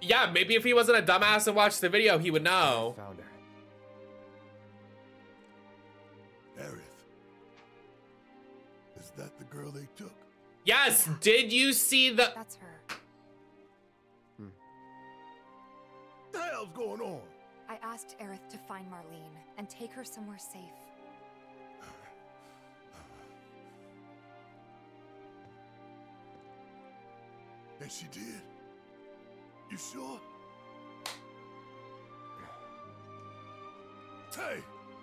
Yeah, maybe if he wasn't a dumbass and watched the video, he would know. Found her. Aerith. Is that the girl they took? Yes, did you see the That's her. What the hell's going on? I asked Aerith to find Marlene and take her somewhere safe. And she did? You sure? Tay,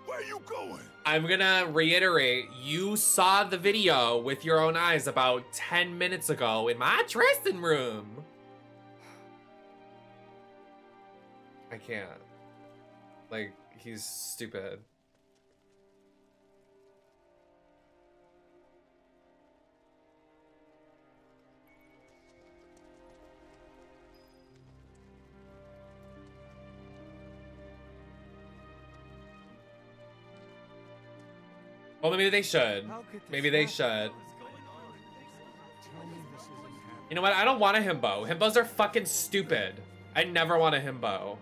where you going? I'm gonna reiterate, you saw the video with your own eyes about 10 minutes ago in my dressing room. I can't. Like, he's stupid. Well, maybe they should. Maybe they should. You know what? I don't want a himbo. Himbos are fucking stupid. I never want a himbo.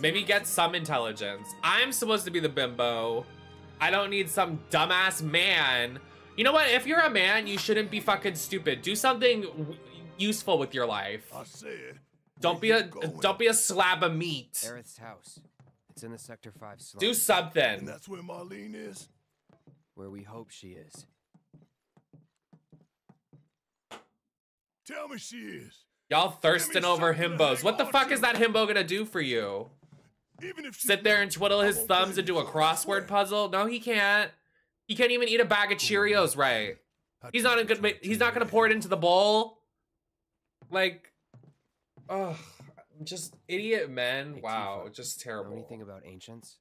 Maybe get some intelligence. I'm supposed to be the bimbo. I don't need some dumbass man. You know what? If you're a man, you shouldn't be fucking stupid. Do something w- useful with your life. I said. Don't be a don't be a slab of meat. Aerith's house. It's in the Sector 5 slum. Do something. And that's where Marlene is? Where we hope she is. Tell me she is. Y'all thirsting over himbos. What the fuck is that himbo gonna do for you? Even if Sit there and twiddle his thumbs and do a crossword puzzle? No, he can't. He can't even eat a bag of Cheerios right. He's not a good. He's not gonna pour it into the bowl. Like, ugh, just idiot men. Wow, just terrible. Know terrible. anything about ancients?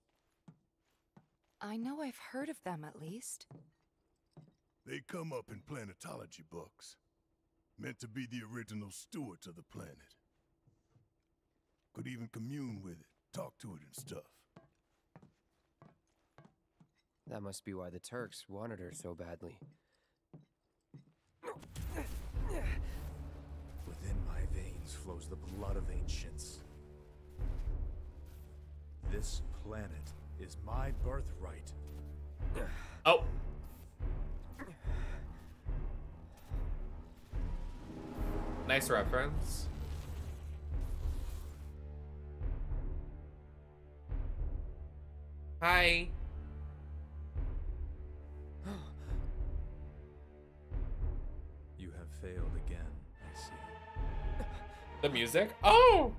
I know I've heard of them at least. They come up in planetology books. Meant to be the original stewards of the planet. Could even commune with it, talk to it and stuff. That must be why the Turks wanted her so badly. Within my veins flows the blood of ancients. This planet is my birthright. Oh. Nice reference. Hi. You have failed again, I see. The music? Oh!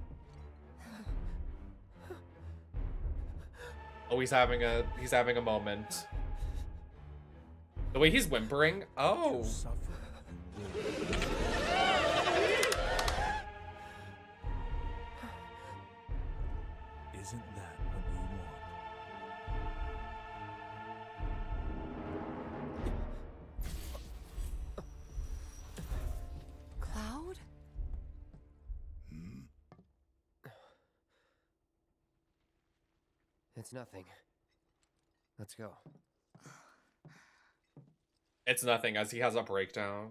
Oh, he's having a he's having a moment. The way he's whimpering. Oh. It's nothing. Let's go. It's nothing as he has a breakdown.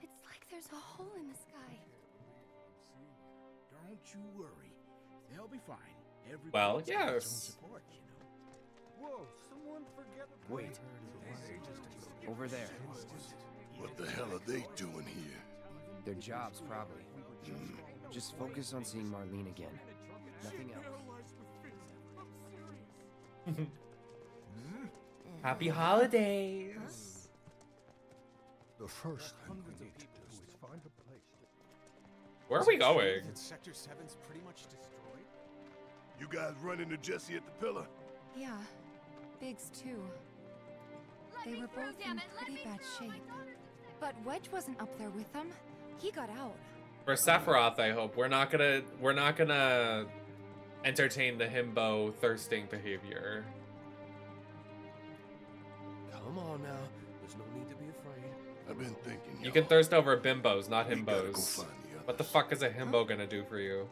It's like there's a hole in the sky. Don't you worry. They'll be fine. Every Well, yes. support, you know. Whoa, someone forget Wait. Over there. What the hell are they doing here? Their jobs, probably. Just mm-hmm. focus on seeing Marlene again. Nothing else. Happy holidays. The first thing we need to do is find a place. Where are we going? Sector 7's pretty much destroyed? You guys run into Jessie at the pillar? Yeah, Biggs too. They were both in pretty bad shape. But Wedge wasn't up there with them. He got out. For Sephiroth, I hope we're not gonna we're not gonna entertain the himbo thirsting behavior. Come on now. There's no need to be afraid. I've been thinking. You can thirst over bimbos, not We go himbos. the What the fuck is a himbo gonna do for you?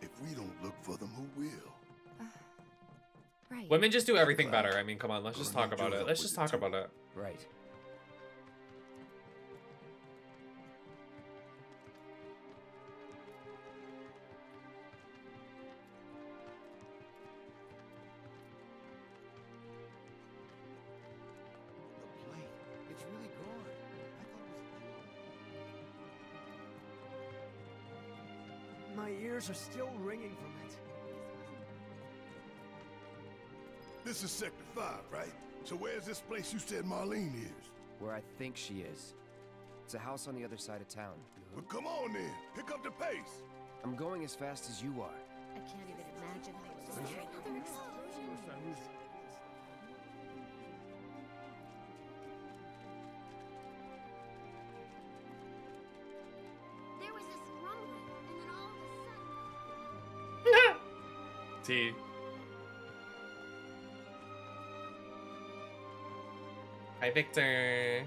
If we don't look for them, who will? Uh, right. Women just do everything better. I mean, come on, let's just talk about it. Let's just talk about it. Right. Thought it was. My ears are still ringing from it. This is Sector 5, right? So where's this place you said Marlene is? Where I think she is. It's a house on the other side of town. Well, come on then. Pick up the pace. I'm going as fast as you are. I can't even imagine how it was. Another explosion. T. Hi, Victor.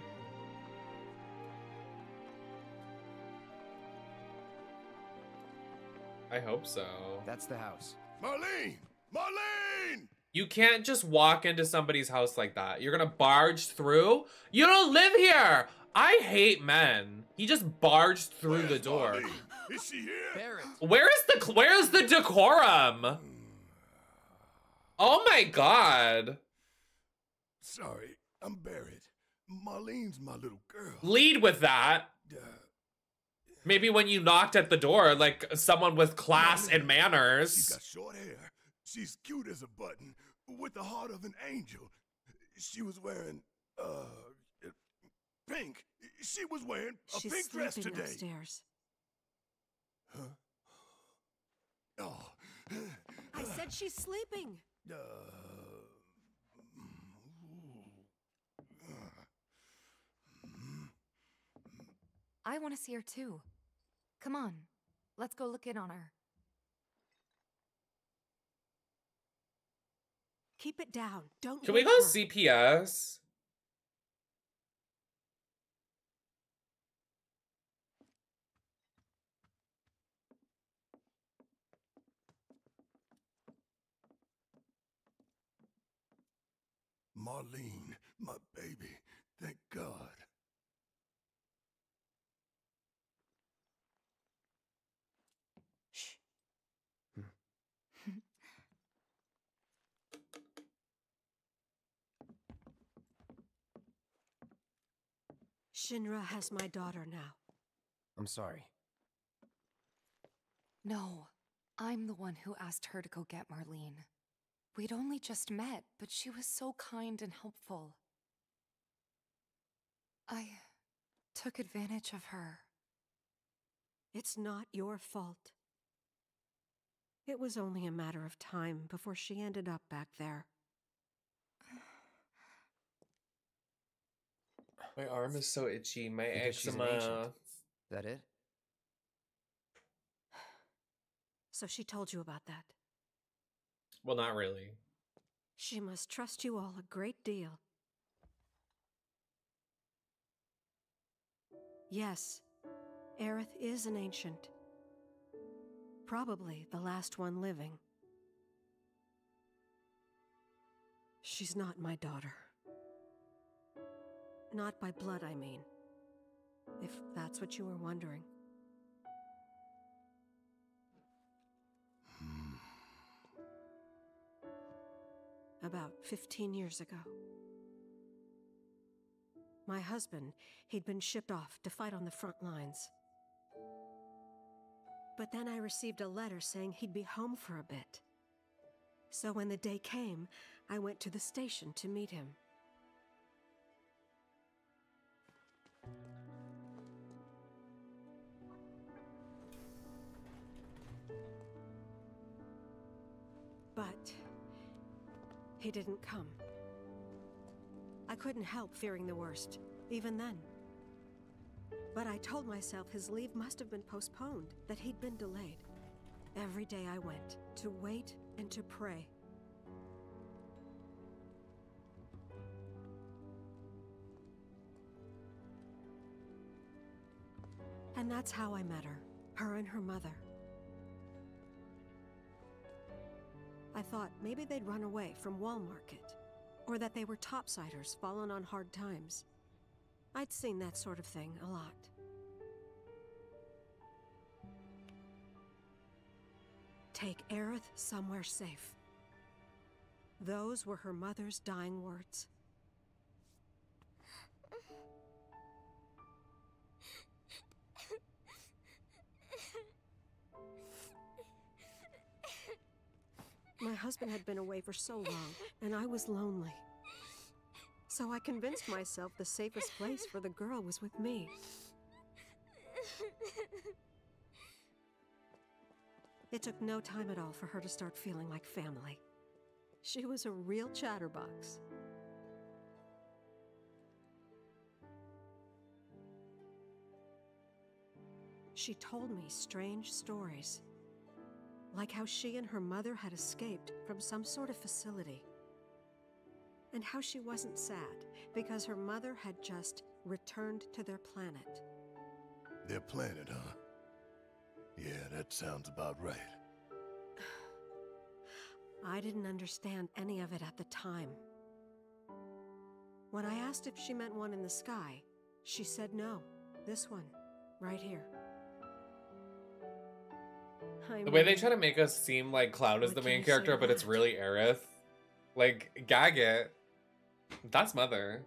I hope so. That's the house. Marlene! Marlene! You can't just walk into somebody's house like that. You're gonna barge through. You don't live here. I hate men. He just barged through the door. Marlene? Is she here? Barret. Where is the where's the decorum? Oh my god. Sorry, I'm Barret. Marlene's my little girl. Lead with that. Maybe when you knocked at the door, like someone with class and manners. She's got short hair. She's cute as a button, with the heart of an angel. She was wearing, uh, pink. She was wearing a She's pink dress sleeping today. upstairs. Huh? Oh. I said she's sleeping. Uh, I want to see her too. Come on, let's go look in on her. Keep it down. Don't. Can we go her. CPS? Marlene, my baby. Thank God. Shinra has my daughter now. I'm sorry. No, I'm the one who asked her to go get Marlene. We'd only just met, but she was so kind and helpful. I took advantage of her. It's not your fault. It was only a matter of time before she ended up back there. My arm is so itchy. My Because she's an eczema. ancient. That it? So she told you about that. Well, not really. She must trust you all a great deal. Yes, Aerith is an ancient. Probably the last one living. She's not my daughter. Not by blood, I mean. If that's what you were wondering. About 15 years ago. My husband, he'd been shipped off to fight on the front lines. But then I received a letter saying he'd be home for a bit. So when the day came, I went to the station to meet him. But he didn't come. I couldn't help fearing the worst, even then. But I told myself his leave must have been postponed, that he'd been delayed. Every day I went, to wait and to pray. And that's how I met her, her and her mother. I thought maybe they'd run away from Wall Market, or that they were topsiders fallen on hard times. I'd seen that sort of thing a lot. Take Aerith somewhere safe. Those were her mother's dying words. My husband had been away for so long, and I was lonely. So I convinced myself the safest place for the girl was with me. It took no time at all for her to start feeling like family. She was a real chatterbox. She told me strange stories, like how she and her mother had escaped from some sort of facility, and how she wasn't sad because her mother had just returned to their planet. Their planet, huh? Yeah, that sounds about right. I didn't understand any of it at the time. When I asked if she meant one in the sky, she said no. This one, right here. I The way they try to make us seem like Cloud is the main character, but it's really Aerith. Like, gag it. That's Mother.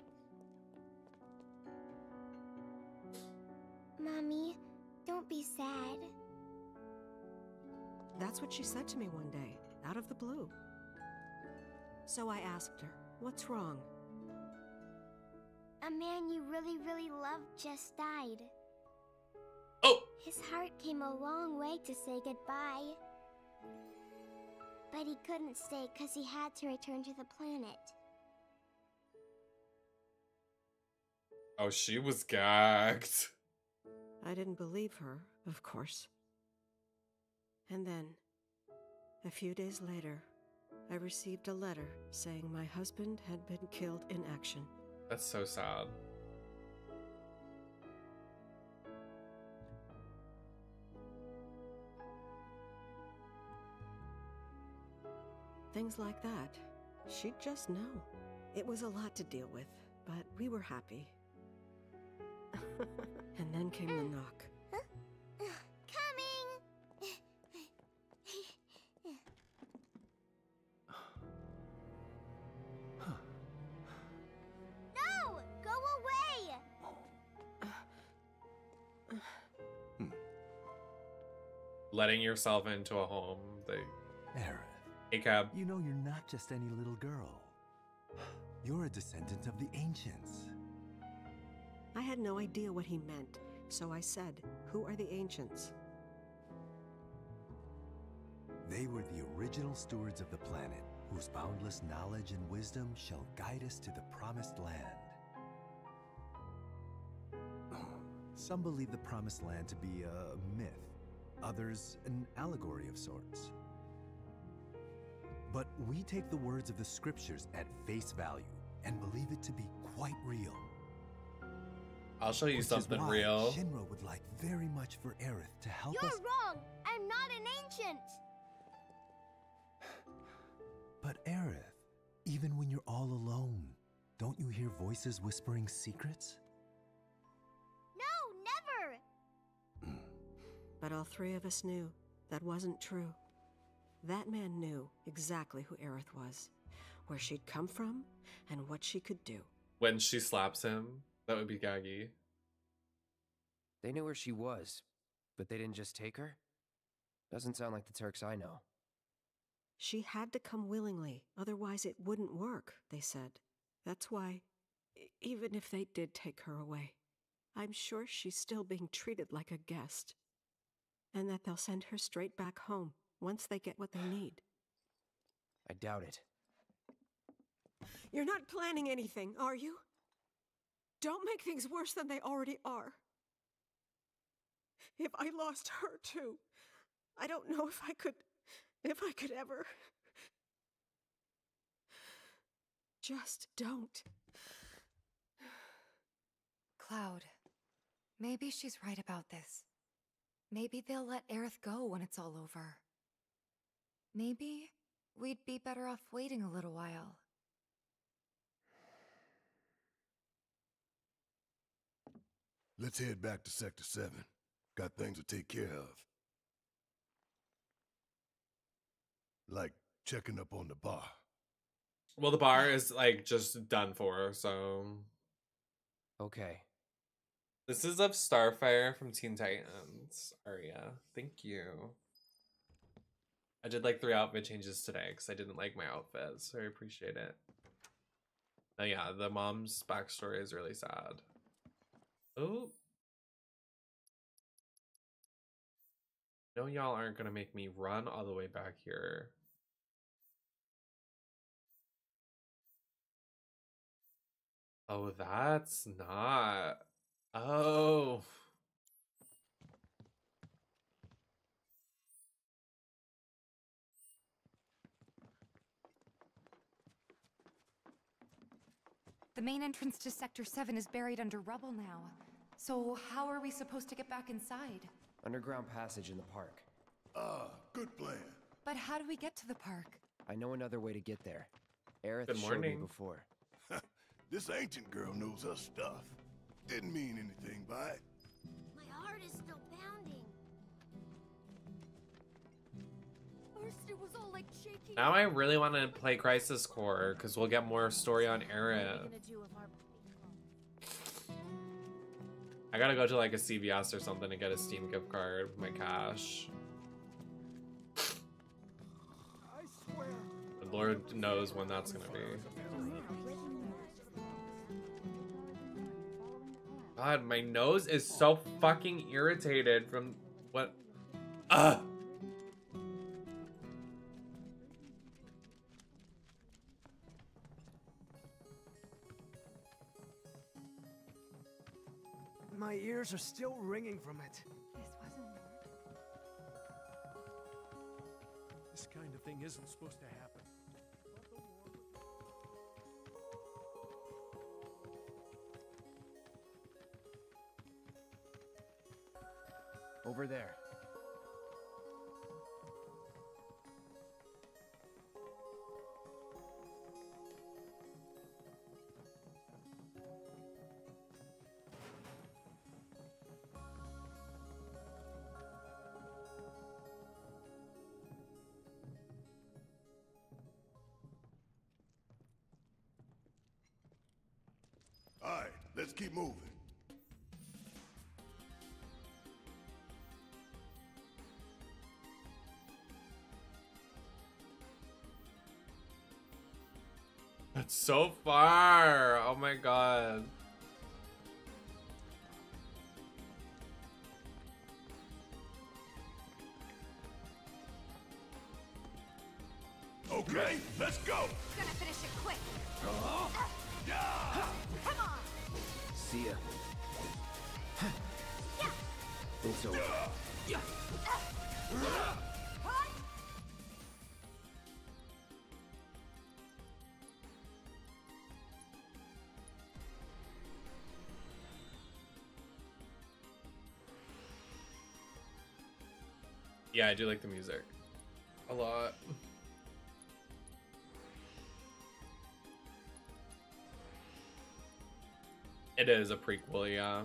Mommy, don't be sad. That's what she said to me one day, out of the blue. So I asked her, What's wrong? A man you really, really loved just died. His heart came a long way to say goodbye. But he couldn't stay because he had to return to the planet. Oh, she was gagged. I didn't believe her, of course. And then, a few days later, I received a letter saying my husband had been killed in action. That's so sad. Things like that. She'd just know. It was a lot to deal with, but we were happy. and then came the knock. Coming! no! Go away! Hmm. Letting yourself into a home. They. Aerith. Hey, Cab. You know you're not just any little girl. You're a descendant of the ancients. I had no idea what he meant, so I said, Who are the ancients? They were the original stewards of the planet, whose boundless knowledge and wisdom shall guide us to the promised land. Some believe the promised land to be a myth, others an allegory of sorts. But we take the words of the scriptures at face value and believe it to be quite real. I'll show you Which is something why real. Shinra would like very much for Aerith to help You're us. wrong. I'm not an ancient. But Aerith, even when you're all alone, don't you hear voices whispering secrets? No, never. Hmm. But all three of us knew that wasn't true. That man knew exactly who Aerith was, where she'd come from, and what she could do. When she slaps him, that would be gaggy. They knew where she was, but they didn't just take her? Doesn't sound like the Turks I know. She had to come willingly, otherwise it wouldn't work, they said. That's why, even if they did take her away, I'm sure she's still being treated like a guest. And that they'll send her straight back home once they get what they need. I doubt it. You're not planning anything, are you? Don't make things worse than they already are. If I lost her too, I don't know if I could. if I could ever. Just don't. Cloud, maybe she's right about this. Maybe they'll let Aerith go when it's all over. Maybe we'd be better off waiting a little while. Let's head back to Sector 7. Got things to take care of. Like checking up on the bar. Well, the bar is like just done for, so. Okay. This is of Starfire from Teen Titans. Aria, thank you. I did like three outfit changes today because I didn't like my outfit, so I appreciate it. Oh yeah, the mom's backstory is really sad. Oh. No, y'all aren't gonna make me run all the way back here. Oh, that's not. Oh. The main entrance to Sector 7 is buried under rubble now. So, how are we supposed to get back inside? Underground passage in the park. Ah, good plan. But how do we get to the park? I know another way to get there. Aerith Good showed me morning. before. This ancient girl knows her stuff. Didn't mean anything by it. My heart is still Now I really want to play Crisis Core because we'll get more story on Aerith. I gotta go to like a CVS or something to get a Steam gift card with my cash. The Lord knows when that's gonna be. God, my nose is so fucking irritated from what. Ugh. My ears are still ringing from it. This wasn't. This kind of thing isn't supposed to happen. Over there. Keep moving. That's so far. Oh my god. Yeah, I do like the music. A lot. It is a prequel, yeah.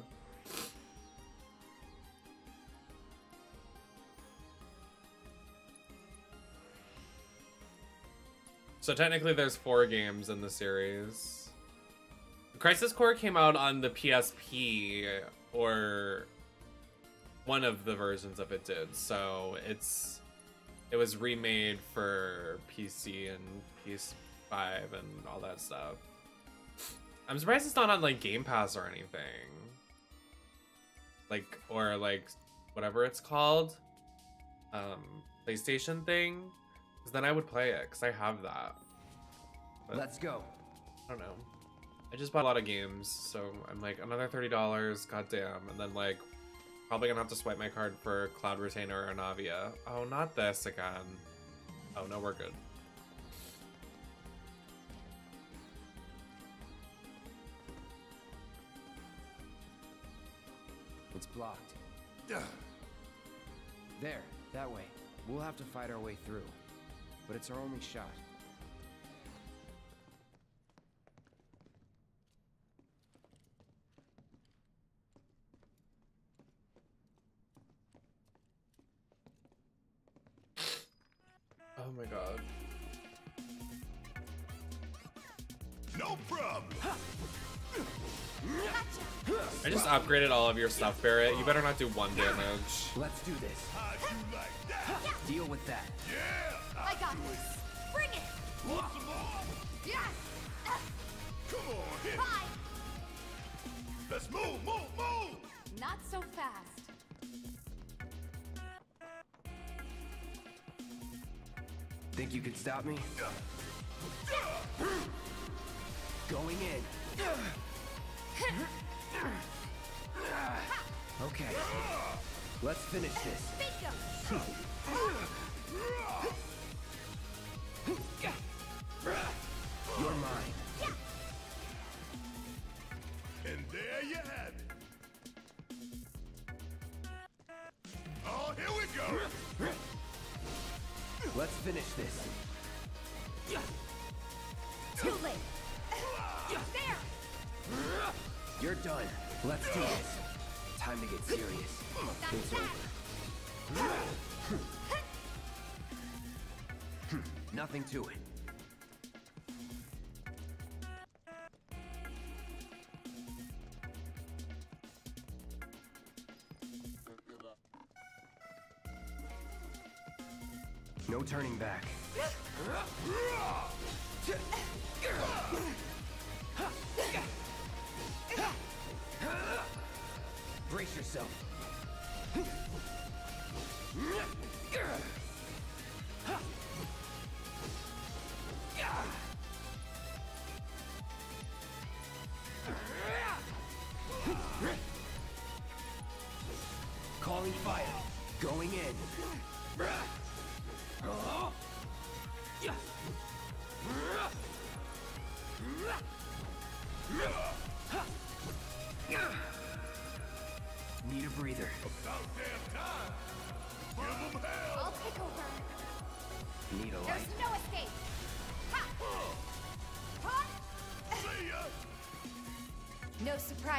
So technically there's four games in the series. Crisis Core came out on the PSP, or one of the versions of it did. So it's it was remade for PC and PS5 and all that stuff. I'm surprised it's not on like Game Pass or anything. Like or like whatever it's called. Um PlayStation thing. Cause then I would play it, because I have that. But Let's go. I don't know. I just bought a lot of games, so I'm like another thirty dollars, goddamn, and then like probably gonna have to swipe my card for Cloud Retainer or Navia. Oh, not this again. Oh no, we're good. It's blocked. There, that way. We'll have to fight our way through. But it's our only shot. Oh my god. No problem. I just upgraded all of your stuff, Barret. You better not do one damage. Let's do this. Deal with that. Yeah. I got this. Bring it. Want some more? Yes. Come on, hit it. Fine. Let's move, move, move. Not so fast. Think you can stop me? Going in. Okay. Let's finish this. You're mine. Let's finish this. Too late. There. You're done. Let's do this. Time to get serious. It's over. Nothing to it. No turning back. Brace yourself.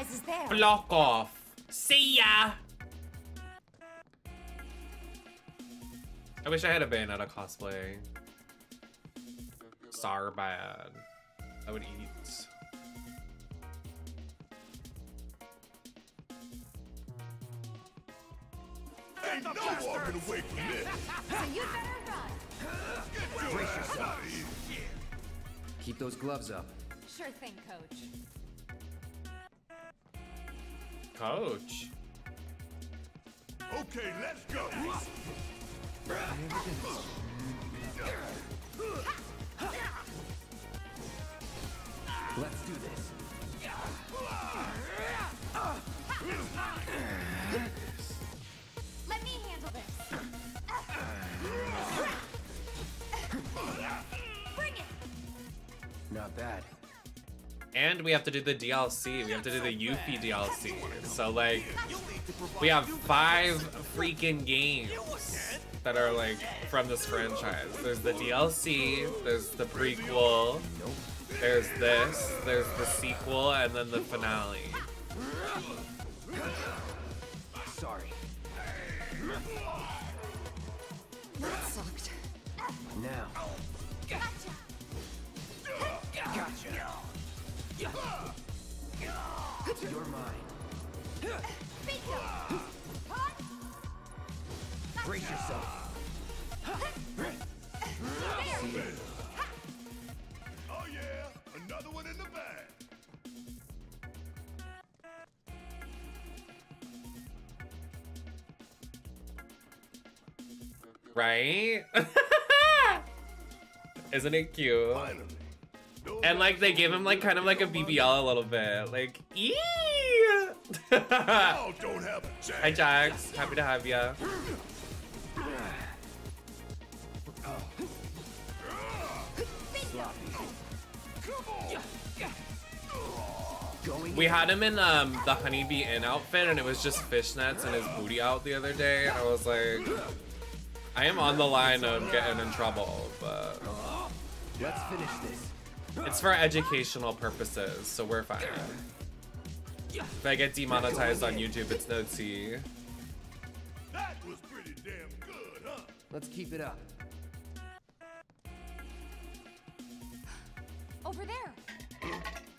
No surprises there. Block off. See ya. I wish I had a Bayonetta cosplay. Star bad. I would eat. Ain't no walking away from this. So you better run. Get your Brace yourself. out of here. Keep those gloves up. Sure thing, coach. Coach. Okay, let's go. Let's do this. Let me handle this. Bring it. Not bad. And we have to do the DLC. We have to do the Yuffie DLC. So like, we have five freaking games. that are like from this franchise. There's the DLC, there's the prequel, there's this, there's the sequel, and then the finale. Sorry. That sucked. Now. Right? Isn't it cute? And like they give him like kind of like a BBL a little bit. Like, eee! Don't have a. Hi Jax, happy to have ya. We had him in um, the Honeybee Inn outfit and it was just fishnets and his booty out the other day. And I was like, I am on the line of getting in trouble, but Let's finish this. it's for educational purposes, so we're fine. If I get demonetized on YouTube, it's no tea. That was pretty damn good, huh? Let's keep it up. Over there.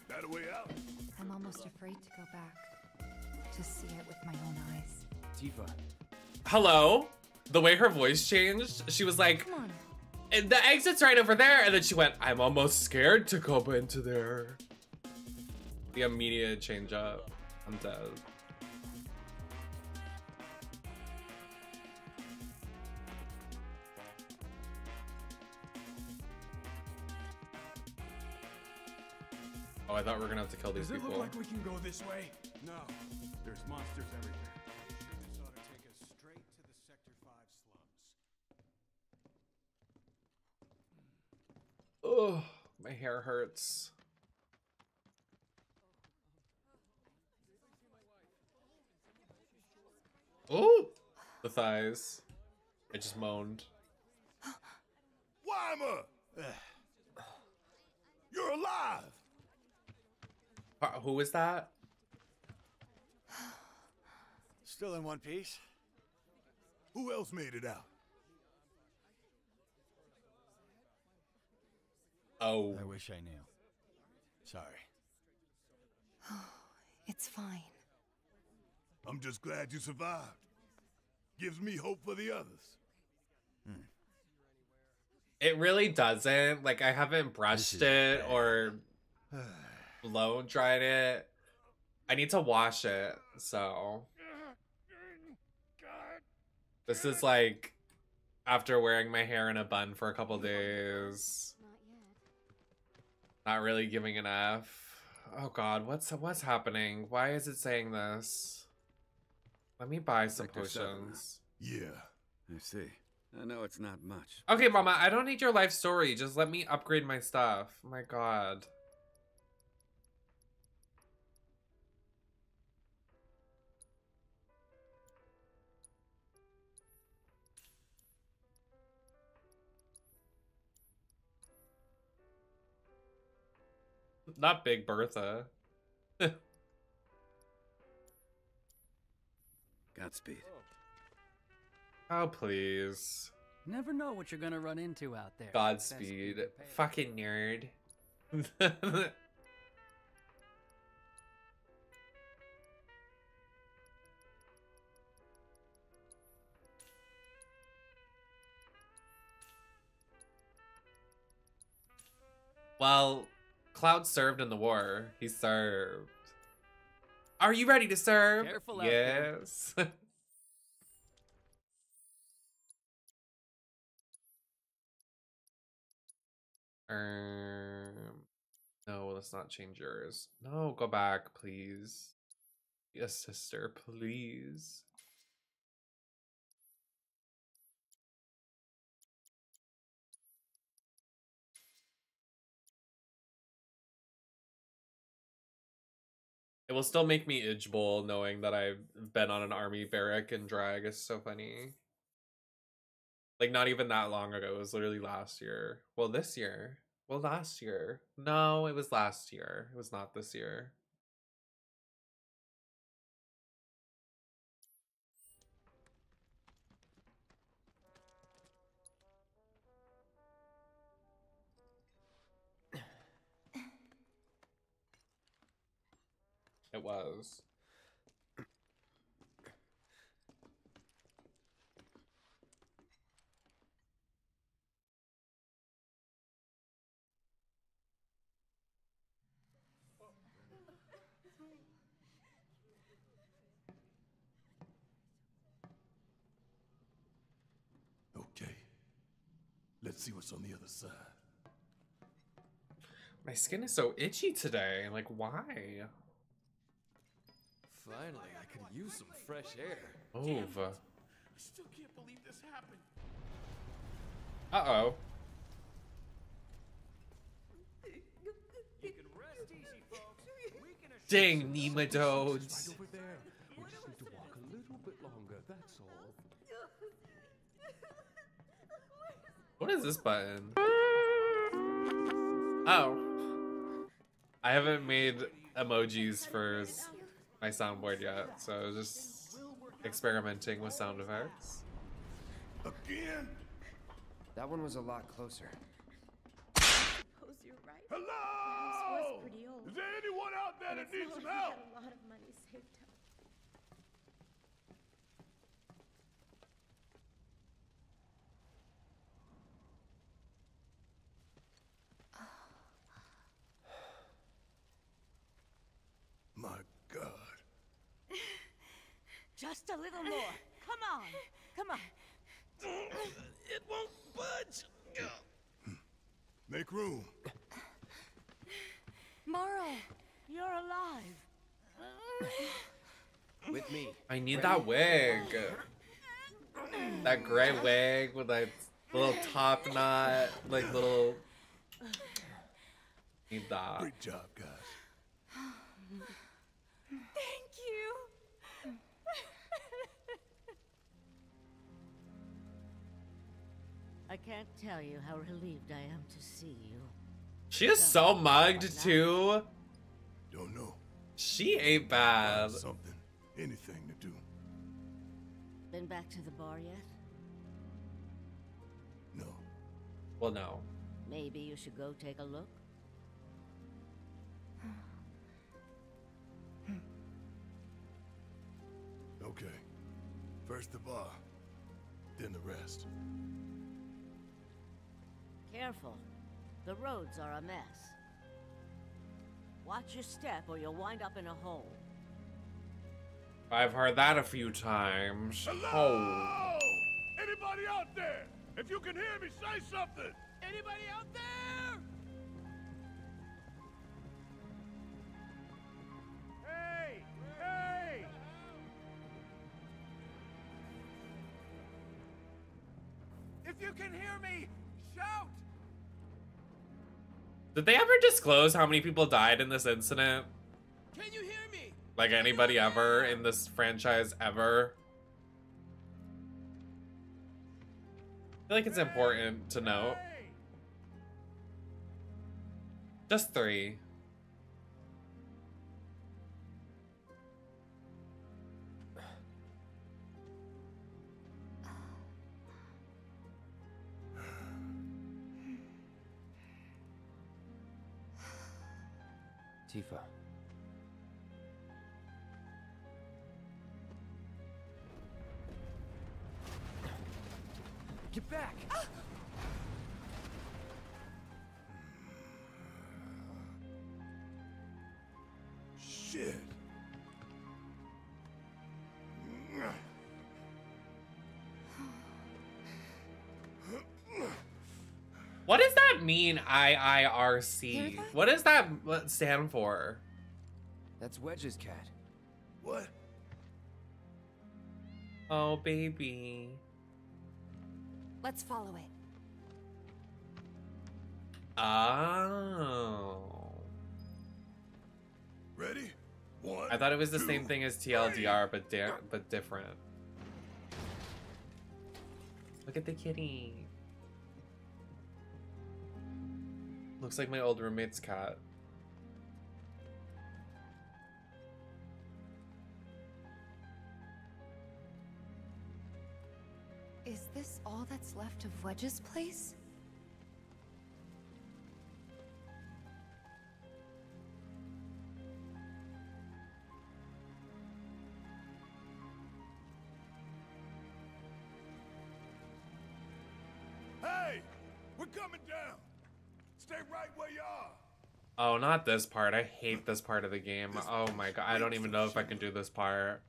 That a way out? I'm almost afraid to go back. To see it with my own eyes. Tifa. Hello? The way her voice changed, she was like, Come on. The exit's right over there. And then she went, I'm almost scared to go into there. The immediate change up. I'm dead. Oh, I thought we were gonna have to kill these Does it people. look like we can go this way? No. There's monsters everywhere. Oh, my hair hurts. Oh, the thighs. I just moaned. Wymer! You're alive! Uh, Who is that? Still in one piece? Who else made it out? Oh. I wish I knew. Sorry. It's fine. I'm just glad you survived. Gives me hope for the others. Hmm. It really doesn't. Like I haven't brushed it or blow dried it. I need to wash it, so this is like after wearing my hair in a bun for a couple days. Not really giving an F. Oh god, what's what's happening? Why is it saying this? Let me buy some Sector seven, potions. Yeah. I see. I know it's not much. Okay, mama, I don't need your life story. Just let me upgrade my stuff. My god. Not Big Bertha. Godspeed. Oh, please. Never know what you're gonna run into out there. Godspeed. Fucking nerd. well, Cloud served in the war. He served. Are you ready to serve? Careful yes. Um, no, let's not change yours. No, go back, please. Yes, sister, please. It will still make me itch bowl knowing that I've been on an army barrack and drag is so funny. Like not even that long ago. It was literally last year. Well, this year. Well, last year. No, it was last year. It was not this year. It was. Okay. Let's see what's on the other side. My skin is so itchy today. Like, why? Finally, I could use some fresh air. Move. I still can't believe this happened. Uh oh. Dang, nematodes. Right over there. We just need to walk a little bit longer, that's all. What is this button? Oh. I haven't made emojis for s- my soundboard yet, so I was just experimenting with sound effects. Again? That one was a lot closer. Suppose you're right. Hello? This was pretty old. Is there anyone out there And that it's needs not some like we help? had a lot of money saved up. My God. Just a little more. Come on. Come on. It won't budge. Make room. Morrow, you're alive. With me. I need that wig. That gray wig with that little top knot, like little. Need that. Great job, guys. I can't tell you how relieved I am to see you. She is so mugged too. Don't know. She ain't bad. Something. Anything to do. Been back to the bar yet? No. Well, no. Maybe you should go take a look. Okay. First the bar, then the rest. Careful. The roads are a mess. Watch your step or you'll wind up in a hole. I've heard that a few times. Oh. Hello? Anybody out there? If you can hear me, say something. Anybody out there? Hey! Hey! If you can hear me, shout! Did they ever disclose how many people died in this incident? Can you hear me? Like anybody ever in this franchise ever? I feel like it's important to note. Just three. Tifa. What mean, IIRC? What does that stand for? That's Wedge's cat. What? Oh, baby. Let's follow it. Oh. Ready? One. I thought it was the same thing as TLDR, but but different. Look at the kitty. Looks like my old roommate's cat. Is this all that's left of Wedge's place? Oh, not this part. I hate this part of the game. Oh my god. I don't even know if I can do this part.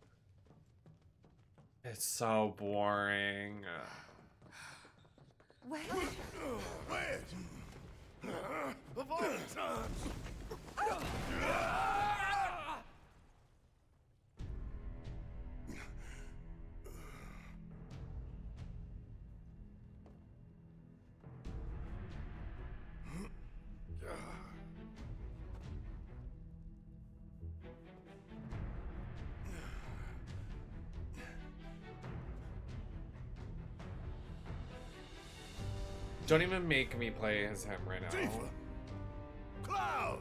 It's so boring. Wedge? Wedge! Of all times! Don't even make me play as him right now. Tifa! Cloud!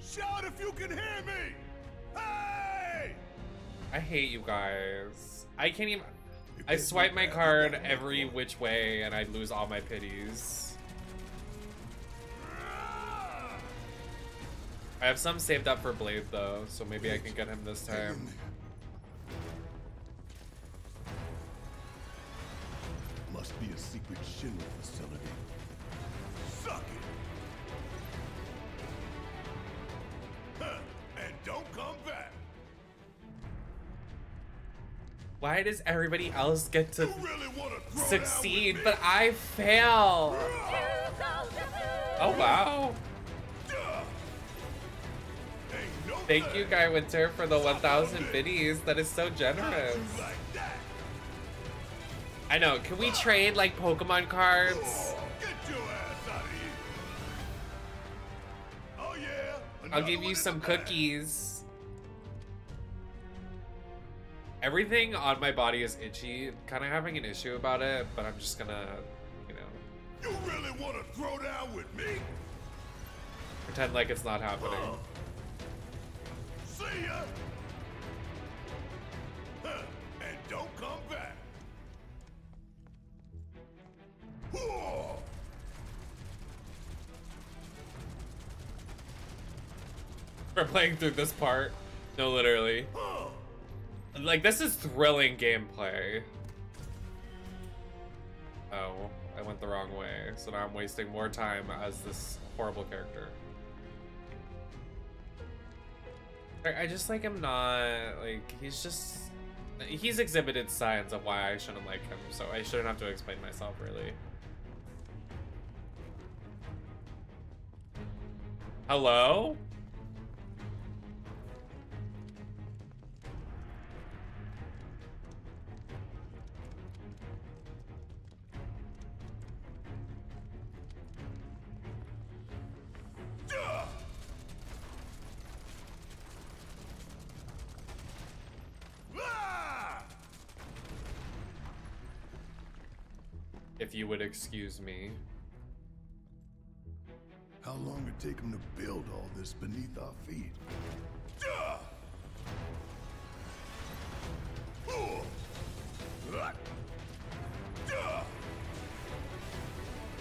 Shout if you can hear me! Hey! I hate you guys. I can't even. I swipe my card every which way and I lose all my pities. I have some saved up for Blade though, so maybe I can get him this time. Must be a secret Shinra facility. Suck it! Huh, and don't come back! Why does everybody else get to really succeed, but I fail? Oh wow. Thank you, Guy Winter, for the 1,000 biddies. That is so generous. I know. Can we trade like Pokemon cards? Get your ass out of here! Oh yeah! I'll give you some cookies. Everything on my body is itchy. Kind of having an issue about it, but I'm just gonna, you know, You really wanna throw down with me? pretend like it's not happening. See ya! Huh, and don't come back! We're playing through this part. No, literally. Like, this is thrilling gameplay. Oh, I went the wrong way. So now I'm wasting more time as this horrible character. I just like him not, like, he's just, he's exhibited signs of why I shouldn't like him, so I shouldn't have to explain myself, really. Hello? If you would excuse me. How long it take him to build all this beneath our feet?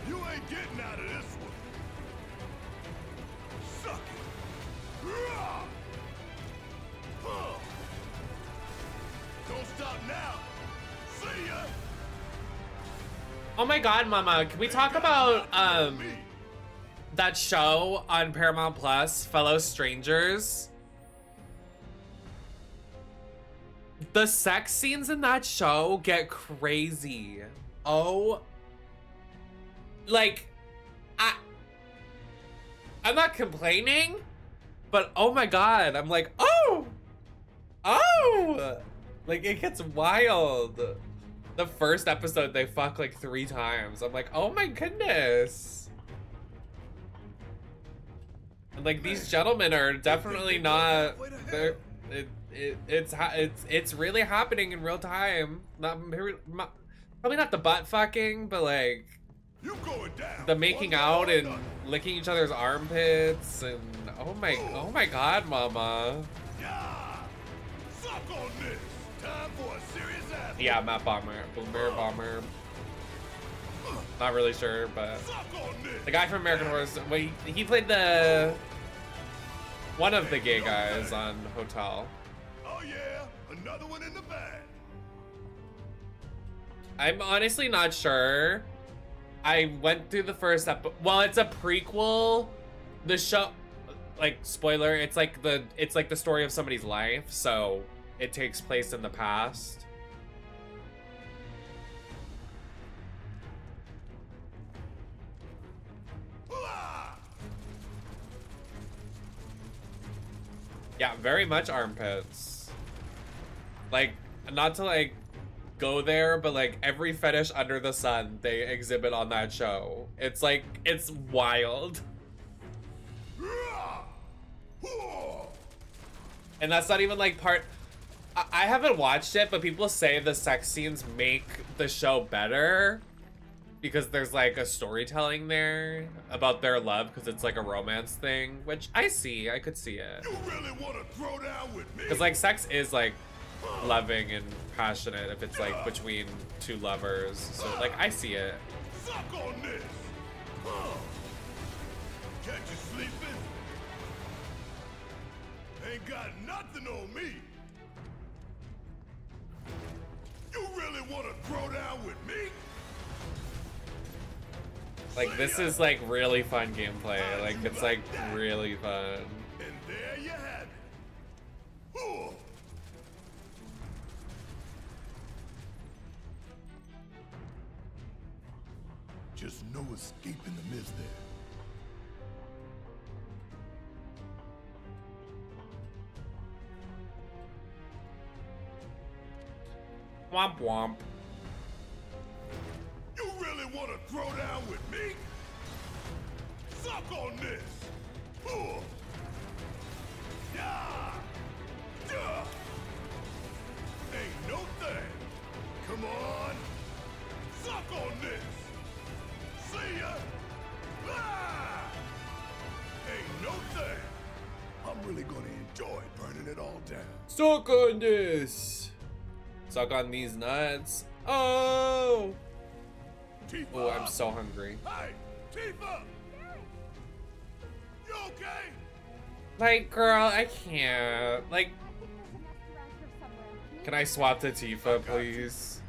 You ain't getting out of this one. Suck it. Don't stop now. See ya. Oh my god, Mama, can we talk about um that show on Paramount Plus, Fellow Strangers? The sex scenes in that show get crazy. Oh like I I'm not complaining, but oh my god, I'm like, "Oh! Oh!" Like it gets wild. The first episode, they fuck like three times. I'm like, oh my goodness. Like these gentlemen are definitely not. They're, it, it, it's it's it's really happening in real time. Not probably not the butt fucking, but like the making out and licking each other's armpits and oh my oh my god, mama. Suck on this. Time for a serious. Yeah, Matt Bomber, Boomer Bomber. Not really sure, but the guy from American Horror. Wait, he played the one of the gay guys on Hotel. Oh yeah, another one in the bag. I'm honestly not sure. I went through the first episode. Well, it's a prequel. The show, like spoiler, it's like the it's like the story of somebody's life, so it takes place in the past. Yeah, very much armpits. Like, not to like go there, but like every fetish under the sun they exhibit on that show. It's like, it's wild. And that's not even like part. I, I haven't watched it, but people say the sex scenes make the show better because there's like a storytelling there about their love because it's like a romance thing, which I see. I could see it. You really want to throw down with me? Because like sex is like loving and passionate if it's like between two lovers. So like I see it. Suck on this. Catch you sleeping? Ain't got nothing on me. You really want to throw down with me? Like this is like really fun gameplay. Like it's like really fun. And there you have it. Just no escape in the mist there. Womp womp. You really want to throw down with me? Suck on this. Yeah. Yeah. Ain't no thing. Come on. Suck on this. See ya. Ah. Ain't no thing. I'm really gonna enjoy burning it all down. Suck on this. Suck on these nuts. Oh. Oh, I'm so hungry. Hey, Tifa! You okay? Like, girl, I can't. Like, can I swap to Tifa, please?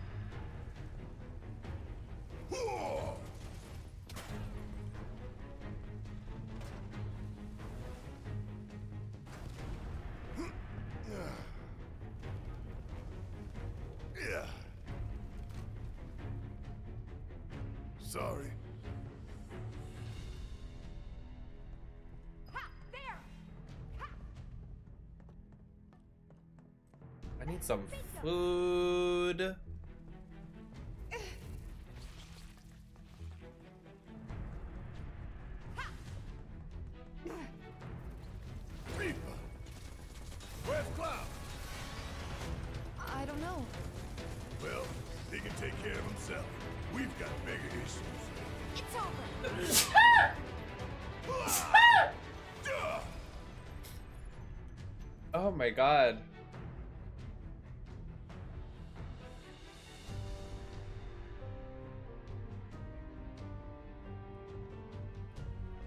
Some food. Tifa! Where's Cloud? I don't know. Well, he can take care of himself. We've got bigger issues. It's over. Ah! Oh my god.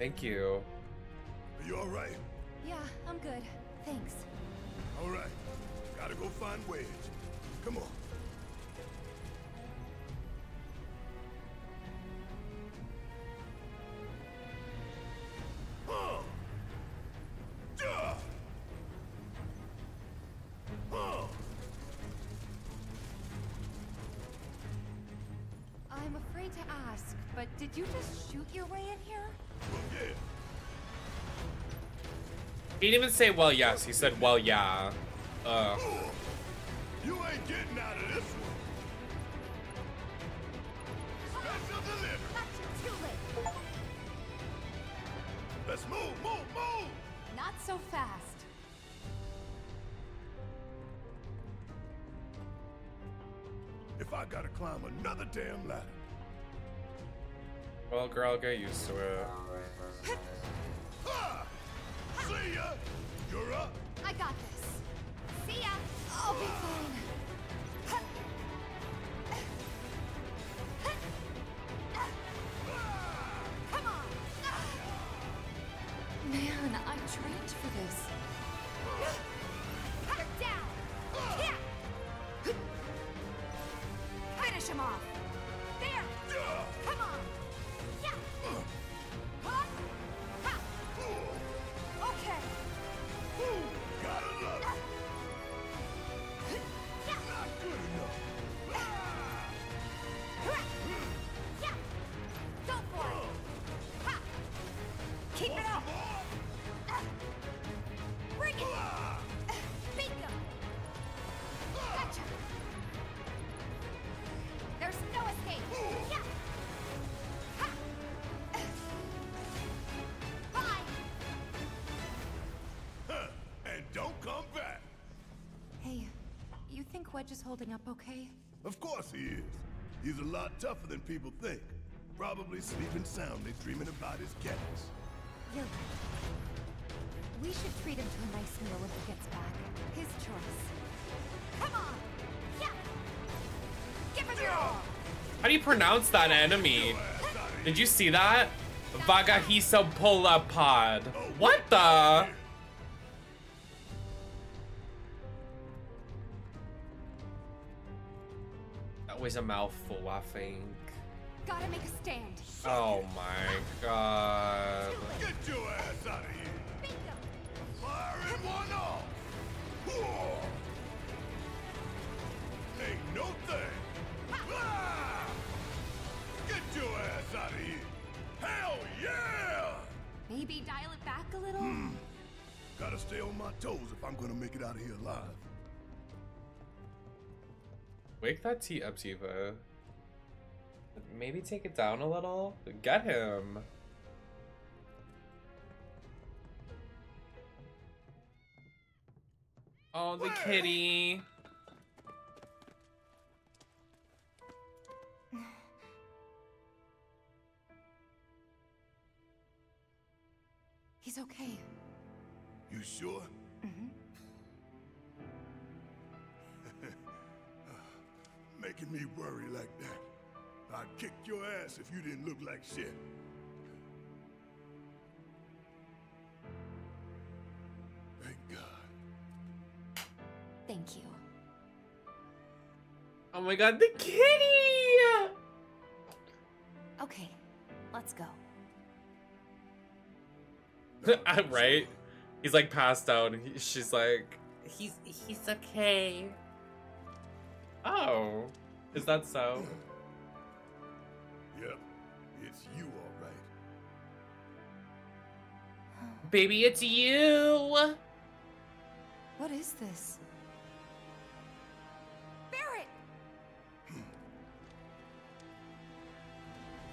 Thank you. Are you alright? Yeah, I'm good. Thanks. Alright. Gotta go find Wedge. Come on. Huh. Duh. Huh. I'm afraid to ask, but did you just shoot your way in here? He didn't even say, well, yes. He said, well, yeah. Uh. You ain't getting out of this one. Special delivery. Let's move, move, move. Not so fast. If I gotta climb another damn ladder. Well, girl, get used to it. See ya! You're up! I got this. See ya. I'll be fine. You think Wedge is holding up okay? Of course he is. He's a lot tougher than people think. Probably sleeping soundly, dreaming about his cats. You're right. We should treat him to a nice meal when he gets back. His choice. Come on. Yeah. Give him your all. How do you pronounce that enemy? Did you see that? Vagahisopolapod. Oh, what the? Was a mouthful, I think. Gotta make a stand. Oh my god. Get your ass out of here! Firing one off! Ain't no thing! Ah! Get your ass out of here! Hell yeah! Maybe dial it back a little? Hmm. Gotta stay on my toes if I'm gonna make it out of here alive. Wake that tea up, Tifa. Maybe take it down a little? Get him. Oh, the kitty. He's okay. You sure? Mm-hmm. Making me worry like that. I'd kick your ass if you didn't look like shit. Thank God. Thank you. Oh my god, the kitty! Okay, let's go. right? He's like passed out and he, she's like, he's he's okay. Oh, is that so? Yep, it's you all right. Baby, it's you. What is this? Barret.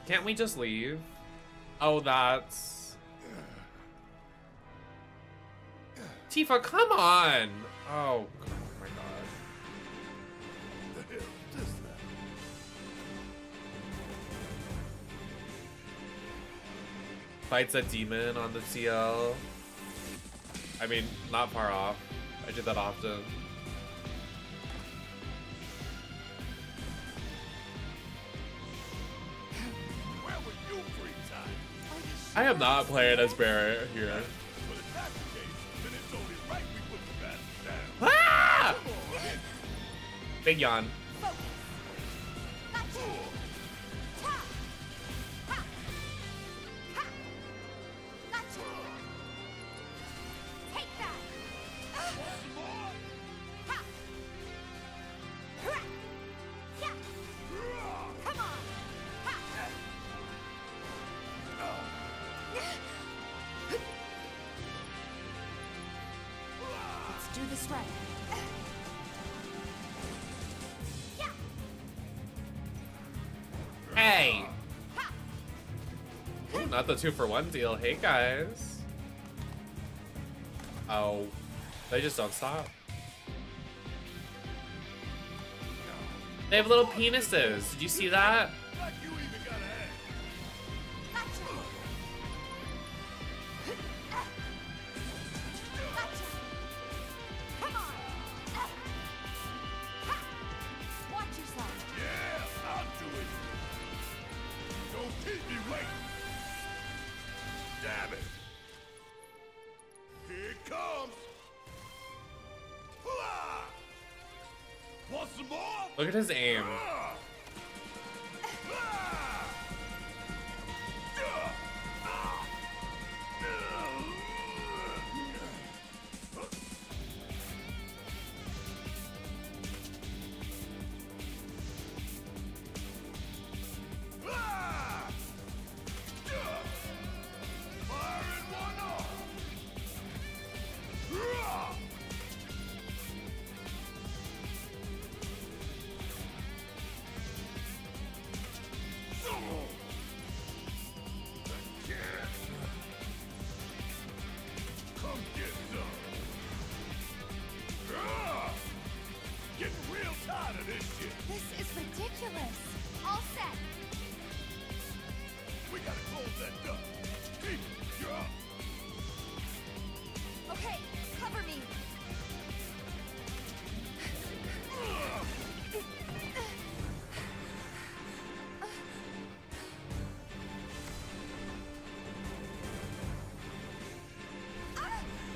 Can't we just leave? Oh, that's Tifa. Come on. Oh, god. Fights a demon on the CL. I mean, not far off. I did that often. I am not playing as Barret here. Well, if that's the two for one deal. Hey, guys. Oh, they just don't stop. They have little penises. Did you see that?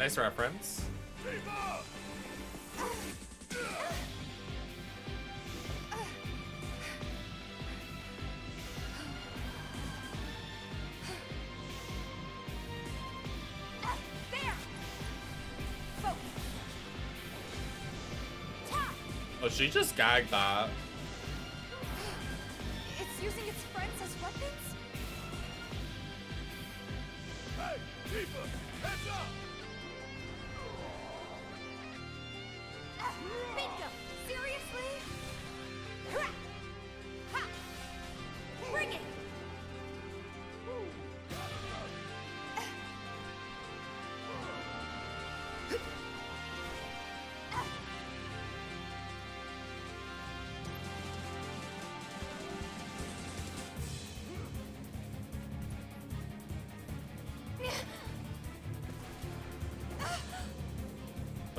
Nice reference. Oh, she just gagged that.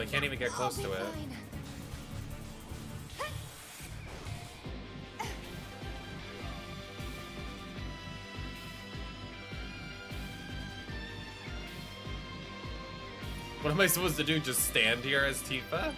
I can't even get close to it. What am I supposed to do? Just stand here as Tifa?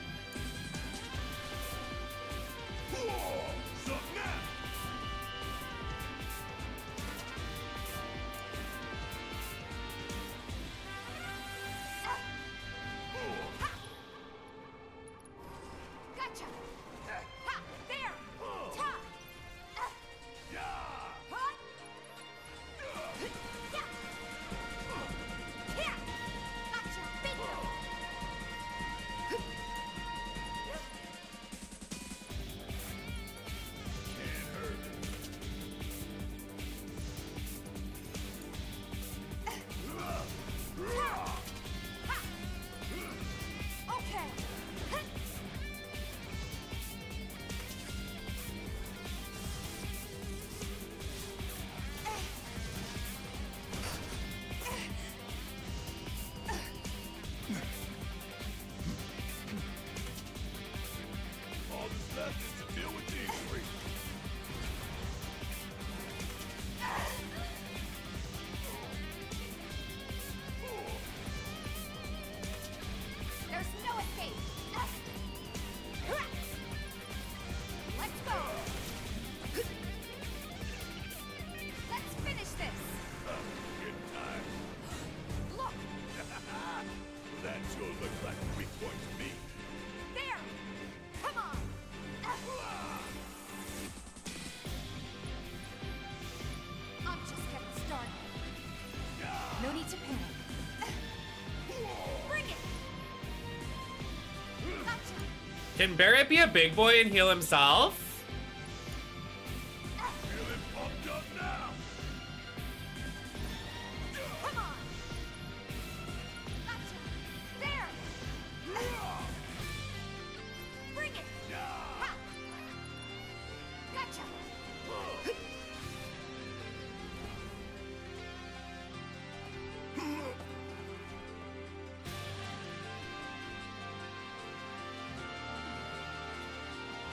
Can Barret be a big boy and heal himself?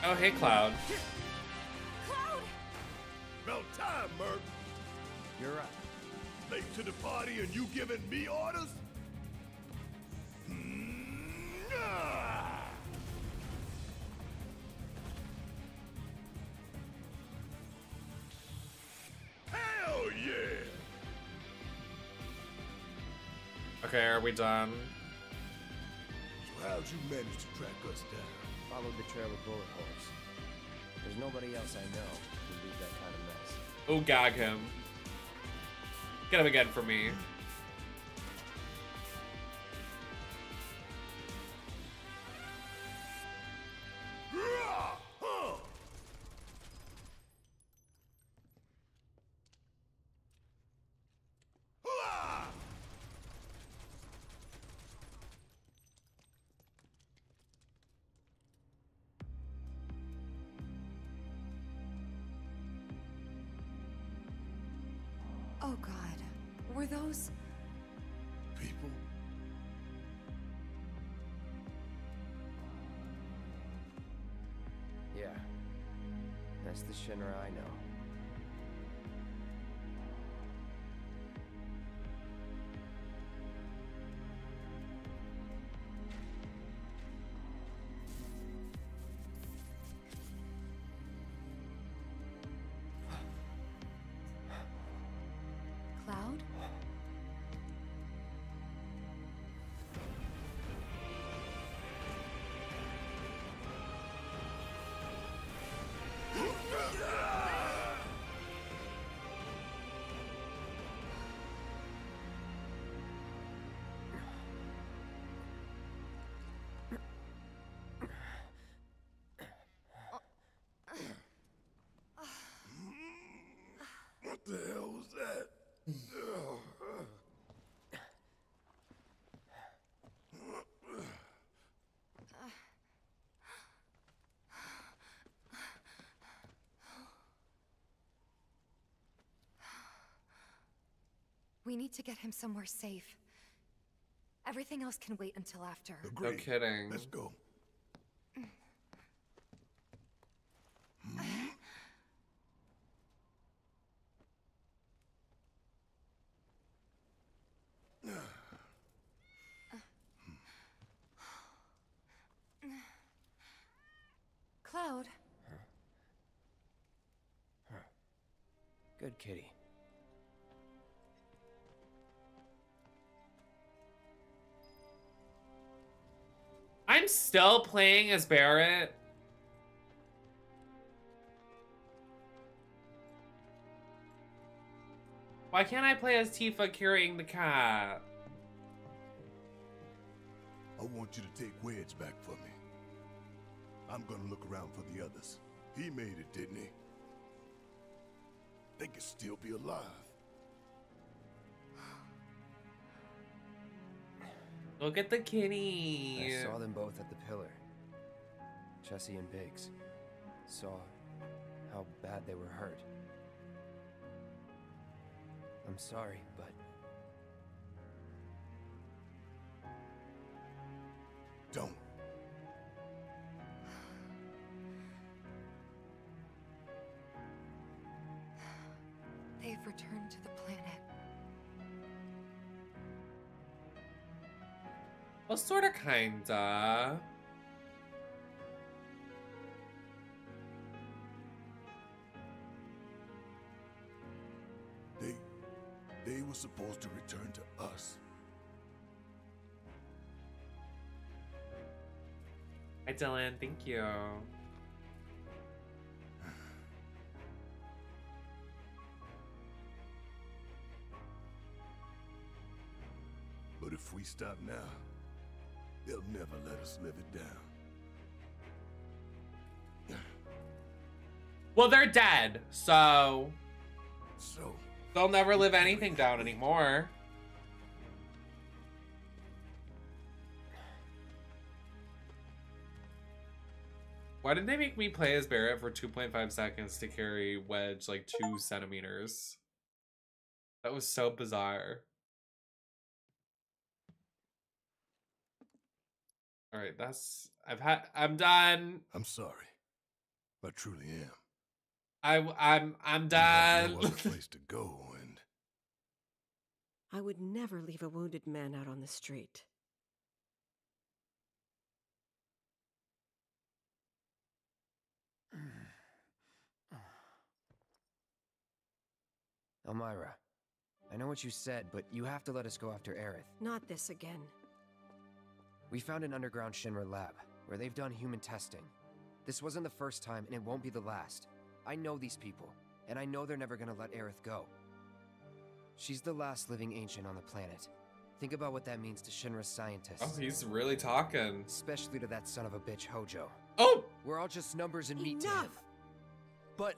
Oh, hey, Cloud. About time, Merc. You're up. Late to the party and you giving me orders? Hell yeah! Okay, are we done? So how'd you manage to track us down? Followed the trail of bullet holes. There's nobody else I know who'd leave that kind of mess. Oh, gag him. Get him again for me. What the hell was that? We need to get him somewhere safe. Everything else can wait until after. No kidding. Let's go. Still playing as Barret. Why can't I play as Tifa carrying the cat? I want you to take Wedge back for me. I'm gonna look around for the others. He made it, didn't he? They could still be alive. Look at the kitty. I saw them both at the pillar. Jessie and Biggs. Saw how bad they were hurt. I'm sorry, but Don't. Well, sorta, kinda. They they were supposed to return to us. Hi, Dylan. Thank you. But if we stop now, they'll never let us live it down. Well, they're dead, so So they'll never live anything down anymore. Why did they make me play as Barret for 2.5 seconds to carry Wedge like two centimeters? That was so bizarre. All right, that's I've had I'm done. I'm sorry. I truly am. I I'm I'm You have done. no other place to go, and I would never leave a wounded man out on the street. Elmyra, I know what you said, but you have to let us go after Aerith. Not this again. We found an underground Shinra lab, where they've done human testing. This wasn't the first time, and it won't be the last. I know these people, and I know they're never gonna let Aerith go. She's the last living ancient on the planet. Think about what that means to Shinra's scientists. Oh, he's really talking. Especially to that son of a bitch Hojo. Oh! We're all just numbers and meat to him. Enough! But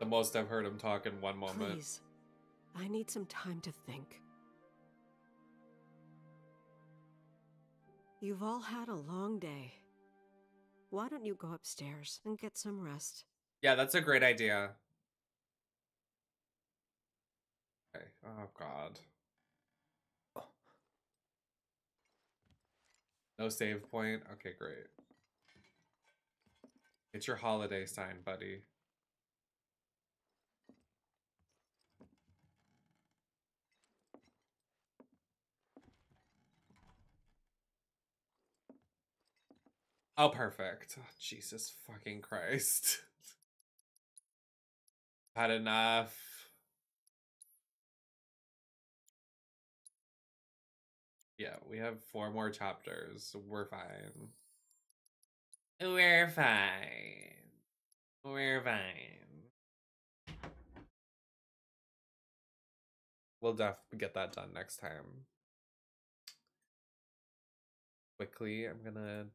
The most I've heard him talk in one moment. Please. I need some time to think. You've all had a long day. Why don't you go upstairs and get some rest? Yeah, that's a great idea. Okay. Oh god. No save point. Okay, great. It's your holiday sign, buddy. Oh, perfect. Oh, Jesus fucking Christ. Had enough. Yeah, we have four more chapters. We're fine. We're fine. We're fine. We'll definitely get that done next time. Quickly, I'm gonna